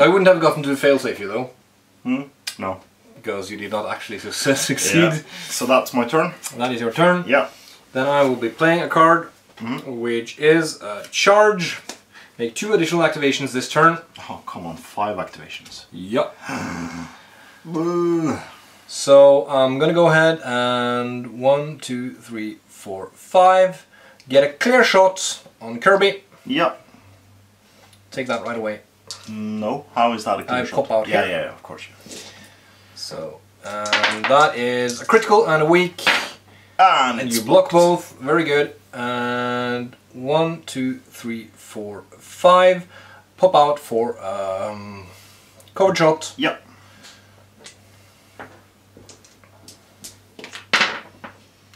I wouldn't have gotten to the fail safe you though. Hmm? No. because you did not actually <laughs> succeed. Yeah. So that's my turn. That is your turn. Yeah. Then I will be playing a card, Mhm. which is a charge. Make two additional activations this turn. Oh, come on, five activations. Yup. Boo. So I'm gonna go ahead and one, two, three, four, five. Get a clear shot on Kirby. Yep. Take that right away. No. How is that a clear I shot? pop out yeah, here. yeah, yeah, of course. So and that is a critical and a weak. And, And it's you block both. Very good. And one, two, three, four, five. Pop out for um, cover shot. Yep.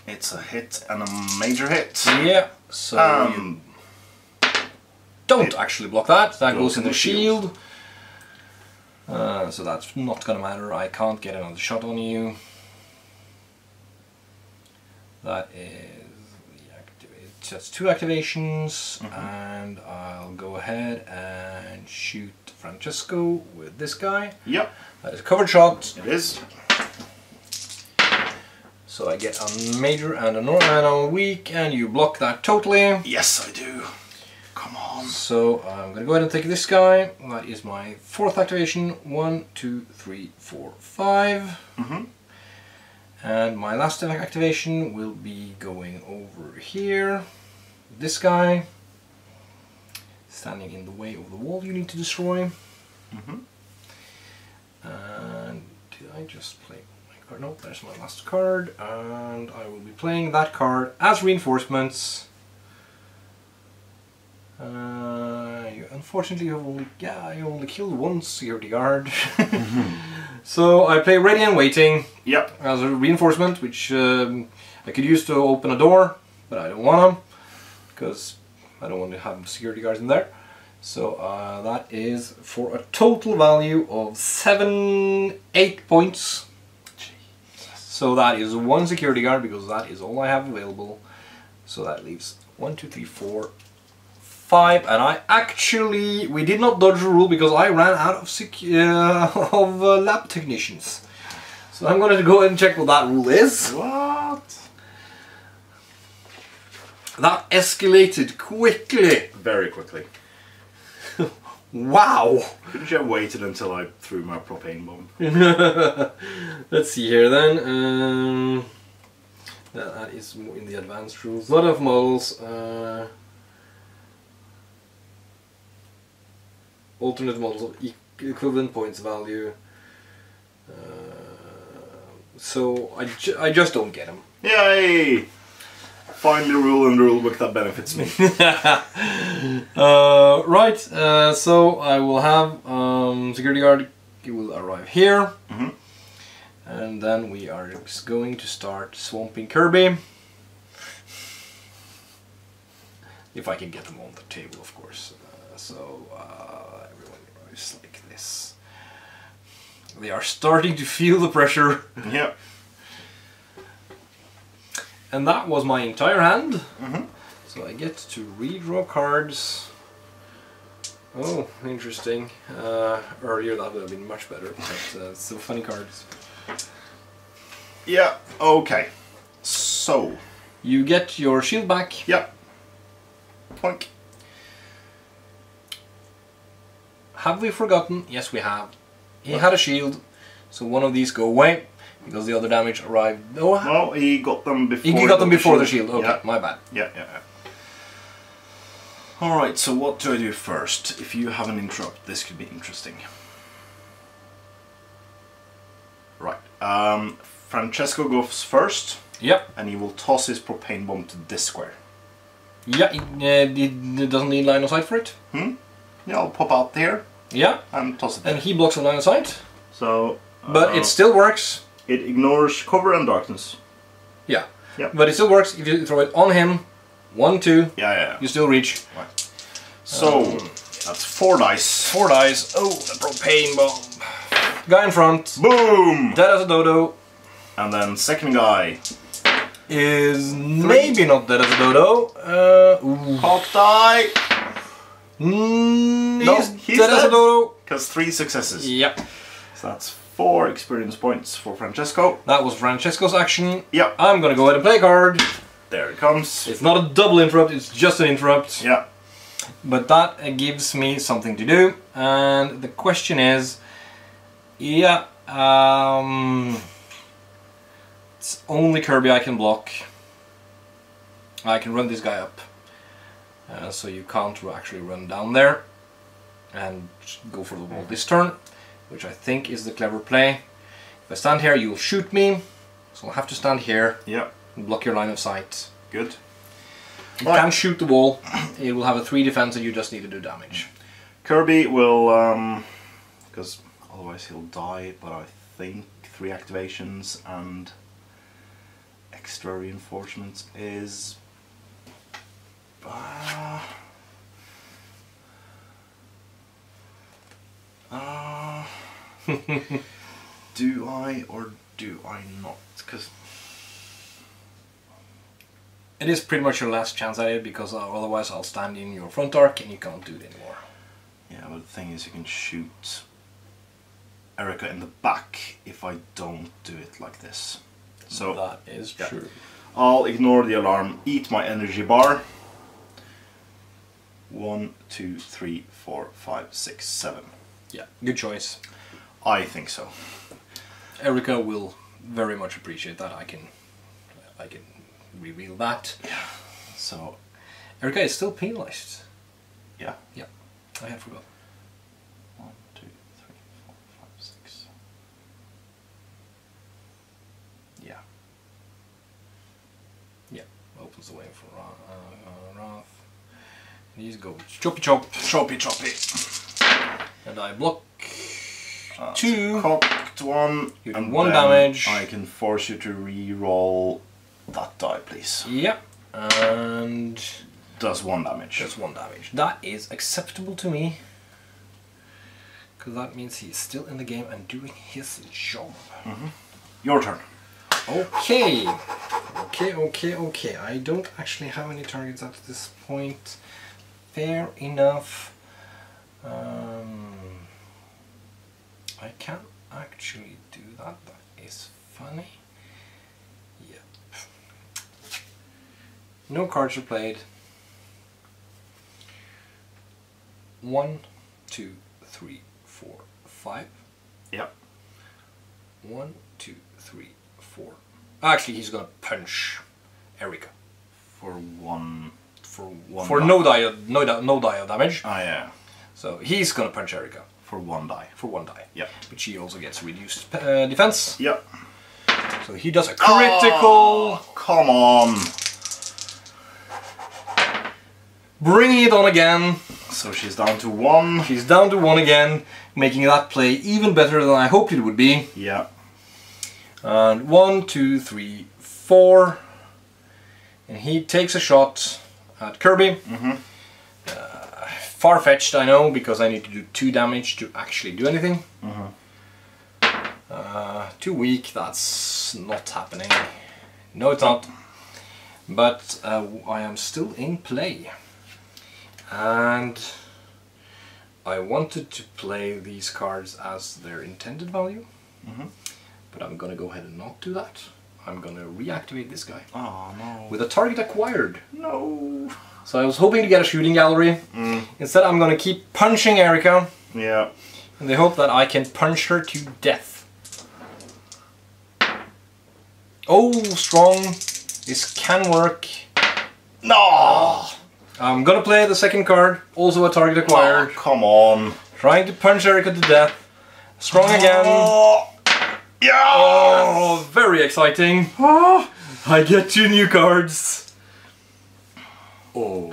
It's a hit and a major hit. Yeah. So Um, don't actually block that. That Goes goes in the shield. Uh, so that's not gonna matter. I can't get another shot on you. That is the activate. That's two activations, and I'll go ahead and shoot Francesco with this guy. yep, That is covered shot. it is. So I get a major and a normal and a weak, and you block that totally. Yes, I do. Come on. So I'm gonna go ahead and take this guy. That is my fourth activation. One, two, three, four, five. Mhm. And my last activation will be going over here. This guy. Standing in the way of the wall you need to destroy. Mhm. And did I just play my card? No, there's my last card. And I will be playing that card as reinforcements. Uh, you unfortunately have only yeah, I only killed one security guard. <laughs> so I play ready and waiting Yep. as a reinforcement, which um, I could use to open a door, but I don't want them because I don't want to have security guards in there. So uh, that is for a total value of seven, eight points. So that is one security guard because that is all I have available. So that leaves one, two, three, four, five, and I actually we did not dodge the rule because I ran out of uh, <laughs> of uh, lab technicians. So I'm gonna go ahead and check what that rule is. What? That escalated quickly. Very quickly. <laughs> Wow. Couldn't you have waited until I threw my propane bomb? <laughs> Let's see here then. Um, that, is more in the advanced rules. A lot of models. Uh, alternate models of e equivalent points value. Uh, so I, ju I just don't get them. Yay! Find the rule in the rule book that benefits me. <laughs> uh, right, uh, so I will have um, security guard. He will arrive here, Mhm. and then we are going to start swamping Kirby. If I can get them on the table, of course. Uh, so uh, everyone arrives like this. They are starting to feel the pressure, yep. <laughs> and that was my entire hand. Mhm. So I get to redraw cards. Oh, interesting. Uh, earlier that would have been much better, but uh, still funny cards. Yeah, okay. So, You get your shield back. yep. Plunk. Have we forgotten? Yes, we have. He had a shield, so one of these go away because the other damage arrived. No, Well, he got them before. he got them before the shield. Okay, Yeah, my bad. yeah, yeah. yeah. Alright, so what do I do first? If you have an interrupt, this could be interesting. Right. Um, Francesco goes first, Yep. and he will toss his propane bomb to this square. Yeah, it, uh, it, doesn't need line of sight for it. Hmm? Yeah, I'll pop out there Yeah, and toss it there. and he blocks the line of sight, So, but uh, it still works. It ignores cover and darkness. Yeah. Yep. But it still works if you throw it on him. One, two, Yeah, yeah. yeah. you still reach. Right. So, that's four dice. Four dice. Oh, the propane bomb. Guy in front. Boom! Dead as a dodo. And then second guy. Is maybe not dead as a dodo. Uh, ooh. Hawk die! Mm, No, he's, he's dead, as a dodo. Because three successes. Yep. So that's four experience points for Francesco. That was Francesco's action. Yep, I'm gonna go ahead and play a card. there it comes. It's not a double interrupt, it's just an interrupt. Yeah, But that gives me something to do. And the question is, yeah, um, it's only Kirby I can block. I can run this guy up. Uh, so you can't actually run down there and go for the wall this turn, which I think is the clever play. If I stand here, you'll shoot me, so I'll have to stand here yeah, and block your line of sight. good. You Right. can shoot the wall, it will have a 3 defense and you just need to do damage. Kirby will, um, because otherwise he'll die, but I think three activations and extra reinforcements is. Uh, uh, <laughs> do I or do I not? Because It is pretty much your last chance at it because uh, otherwise I'll stand in your front arc and you can't do it anymore. Yeah, but the thing is, you can shoot Erika in the back if I don't do it like this. So that is yeah. true. I'll ignore the alarm, eat my energy bar. One, two, three, four, five, six, seven. Yeah, good choice. I think so. Erika will very much appreciate that. I can, I can reveal that. Yeah. So, Erika is still penalized. Yeah. Yeah, I have forgot. One, two, three, four, five, six. Yeah. Yeah, opens the way for Ra- uh, uh, Wrath. And he's goes choppy chop, Choppy choppy. And I block Uh, two. Cocked one. You and one damage. I can force you to re-roll that die, please. Yep, and Does one damage. just one damage. That is acceptable to me. Because that means he's still in the game and doing his job. Your turn. Okay. Okay, okay, okay. I don't actually have any targets at this point. Fair enough. Um, I can actually do that. That is funny. Yep. No cards are played. One, two, three, four, five. Yep. One, two, three, four. Actually, he's gonna punch Erika For one. for One for no die, no no die damage. Ah, yeah. So he's gonna punch Erika For one die. for one die. Yep. But she also gets reduced uh, defense. Yep. So he does a critical, Oh, come on. bringing it on again. So she's down to one. She's down to one again, making that play even better than I hoped it would be. Yeah. And one, two, three, four. And he takes a shot at Kirby. Mhm. Uh, Far fetched, I know, because I need to do two damage to actually do anything. Uh, too weak, that's not happening. No, it's not. But uh, I am still in play. And I wanted to play these cards as their intended value. But I'm gonna go ahead and not do that. I'm gonna reactivate this guy Oh no. with a target acquired. No. So I was hoping to get a shooting gallery. Mm. Instead, I'm gonna keep punching Erika Yeah. in the hope that I can punch her to death. Oh, strong. This can work. No. I'm gonna play the second card, also a target Oh, acquired. come on. Trying to punch Erika to death. Strong again. Oh. Yeah. Oh, very exciting. Oh. <gasps> I get two new cards. Oh.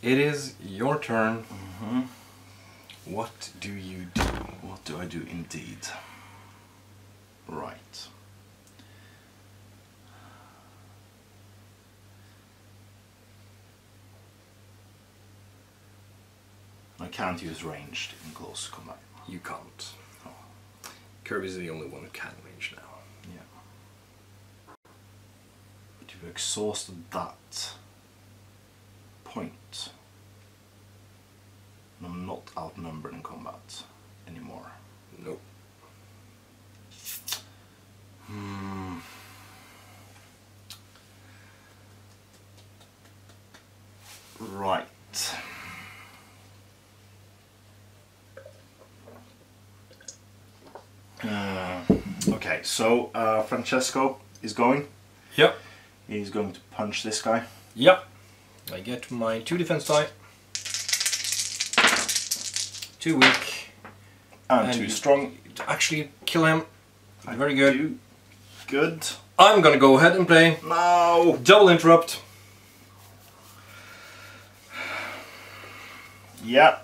It is your turn. Mm-hmm. What do you do? What do I do indeed? Right. I can't use ranged in close combat. You can't. Oh. Kirby's the only one who can range now. Yeah. But you've exhausted that point. And I'm not outnumbered in combat anymore. Nope. Right. Uh, okay, so uh, Francesco is going. Yep. He's going to punch this guy. Yep. I get my two defense die. Too weak. And, And too strong. To actually kill him. Very good. Good. I'm gonna go ahead and play No! double interrupt. Yeah.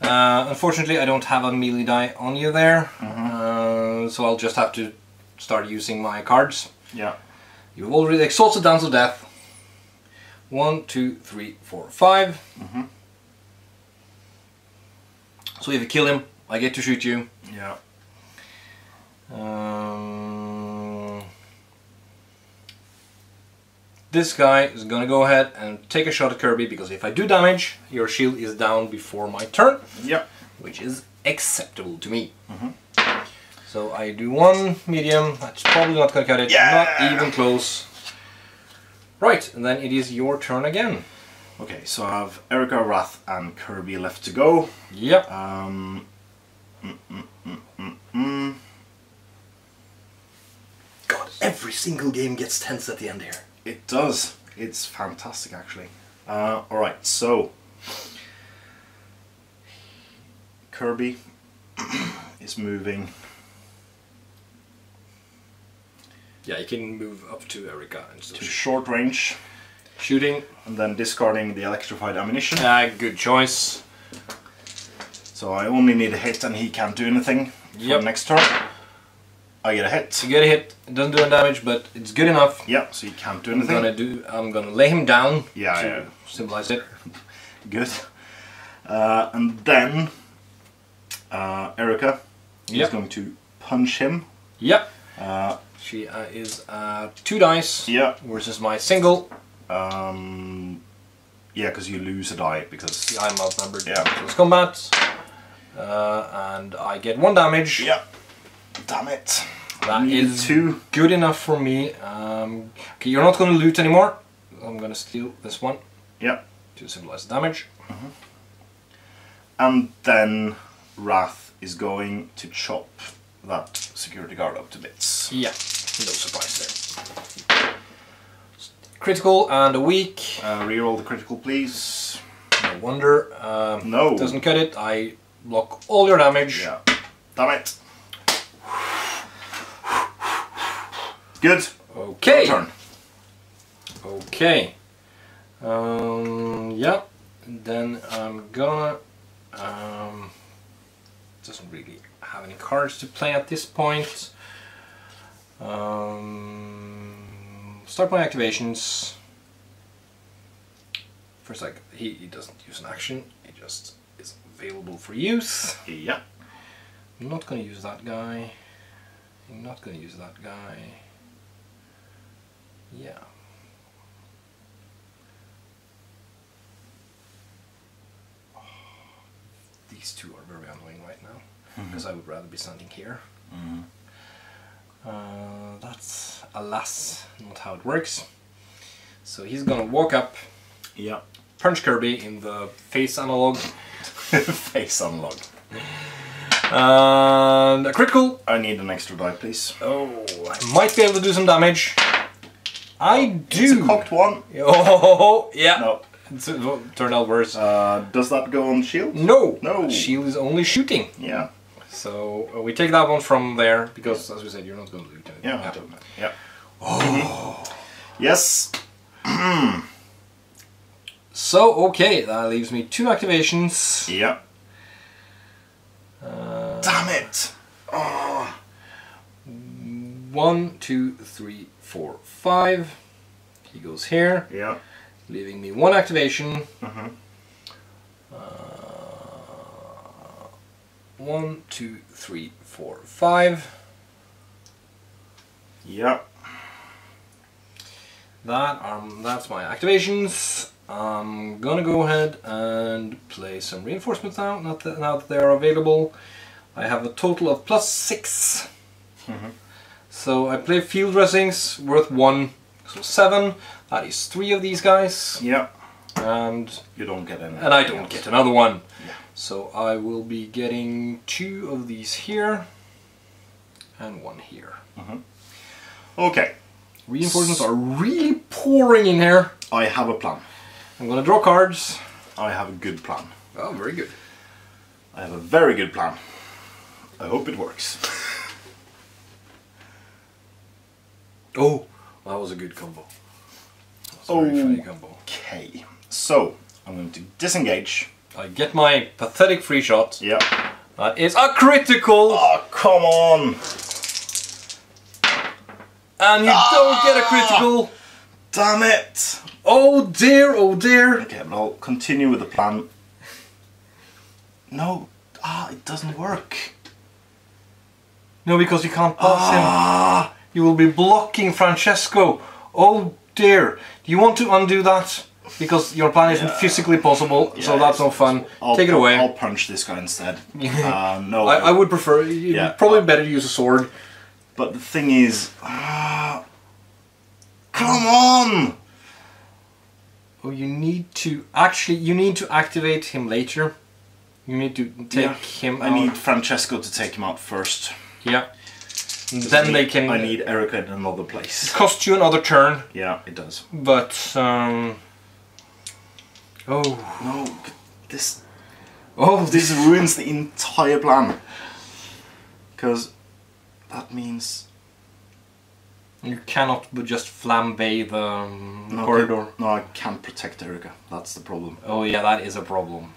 Uh, unfortunately, I don't have a melee die on you there, uh, so I'll just have to start using my cards. Yeah. You've already exhausted Dance of Death. One, two, three, four, five. So if you kill him, I get to shoot you. Yeah. Um, this guy is gonna go ahead and take a shot at Kirby because if I do damage, your shield is down before my turn. Yeah. which is acceptable to me. So I do one medium, that's probably not gonna cut it, Yeah! not even close. Right, and then it is your turn again. Okay, so I have Erika, Wrath, and Kirby left to go. Yep. Um, mm, mm, mm, mm, mm. God, every single game gets tense at the end here. It does. It's fantastic, actually. Uh, all right, so Kirby <clears throat> is moving. Yeah, you can move up to Erika and still to shoot. short range shooting. and then discarding the electrified ammunition. Uh, good choice. So I only need a hit and he can't do anything Yep. next turn. I get a hit. You get a hit. It doesn't do any damage, but it's good enough. Yeah, so you can't do anything. I'm gonna do. I'm gonna lay him down. Yeah, to yeah. Symbolize it. <laughs> Good. Uh, and then uh, Erika is going to punch him. Yep. Uh, She uh, is uh, two dice yeah. versus my single. Um, yeah, because you lose a die because. I'm outnumbered. Yeah. So it's combat. Uh, and I get one damage. Yeah. Damn it. That is two. good enough for me. Um, okay, you're not gonna loot anymore. I'm gonna steal this one Yeah. to symbolize the damage. And then Wrath is going to chop that security guard up to bits. Yeah, no surprise there. Critical and a weak. Uh, reroll the critical, please. No wonder. Um, No. Doesn't cut it. I block all your damage. Yeah. Damn it. Good. Okay. Your turn. Okay. Um, yeah. Then I'm gonna. Um, doesn't really have any cards to play at this point. Um, start my activations. First, like he, he doesn't use an action. He just is available for use. Yeah. I'm not gonna use that guy. I'm not gonna use that guy. Yeah. These two are very annoying now because I would rather be standing here. Uh, that's alas not how it works. So he's gonna walk up, Yeah. punch Kirby in the face analog, <laughs> Face unlock. and a critical. I need an extra die, please. Oh, I might be able to do some damage. I It's do. a cocked one. Oh, yeah. No. It's, it turned out worse. Uh, does that go on shield? no. No. Shield is only shooting. Yeah. So uh, we take that one from there because, as we said, you're not going to do anything. Yeah. Yeah. Oh. Yes. <clears throat> So okay, that leaves me two activations. Yeah. Uh, Damn it. Oh. one, two, three, four, five. He goes here, Yeah. leaving me one activation. Mhm. Uh, one, two, three, four, five. Yep. That um, that's my activations. I'm gonna go ahead and play some reinforcements now. Not that, now that they are available, I have a total of plus 6 Mhm. So I play field dressings worth one, so seven. That is three of these guys, Yeah. and You don't get any. and I don't get another one. Yeah. So I will be getting two of these here, and one here. Mm-hmm. Okay. Reinforcements are really pouring in here. I have a plan. I'm gonna draw cards. I have a good plan. Oh, very good. I have a very good plan. I hope it works. <laughs> Oh, that was a good combo. That was a very Oh. funny combo. Okay. So, I'm going to disengage. I get my pathetic free shot. Yeah. That is a critical, Oh, come on! and you don't get a critical. Damn it! Oh dear, oh dear. Okay, but I'll continue with the plan. No. Ah, it doesn't work. No, because you can't pass him. Ah! You will be blocking Francesco. Oh dear. Do you want to undo that? Because your plan isn't Yeah. physically possible, so that's no fun. I'll, Take it away. I'll punch this guy instead. <laughs> uh, no, I, I would prefer. Yeah. Probably better to use a sword. But the thing is, ah, come on! Oh, you need to actually. You need to activate him later. You need to take Yeah. him. I out. need Francesco to take him out first. Yeah. Then I they can. I need Erika in another place. It costs you another turn, Yeah, it does. but um. Oh. No, this Oh, this ruins the entire plan. Because that means You cannot just flambe the um, no, corridor. No, I can't protect Erika. That's the problem. Oh yeah, that is a problem.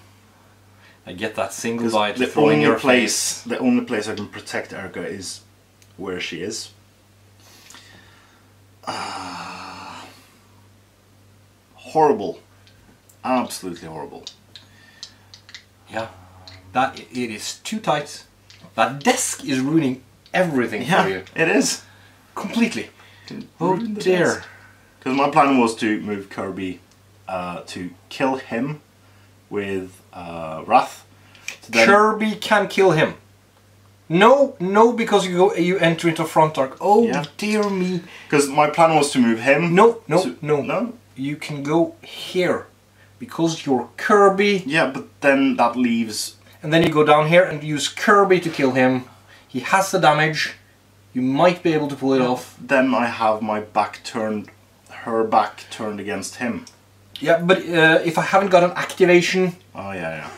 I get that single die to the only your place, face. the only place I can protect Erika is where she is. Ah, horrible, absolutely horrible. Yeah, that it is too tight. That desk is ruining everything for you it is. completely. Oh dear. Because my plan was to move Kirby uh, to kill him with uh, Wrath. Kirby can kill him. No, no, because you go, you enter into front arc. Oh Yeah. dear me! Because my plan was to move him. No, no, no. No? You can go here because you're Kirby, Yeah, but then that leaves. and then you go down here and use Kirby to kill him. He has the damage. You might be able to pull it off. Then I have my back turned, her back turned against him. Yeah, but uh, if I haven't got an activation, Oh, yeah,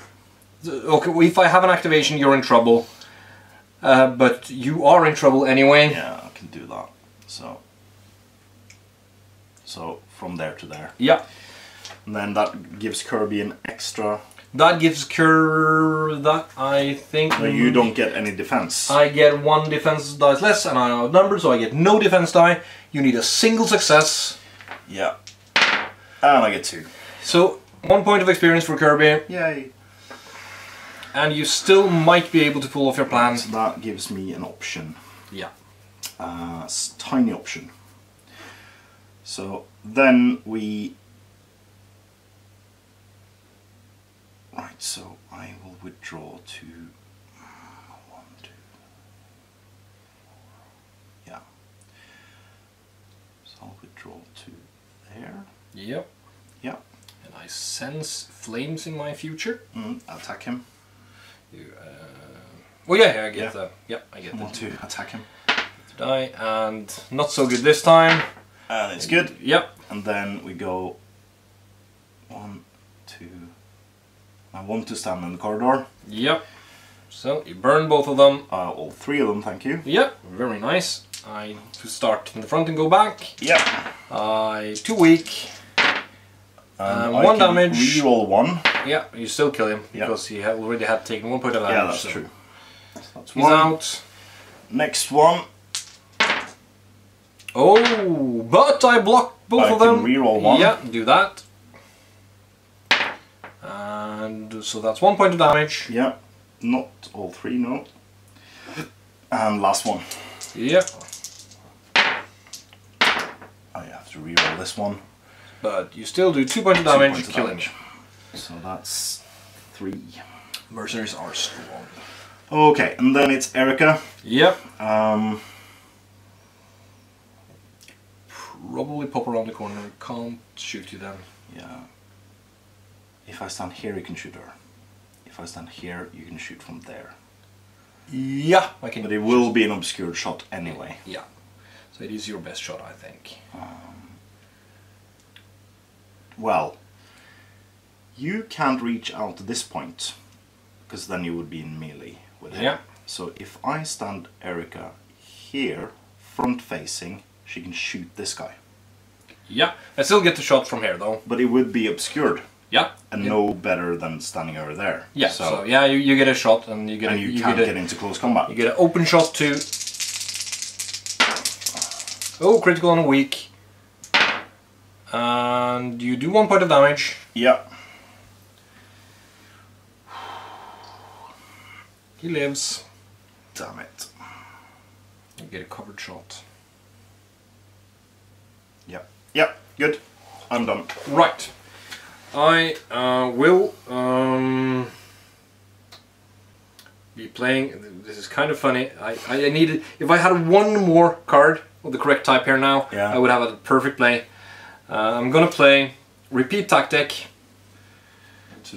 yeah. okay, well, if I have an activation, you're in trouble. Uh, but you are in trouble anyway. Yeah, I can do that. So. So, from there to there. Yeah. And then that gives Kirby an extra. That gives Cur that I think No, you don't get any defense. I get one defense dice less and I'm outnumbered, so I get no defense die. You need a single success. yeah. And I get two. So one point of experience for Kirby, Yay. and you still might be able to pull off your plans. So that gives me an option. Yeah. uh, tiny option. So then we. Right, so I will withdraw to. One, two. Yeah. So I'll withdraw to there. Yep. Yeah. And I sense flames in my future. Mm, attack him. You, uh... Oh yeah, yeah, I get Yeah. that. Yeah, I get I want that. to attack him. Die and not so good this time. And it's good. Yep. And then we go. One, two. I want to stand in the corridor. Yep. So you burn both of them. Uh, all three of them, thank you. Yep. Very nice. I to start in the front and go back. Yep. I too weak. Um, Uh, one damage. Reroll one. Yeah, you still kill him because he had already had taken one point of damage. Yeah, that's so true. That's He's one. out. Next one. Oh, but I blocked both I of can them. reroll one. Yeah, do that. And so that's one point of damage. Yeah. Not all three, no. And last one. Yep. I have to reroll this one. But you still do two points of damage, points of killing damage. So that's three. Mercenaries are strong. Okay, and then it's Erika. Yep. Um, Probably pop around the corner. Can't shoot you then. yeah. If I stand here, you can shoot her. If I stand here, you can shoot from there. Yeah, I can. But it will be an obscured shot anyway. Yeah. So it is your best shot, I think. Um, well, you can't reach out to this point, because then you would be in melee with him. Yeah. So if I stand Erika here, front facing, she can shoot this guy. Yeah. I still get the shot from here though. But it would be obscured, Yeah. and yeah. no better than standing over there. Yeah. So, yeah, you, you get a shot and you get and a, you, you can't get, a, get into close combat. you get an open shot too. Oh, critical on a weak. And you do one point of damage. Yeah. He lives. Damn it. You get a covered shot. Yeah. Yeah. Good. I'm done. Right. I uh, will um, be playing. This is kind of funny. I, I needed. If I had one more card of the correct type here now, Yeah. I would have a perfect play. Uh, I'm gonna play repeat tactic.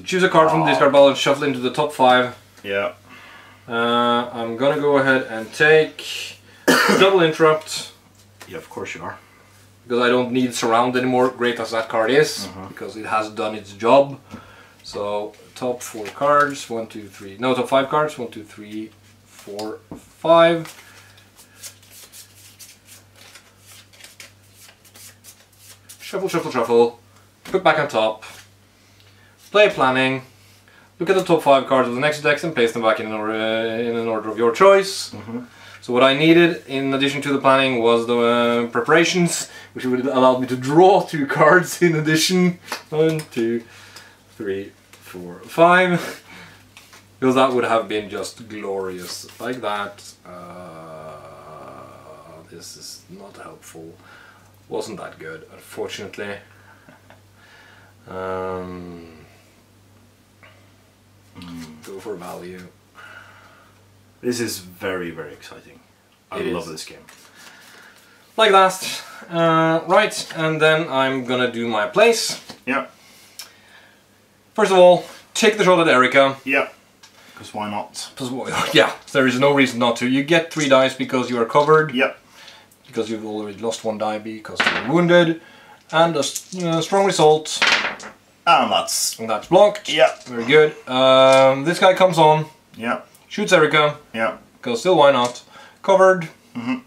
Choose a card from the discard pile and shuffle into the top five. Yeah. Uh, I'm gonna go ahead and take <coughs> double interrupt Yeah, of course you are. Because I don't need surround anymore. Great as that card is, Uh-huh. because it has done its job. So top four cards, one, two, three. No, top five cards. One, two, three, four, five. Shuffle, shuffle, shuffle. Put back on top. Play planning. Look at the top five cards of the next decks and place them back in an, or, uh, in an order of your choice. So what I needed, in addition to the planning, was the uh, preparations, which would have allowed me to draw two <laughs> cards in addition. One, two, three, four, five. Because that would have been just glorious, like that. Uh, this is not helpful. Wasn't that good, unfortunately. Um, Go for value. This is very, very exciting. I It love is. this game. like that. Uh, right, and then I'm gonna do my place. Yeah. First of all, take the shot at Erika. Yeah. Because why not? 'Cause, well, <laughs> Yeah, there is no reason not to. You get three dice because you are covered, Yeah. because you've already lost one die because you're wounded, and a uh, strong result, And that's. and that's blocked. Yeah. Very good. Um, this guy comes on, Yeah. Shoots Erika, Yeah. because still why not? Covered. Mhm.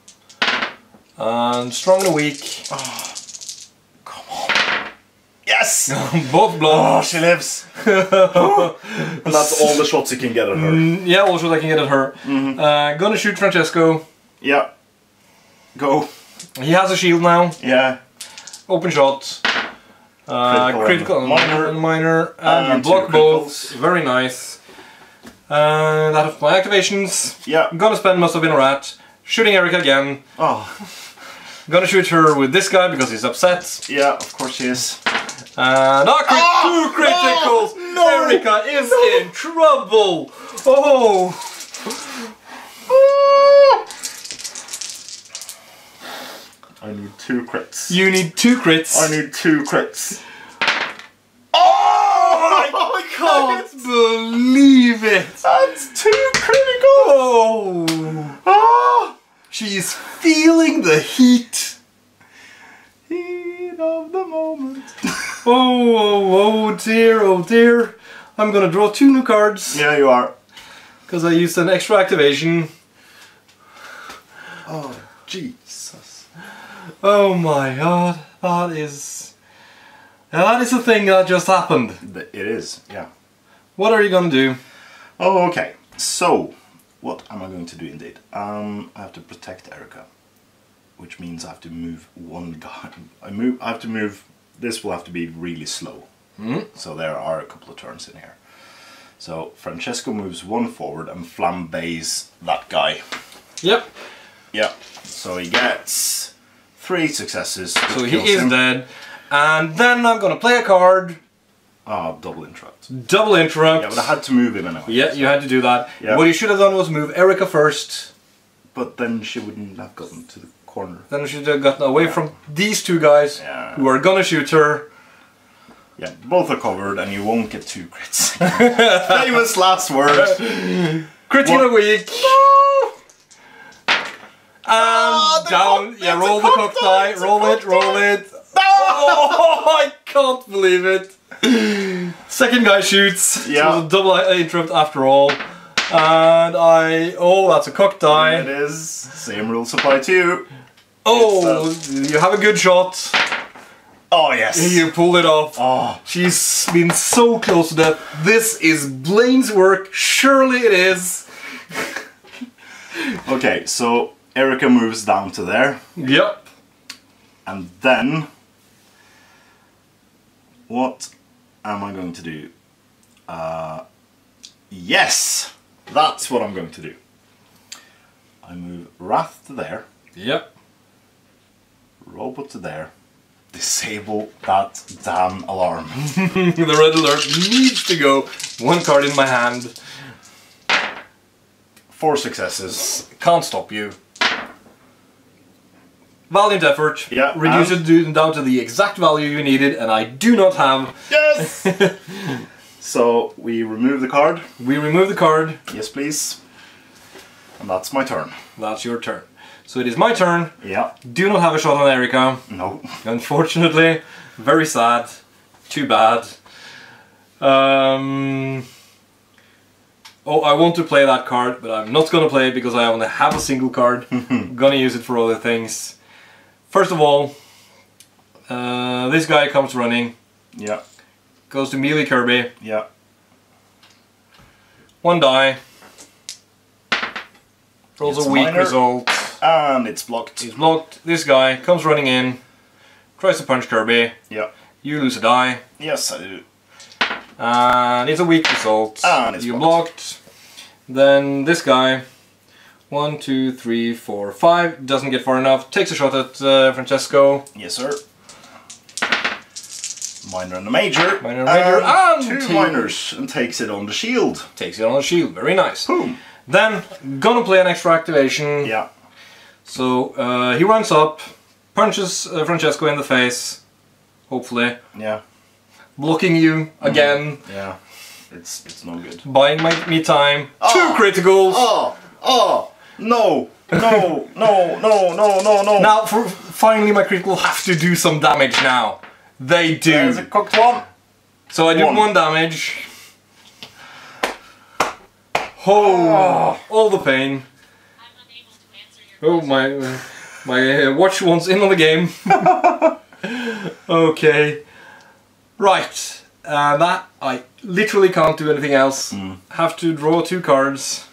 And strong and weak. Oh, come on. Yes! <laughs> Both Oh, she lives! <laughs> and that's all the shots you can get at her. Mm, yeah, shots I can get at her. Uh, gonna shoot Francesco. Yeah. Go. He has a shield now. Yeah. Open shot. Uh, Critical critical and and minor. and minor. And, And block two both. Very nice. Uh, of my activations. Yeah. I'm gonna spend must have been a rat. Shooting Erika again. Oh. Gonna shoot her with this guy because he's upset. Yeah, of course she is. And ah, crit- Oh! two criticals! No! No! Erika is in trouble! Oh! I need two crits. You need two crits. I need two crits. Oh! Can't believe it! That's two critical! Oh! Ah! She's feeling the heat. Heat of the moment. <laughs> Oh, oh, oh dear, oh dear. I'm gonna draw two new cards yeah, you are. because I used an extra activation. Oh, Jesus. Oh my god, that is. That is a thing that just happened. It is, yeah. What are you gonna do? Oh, okay. So, what am I going to do indeed? Um, I have to protect Erika, which means I have to move one guy. I move. I have to move. This will have to be really slow. Hmm? So there are a couple of turns in here. So Francesco moves one forward and flambés that guy. Yep. Yep. So he gets three successes. So he is him. dead. And then I'm gonna play a card, Ah, double interrupt. double interrupt. Yeah, but I had to move him anyway. Yeah, you had to do that. Yeah. What you should have done was move Erika first. But then she wouldn't have gotten to the corner. Then you should have gotten away from these two guys Yeah. who are gonna shoot her. Yeah, both are covered and you won't get two crits. <laughs> Famous last word. Critical What? weak. And the down. yeah, roll the cock die, a Roll it. Roll it. Oh, <laughs> I can't believe it. Second guy shoots. Yeah. So it a double uh, interrupt after all. And I. Oh, that's a cock It die. is. Same rules apply to you. Oh, you have a good shot. Oh, yes. You pulled it off. Oh, She's been so close to death. This is Blaine's work. Surely it is. okay, so Erika moves down to there. Yep. And then. What am I going to do? Uh, yes! That's what I'm going to do. I move Wrath to there, Yep. Robot to there, Disable that damn alarm. <laughs> the red alert needs to go. One card in my hand. Four successes. Can't stop you. Valiant effort. Yeah, Reduce it down to the exact value you needed, and I do not have. Yes! <laughs> so we remove the card. We remove the card. Yes, please. And that's my turn. That's your turn. So it is my turn. Yeah. Do not have a shot on Erika. No. Unfortunately, very sad. Too bad. Um, oh, I want to play that card, but I'm not gonna play it because I only have a single card. I'm <laughs> gonna use it for other things. First of all, uh, this guy comes running, Yeah. goes to melee Kirby, Yeah. one die, rolls It's a a weak minor. result. And it's blocked. He's blocked. This guy comes running in, tries to punch Kirby. Yeah. You lose a die. Yes, I do. And it's a weak result. And it's you blocked. blocked. Then this guy, one, two, three, four, five, doesn't get far enough. Takes a shot at uh, Francesco. Yes, sir. Minor and a major. Minor and the major, and two two- minors and takes it on the shield. Takes it on the shield. Very nice. Boom. Then gonna play an extra activation. Yeah. So uh, he runs up, punches uh, Francesco in the face. Hopefully, Yeah. blocking you again, Yeah. It's it's no good. buying my, me time. Oh. Two criticals. Oh! Oh! No! No! no! No! No! No! No! Now, for finally, my critical have to do some damage now. They do. There's a cocked one. So I do One. one, damage. Oh, all the pain. I'm unable to answer your Oh my, uh, my uh, watch wants in on the game. <laughs> okay, right. Uh, that I literally can't do anything else. Have to draw two cards.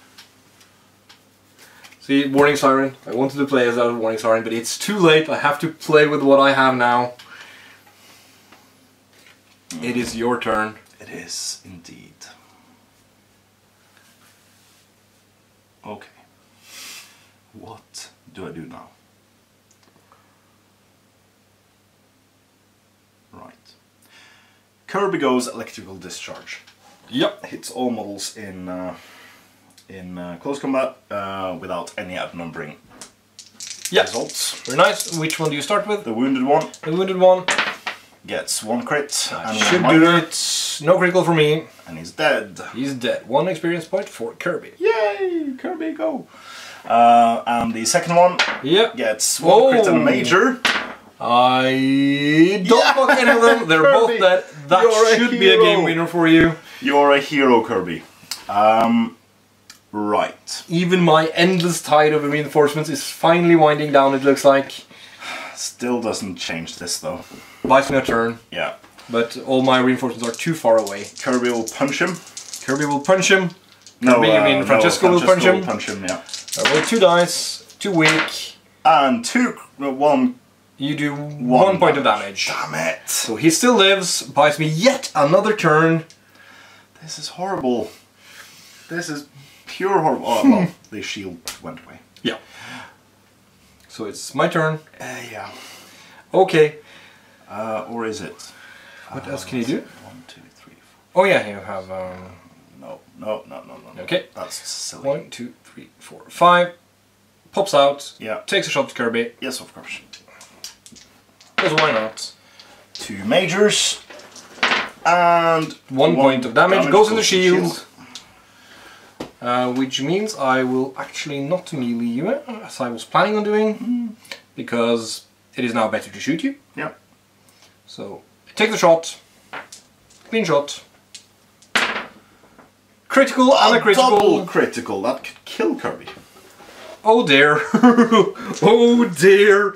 See, warning siren. I wanted to play as a warning siren, but it's too late. I have to play with what I have now. It is your turn. It is indeed. Okay. What do I do now? Right. Kirby goes electrical discharge. Yep. Hits all models in uh, in uh, close combat uh, without any outnumbering Yeah. results. Very nice. Which one do you start with? The wounded one The wounded one. gets one crit That and should do it. No critical for me. and he's dead. He's dead. One experience point for Kirby. Yay! Kirby, go! Uh, and the second one Yep. gets one crit and a major. I don't Yeah, fuck any of them. They're both dead. That you're a should be a game winner for you. You're a hero, Kirby. Um, right. Even my endless tide of reinforcements is finally winding down, it looks like. Still doesn't change this though. Buys me a turn, Yeah. but all my reinforcements are too far away. Kirby will punch him. Kirby will punch him. No, Kirby, uh, mean no, Francesco will punch him? punch him, yeah. I roll two dice, too weak. And two, uh, one. You do one, point of damage. Damn it! So he still lives, buys me yet another turn. This is horrible. This is pure horrible. Oh, well, the shield went away. Yeah. So it's my turn. Uh, yeah. Okay. Uh, or is it? What else can you do? One, two, three, four. Oh yeah, you have um, No, no, no, no, no. no. Okay. That's silly. one, two, three, four, five. Pops out. Yeah. Takes a shot at Kirby. Yes, of course. Because why not? Two majors. And One, point of damage, goes in the to shield. Uh, which means I will actually not melee you as I was planning on doing, because it is now better to shoot you. Yeah. So take the shot. Clean shot. Critical and a critical. Double critical. That could kill Kirby. Oh dear. <laughs> oh dear.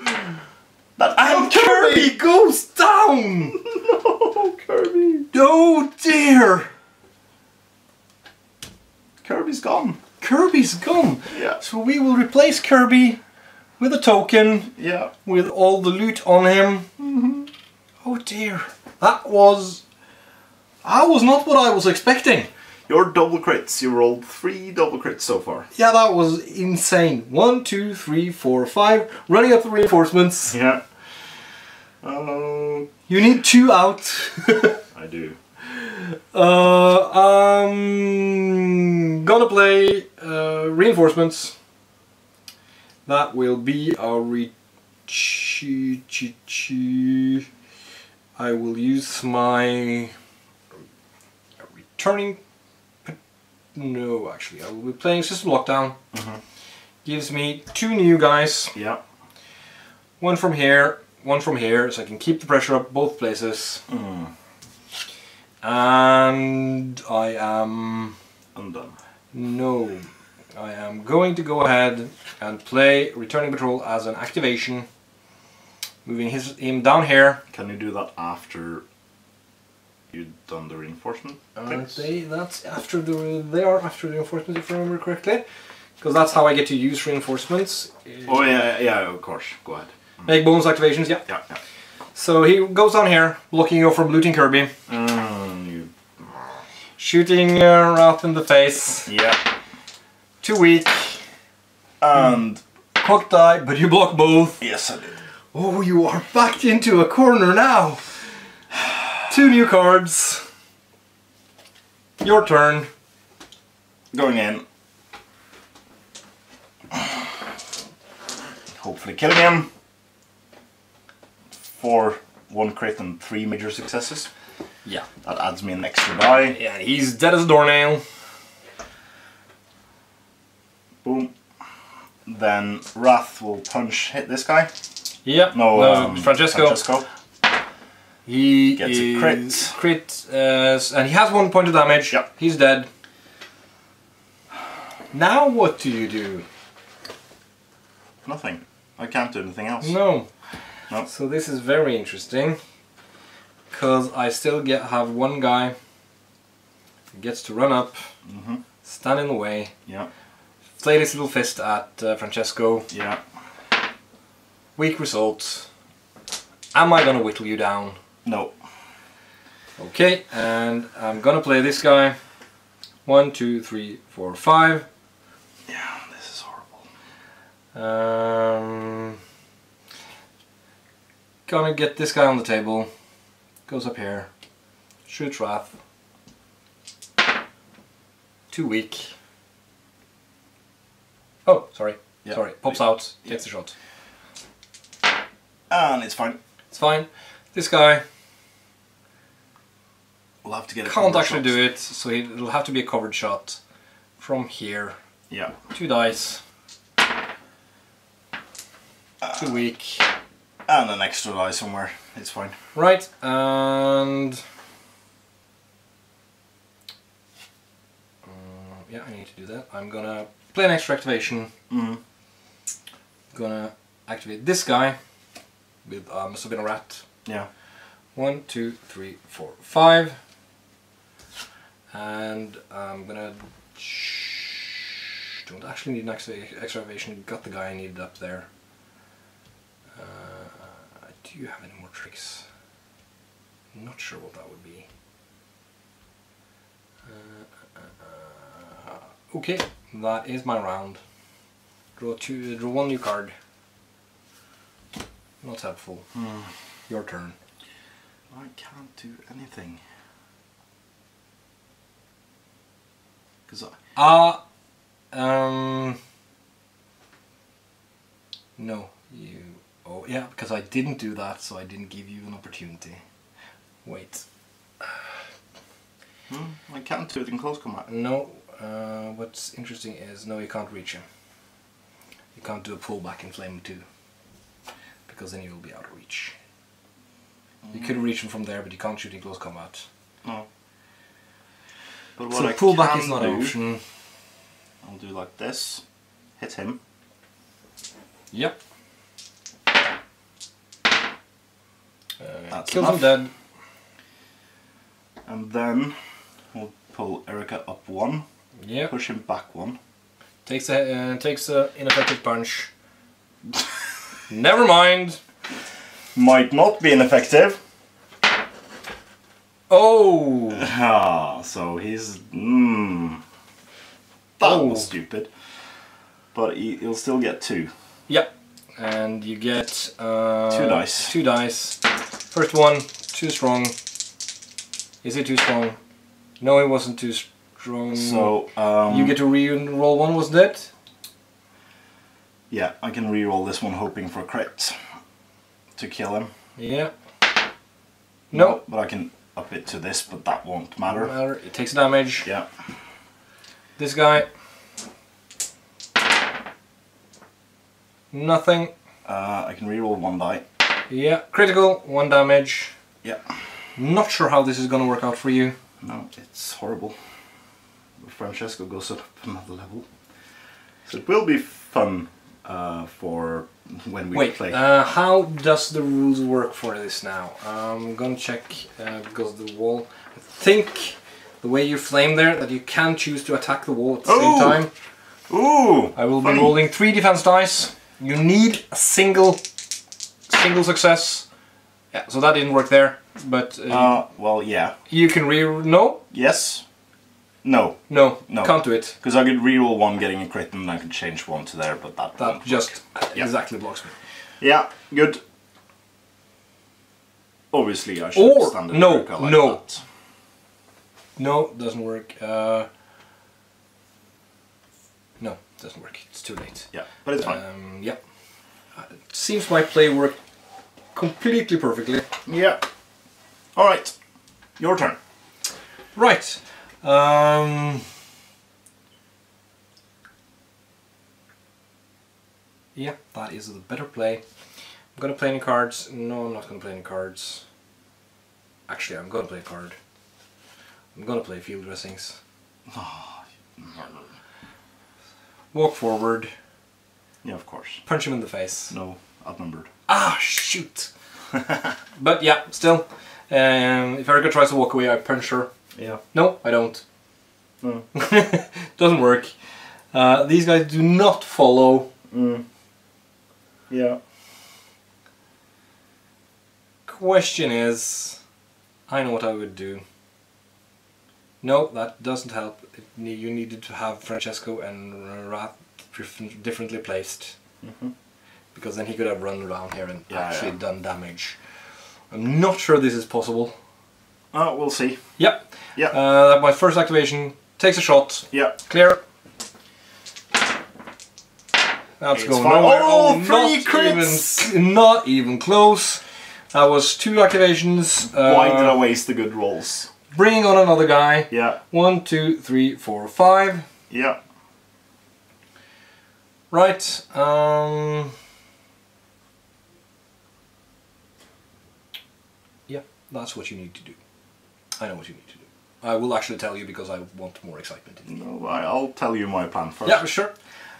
That And killed Kirby goes down. <laughs> no, Kirby. Oh dear. Kirby's gone. Kirby's gone. Yeah. So we will replace Kirby with a token Yeah. with all the loot on him. Mm-hmm. Oh dear. That was. That was not what I was expecting. Your double crits. You rolled three double crits so far. Yeah, that was insane. One, two, three, four, five. Running up the reinforcements. Yeah. Oh, You need two out. <laughs> I do. Uh, I'm gonna play uh, reinforcements. That will be our re- chi- chi- chi- I will use my returning. No, actually, I will be playing System Lockdown. Mhm. Gives me two new guys. Yeah. One from here, one from here, so I can keep the pressure up both places. Mm. And I am Undone. no, I am going to go ahead and play Returning Patrol as an activation, moving his him down here. Can you do that after you've done the reinforcement? Uh, they that's after the they are after the reinforcements if I remember correctly, because that's how I get to use reinforcements. Oh yeah, yeah, of course. Go ahead. Make bonus activations, yeah. Yeah, yeah. So he goes down here, blocking you from looting Kirby, Mm. Shooting uh, Wrath in the face. Yeah. Too weak. And Cock die, but you block both. yes, I did. Oh, you are backed into a corner now. Two new cards. Your turn. Going in. Hopefully killing him. For one crit and three major successes. Yeah. That adds me an extra die. Yeah, he's dead as a doornail. Boom. Then Wrath will punch hit this guy. Yep. No, um, Francesco. Francesco. He Gets a crit. Crit, uh, and he has one point of damage. Yep. He's dead. Now what do you do? Nothing. I can't do anything else. No. No. So this is very interesting. Because I still get have one guy gets to run up, Mhm. stand in the way, Yeah. play this little fist at uh, Francesco. Yeah. Weak result. Am I gonna whittle you down? No. Okay, and I'm gonna play this guy. One, two, three, four, five. Yeah, this is horrible. Um, gonna get this guy on the table. Goes up here. Shoots Wrath. Too weak. Oh, sorry. Sorry. Pops out. Takes the shot. And it's fine. It's fine. This guy We'll have to get a can't actually shots. do it, so it'll have to be a covered shot from here. Yeah. Two dice. Too weak. And an extra die somewhere. It's fine. Right, and uh, yeah, I need to do that. I'm gonna play an extra activation. Mm. Gonna activate this guy with uh, must have been a rat. Yeah. One, two, three, four, five, and I'm gonna. Don't actually need an extra extra activation. Got the guy I needed up there. Uh, do you have any more tricks? Not sure what that would be. Uh, uh, uh, okay, that is my round. Draw two. Draw one new card. Not helpful. Your turn. I can't do anything. Because I. Uh, um. No, you. Oh, yeah, because I didn't do that, so I didn't give you an opportunity. Wait. <sighs> Hmm, I can't do it in close combat. No, uh, what's interesting is no, you can't reach him. You can't do a pullback in Flame 2. Because then you'll be out of reach. You could reach him from there, but you can't shoot in close combat. No. But what So I pullback is not do, an option. I'll do like this. Hit him. Yep. That's kills him enough. dead. And then we'll pull Erika up one. Yep. Push him back one. Takes a uh, takes a ineffective punch. Never mind. Might not be ineffective. Oh. Ah, so he's. Mm, that Oh. was stupid. But he, he'll still get two. Yep. And you get uh, Two dice. Two dice. First one, too strong. Is it too strong? No, it wasn't too strong. So um, you get to re-roll one, wasn't it? yeah, I can re-roll this one, hoping for crit to kill him. Yeah. No. but I can up it to this, but that won't matter. Matter. It takes damage. Yeah, This guy. Nothing. uh, I can re-roll one die. Yeah. Critical. One damage. Yeah, Not sure how this is gonna work out for you. no, it's horrible. Francesco goes up another level, so it will be fun uh, for when we Wait, play. uh, how does the rules work for this now? I'm gonna check uh, because the wall. I think the way you flame there that you can choose to attack the wall at the Oh! same time. Ooh, I will funny. be rolling three defense dice. You need a single, single success. Yeah, so that didn't work there, but uh, Uh, well, yeah, you can re. No, yes, no, no, No. can't do it. because I could re-roll one, getting a crit, and I could change one to there, but that That just Yeah. exactly blocks me. Yeah, good. Obviously, I should Or- stand no, like no. that. No, doesn't work. Uh, no, doesn't work. It's too late. Yeah, but it's fine. Um, yeah. Uh, It seems my play worked completely perfectly. yeah. All right, your turn. Right. Um, yeah, that is the better play. I'm gonna play any cards. No, I'm not gonna play any cards. Actually, I'm gonna play a card. I'm gonna play field dressings. <sighs> Walk forward, Yeah, of course. punch him in the face. No, outnumbered. Ah, shoot! but yeah, still. Um, if Erika tries to walk away, I punch her. Yeah. No, I don't. No. <laughs> Doesn't work. Uh, these guys do not follow. Mm. Yeah. Question is, I know what I would do. No, that doesn't help. It, you needed to have Francesco and Rat differently placed. Because then he could have run around here and Yeah, actually yeah. done damage. I'm not sure this is possible. Oh, we'll see. Yep. Yeah. Uh, my first activation takes a shot. Yeah. Clear. That's It's going fine. nowhere. Oh, not crits! Even, not even close. That was two activations. Uh, Why did I waste the good rolls? Bringing on another guy. Yeah. One, two, three, four, five. Yeah. Right. Um. Yeah, that's what you need to do. I know what you need to do. I will actually tell you because I want more excitement. No, I'll tell you my plan first. Yeah, for sure.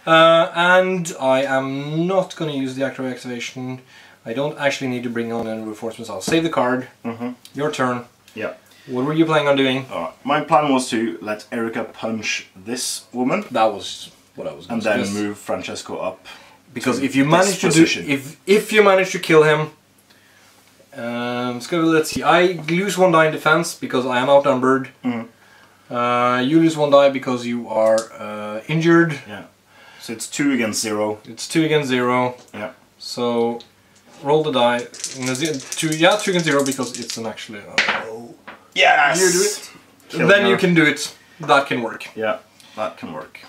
Uh, and I am not going to use the active activation. I don't actually need to bring on any reinforcements. I'll save the card. Mm-hmm. Your turn. Yeah. What were you planning on doing? My plan was to let Erika punch this woman That was what I was going and then move Francesco up. Because if you manage to do, if if you manage to kill him, um, let's. Let's see. I lose one die in defense because I am outnumbered. Mhm. Uh, you lose one die because you are uh, injured. Yeah. So it's two against zero. It's two against zero. Yeah. So roll the die. Two, yeah, two against zero because it's an actually. Oh. Yes! You do it. Kill then her. you can do it. That can work. Yeah, that can work.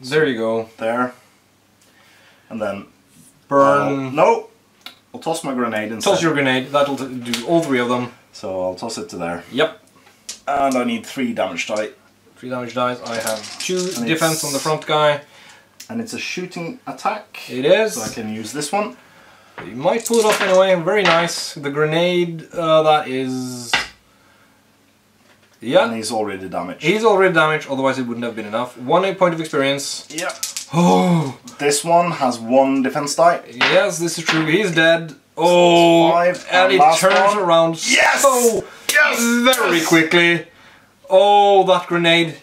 There you go. There. And then. Burn. I'll- no! I'll toss my grenade instead. Toss your grenade. That'll do all three of them. So I'll toss it to there. Yep. And I need three damage die. Three damage dice. I have two And defense on the front guy. And it's a shooting attack. It is. So I can use this one. You might pull it off anyway. Very nice. The grenade. Uh, that is. And Yeah. he's already damaged. He's already damaged. Otherwise, it wouldn't have been enough. One point of experience. yeah. Oh. <gasps> This one has one defense die. Yes, this is true. He's dead. Oh, five, and and it turns one. around Yes! so Yes! very Yes! quickly. Oh, that grenade!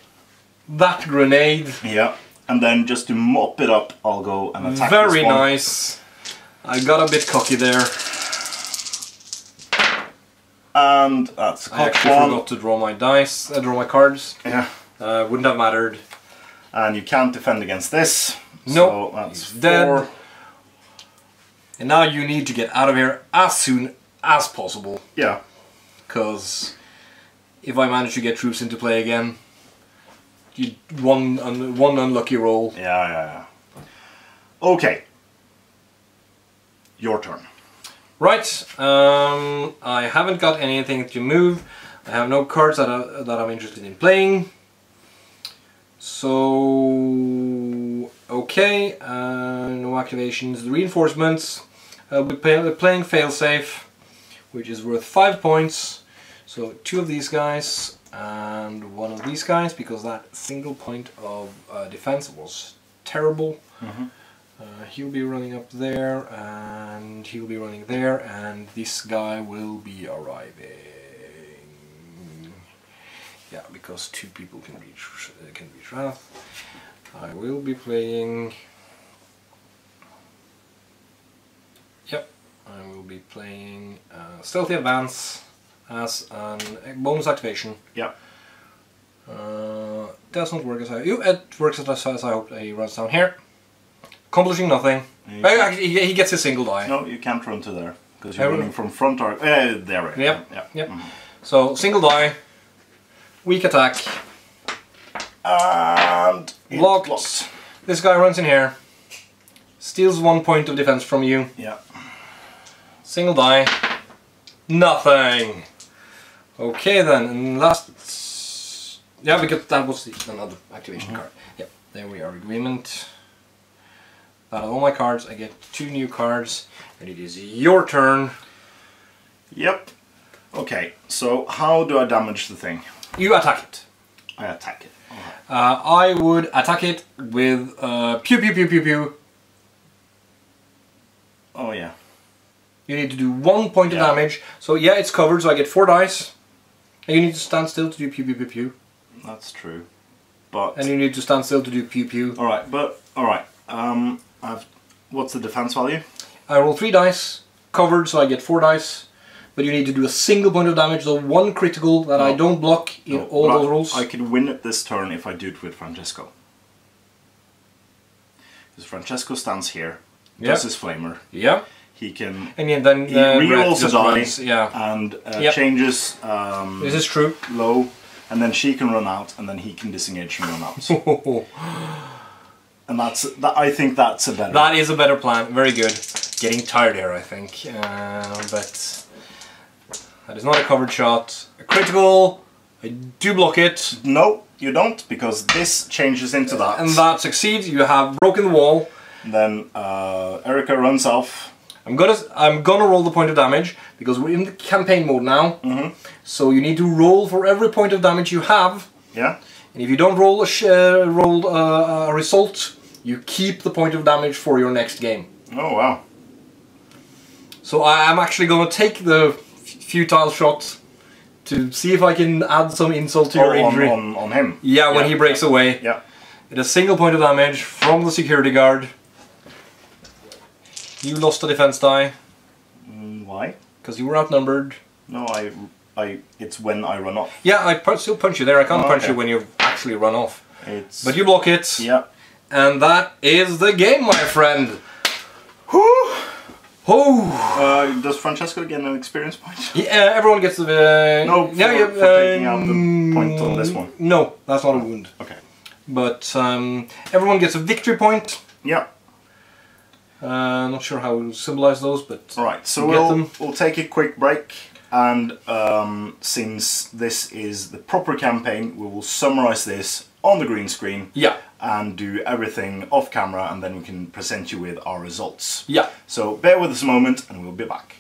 That grenade! Yeah. And then just to mop it up, I'll go and attack very nice. I got a bit cocky there. And that's a I actually one. forgot to draw my dice. Uh, draw my cards. Yeah. Uh, wouldn't have mattered. And you can't defend against this. Nope. So dead. four. And now you need to get out of here as soon as possible. Yeah. Because if I manage to get troops into play again, you one un, one unlucky roll. Yeah, yeah, yeah. Okay. Your turn. Right. Um, I haven't got anything to move. I have no cards that I, that I'm interested in playing. So okay, uh, no activations. The reinforcements. Uh, we're play, playing failsafe, which is worth five points. So two of these guys and one of these guys because that single point of uh, defense was terrible. Uh, he'll be running up there and he'll be running there and this guy will be arriving. Yeah, because two people can reach uh, can reach Wrath. I will be playing. Yep, I will be playing uh, Stealthy Advance as an a bonus activation. Yeah. Uh, does not work as I. You, it works as I, as I hope. He runs down here, accomplishing nothing. Actually, he, gets a single die. No, you can't run to there because you're running from front or uh, there. Yep, Yeah. yep. So single die, weak attack, And locked. This guy runs in here, steals one point of defense from you. Yeah. Single die, nothing. Okay then, and last. Yeah, because that was the, another activation mm-hmm. card. Yep, there we are. Agreement. Out of all my cards, I get two new cards, and it is your turn. Yep. Okay. So how do I damage the thing? You attack it. I attack it. Alright. Uh, I would attack it with uh, pew pew pew pew pew. Oh yeah. You need to do one point Yeah. of damage. So yeah, it's covered, so I get four dice. And you need to stand still to do pew pew pew pew. That's true. But And you need to stand still to do pew pew. all right. But all right. Um. I've. What's the defense value? I roll three dice, covered, so I get four dice. But you need to do a single point of damage, so one critical that I don't block in No, all those I- rolls. I could win it this turn if I do it with Francesco. Because Francesco stands here, Yeah. does his flamer. yeah. He can. And then He uh, rerolls a just die runs, Yeah. and uh, Yep. changes um, This is true. low, and then she can run out, and then he can disengage and run out. and that's that. I think that's a better. That is a better plan. Very good. Getting tired here, I think. Uh, but that is not a covered shot. A critical. I do block it. no, you don't, because this changes into that. And that succeeds. You have broken the wall. then uh, Erika runs off. I'm gonna I'm gonna roll the point of damage because we're in the campaign mode now. Mhm. So you need to roll for every point of damage you have. Yeah. And if you don't roll a sh- uh, roll uh, a result, you keep the point of damage for your next game. Oh wow. So I am actually gonna take the futile shot to see if I can add some insult to your Oh, on, injury. on, on him. Yeah, when he breaks away. Yeah. It is a single point of damage from the security guard. You lost a defense die Mm, Why? because you were outnumbered. No, I, I. It's when I run off. Yeah, I pu- still punch you there. I can't Oh, punch okay. you when you actually run off. It's. But you block it. Yeah. And that is the game, my friend. Whew. Oh. Uh, does Francesco get an experience point? Yeah, everyone gets the. Uh, No, for- yeah, yeah, for taking out the um, point on this one. No, that's not a wound. Okay. But um, everyone gets a victory point. Yeah. Uh, not sure how we'll symbolize those, but All right. So we'll we'll take a quick break, and um, since this is the proper campaign, we will summarize this on the green screen yeah, and do everything off camera, and then we can present you with our results. yeah. So bear with us a moment, and we'll be back.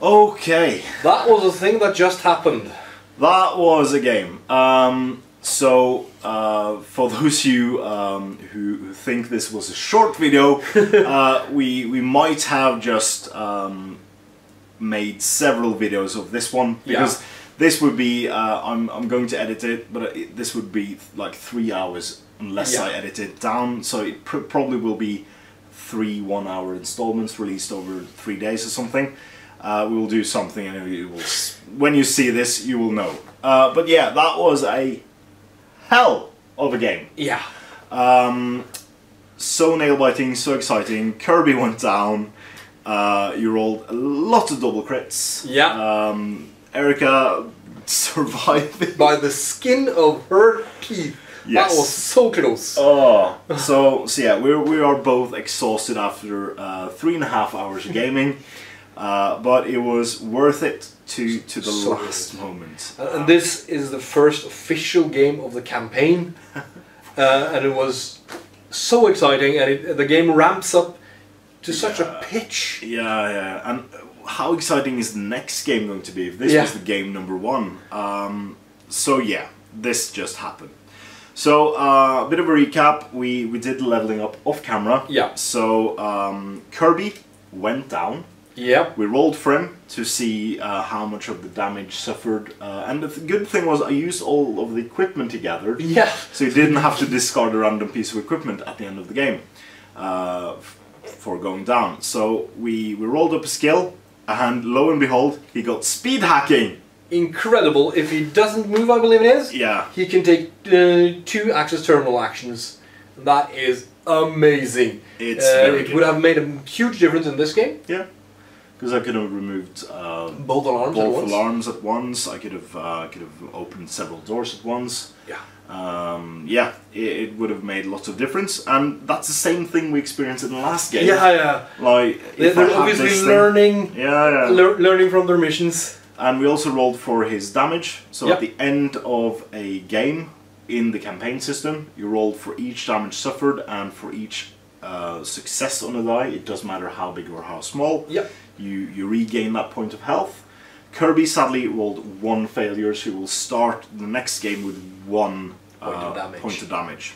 Okay. That was a thing that just happened. That was a game. Um, so, uh, for those of you um, who, who think this was a short video, <laughs> uh, we we might have just um, made several videos of this one because Yeah. this would be. Uh, I'm I'm going to edit it, but it, this would be like three hours unless Yeah. I edit it down. So it pr- probably will be three one-hour installments released over three days or something. Uh, we will do something, and you will. s- When you see this, you will know. Uh, but yeah, that was a hell of a game. Yeah. Um, so nail biting, so exciting. Kirby went down. Uh, you rolled a lot of double crits. Yeah. Um, Erika <laughs> survived. By the skin of her teeth. Yes. That was so close. Oh, so so yeah, we we are both exhausted after uh, three and a half hours of <laughs> gaming, uh, but it was worth it to to the So last moment. And, and this is the first official game of the campaign, <laughs> uh, and it was so exciting. And it, the game ramps up to such a pitch. Yeah, yeah, and how exciting is the next game going to be? If this Yeah. was the game number one, um, so yeah, this just happened. So uh, a bit of a recap: we we did leveling up off camera. Yeah. So um, Kirby went down. Yeah. We rolled for him to see uh, how much of the damage suffered, uh, and the th- good thing was I used all of the equipment he gathered, Yeah. so he didn't have to discard a random piece of equipment at the end of the game uh, for going down. So we, we rolled up a skill, and lo and behold, he got speed hacking. Incredible. If he doesn't move, I believe it is. Yeah, He can take uh, two access terminal actions. That is amazing. It's Uh, it good. would have made a huge difference in this game. yeah, because I could have removed uh, Both alarms at both once. alarms at once. I could have uh, could have opened several doors at once. Yeah. um, yeah, it, it would have made lots of difference, and that's the same thing we experienced in the last game. Yeah, yeah. like They're, they're obviously this thing- learning, yeah, yeah. lear- learning from their missions. And we also rolled for his damage. So Yep. at the end of a game in the campaign system, you rolled for each damage suffered and for each uh, success on a die. It doesn't matter how big or how small. Yep. You you regain that point of health. Kirby sadly rolled one failure, so he will start the next game with one Point of uh, damage. point of damage.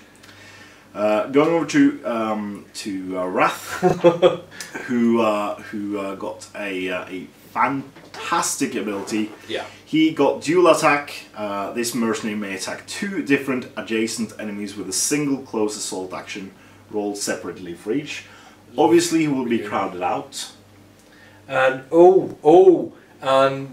Uh, going over to um, to uh, Wrath, <laughs> who uh, who uh, got a uh, a fantastic ability. Yeah. He got dual attack. Uh, this mercenary may attack two different adjacent enemies with a single close assault action, rolled separately for each. Obviously, he will be crowded out. And oh, oh, and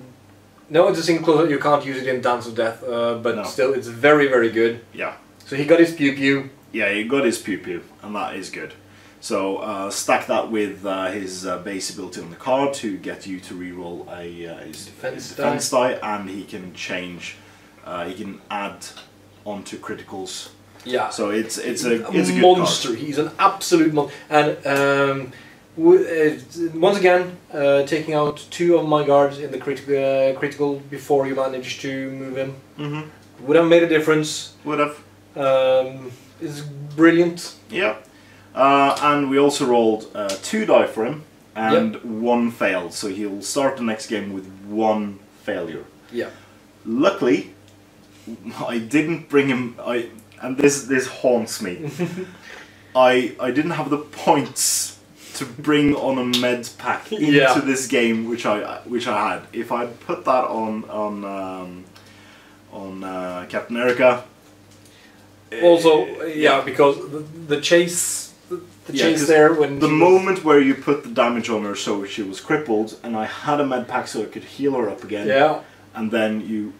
no, it's a single close. You can't use it in Dance of Death, uh, but No. still, it's very, very good. Yeah, So he got his pew pew. yeah, he got his pew pew, and that is good. So uh, stack that with uh, his uh, base ability on the card to get you to reroll a uh, his Defense his defense die. and he can change. Uh, he can add onto criticals. Yeah. So it's it's a it's a monster. He's an absolute monster. And um, w- uh, once again, uh, taking out two of my guards in the critical uh, critical before you manage to move him Mm-hmm. would have made a difference. Would have. Um, it's brilliant. Yeah. Uh, and we also rolled uh, two die for him, and one failed. So he'll start the next game with one failure. Yeah. Luckily, I didn't bring him. I and this this haunts me. <laughs> I I didn't have the points to bring on a med pack <laughs> into Yeah. this game, which I which I had. If I'd put that on on um, on uh, Captain Erika. Also, eh, yeah, because the, the chase, the, the Yeah, chase 'cause there when The she- moment where you put the damage on her so she was crippled, and I had a med pack so I could heal her up again, Yeah. and then you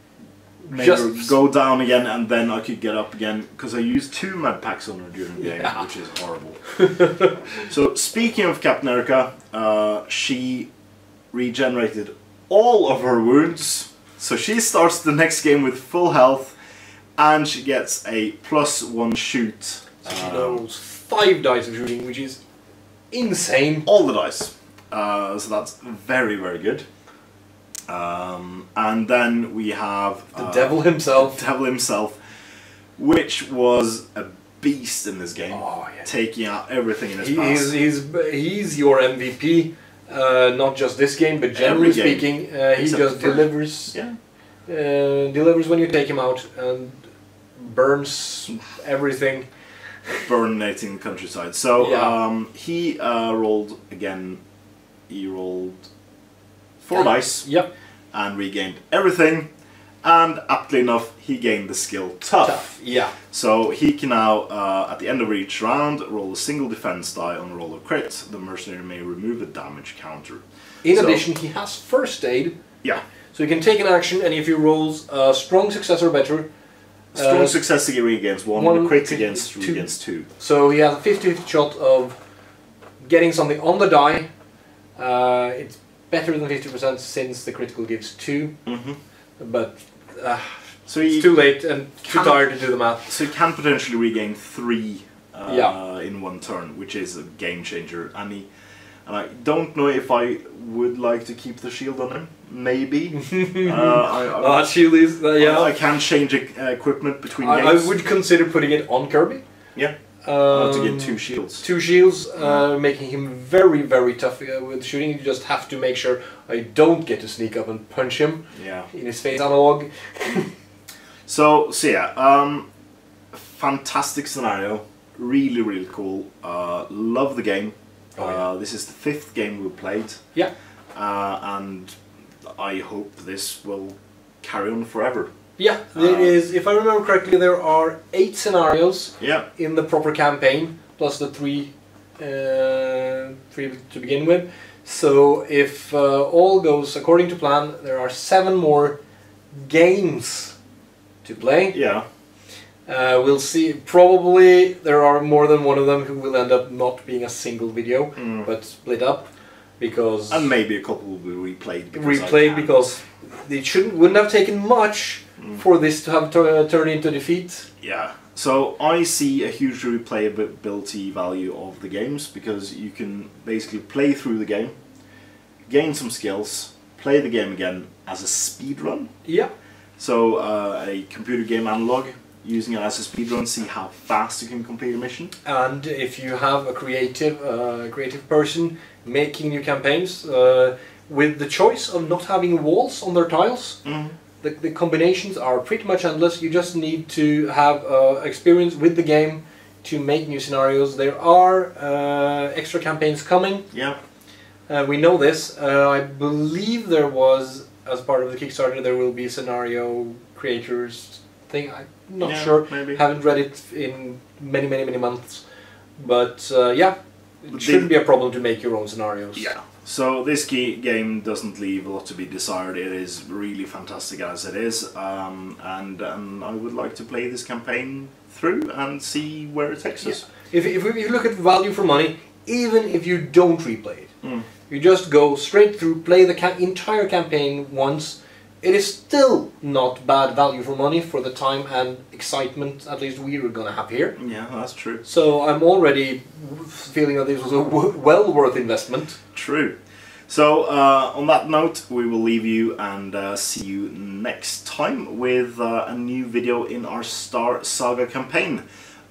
made Just- her go down again, and then I could get up again because I used two med packs on her during the game, which is horrible. so speaking of Captain Erika, uh, she regenerated all of her wounds, so she starts the next game with full health, and she gets a plus one shoot. So she um, rolls five dice of shooting, which is insane. all the dice. Uh, so that's very, very good. Um, and then we have The uh, devil himself. Devil himself, which was a beast in this game, Oh, yeah. taking out everything in his He, path. he's, he's, he's your MVP, uh, not just this game, but generally game, speaking, uh, he just delivers. Yeah, Uh, delivers when you take him out and burns everything. Burning countryside. So Yeah. um, he uh, rolled again. He rolled four Yeah. dice Yep. and regained everything. And aptly enough, he gained the skill tough. Tough. Yeah. So he can now, uh, at the end of each round, roll a single defense die on a roll of crit. The mercenary may remove a damage counter. In So- addition, he has first aid, Yeah, so he can take an action, and if he rolls a strong success or better, strong uh, success against one, one, the crit against two. against two. so he has a 50 shot of getting something on the die, Uh, it's better than 50% since the critical gives 2, Mm -hmm. but uh, So it's too late and too tired to do the math. so you can potentially regain three uh, Yeah. in one turn, which is a game changer. And, he, and I don't know if I would like to keep the shield on him. Maybe. <laughs> uh, I, I, Uh, shield is, uh, yeah. I, I can change uh, equipment between I, I would consider putting it on Kirby. Yeah. Um, Uh, to get two shields. two shields, uh, making him very, very tough uh, with shooting. You just have to make sure I don't get to sneak up and punch him Yeah. in his face analog. <laughs> So, so yeah, um, fantastic scenario, really, really cool. Uh, love the game. Oh, yeah. uh, this is the fifth game we've played, Yeah. uh, and I hope this will carry on forever. Yeah, there Uh, is. If I remember correctly, there are eight scenarios Yeah, in the proper campaign, plus the three, uh, three to begin with. So if uh, all goes according to plan, there are seven more games to play. yeah, Uh, we'll see. Probably there are more than one of them who will end up not being a single video, Mm. but split up because and maybe a couple will be replayed. because replayed because it shouldn't wouldn't have taken much Mm. for this to have tu- turned into defeat. Yeah. So I see a huge replayability value of the games because you can basically play through the game, gain some skills, play the game again as a speed run. Yeah. So uh, a computer game analog, using it as a speed run, see how fast you can complete a mission. And if you have a creative, uh, creative person making new campaigns uh, with the choice of not having walls on their tiles, the, the combinations are pretty much endless. You just need to have uh, experience with the game to make new scenarios. There are uh, extra campaigns coming. Yeah. Uh, we know this. Uh, I believe there was, as part of the Kickstarter, there will be a scenario creators thing. I'm not Yeah, sure. maybe. Haven't read it in many, many, many months. But uh, yeah, it But shouldn't be a problem to make your own scenarios. Yeah. So this ge- game doesn't leave a lot to be desired. It is really fantastic as it is, um, and and I would like to play this campaign through and see where it takes us. If, if, if you look at value for money, even if you don't replay it, Mm. you just go straight through, play the ca- entire campaign once, it is still not bad value for money for the time and excitement at least we were gonna have here. Yeah, that's true. So I'm already feeling that this was a w- well worth investment. True. So uh, on that note, we will leave you and uh, see you next time with uh, a new video in our Star Saga campaign.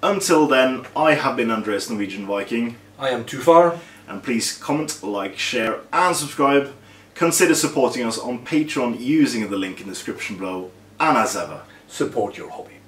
Until then, I have been Andreas Norwegian Viking. I am too far. and please comment, like, share, and subscribe. Consider supporting us on Patreon using the link in the description below. And as ever, Support your hobby.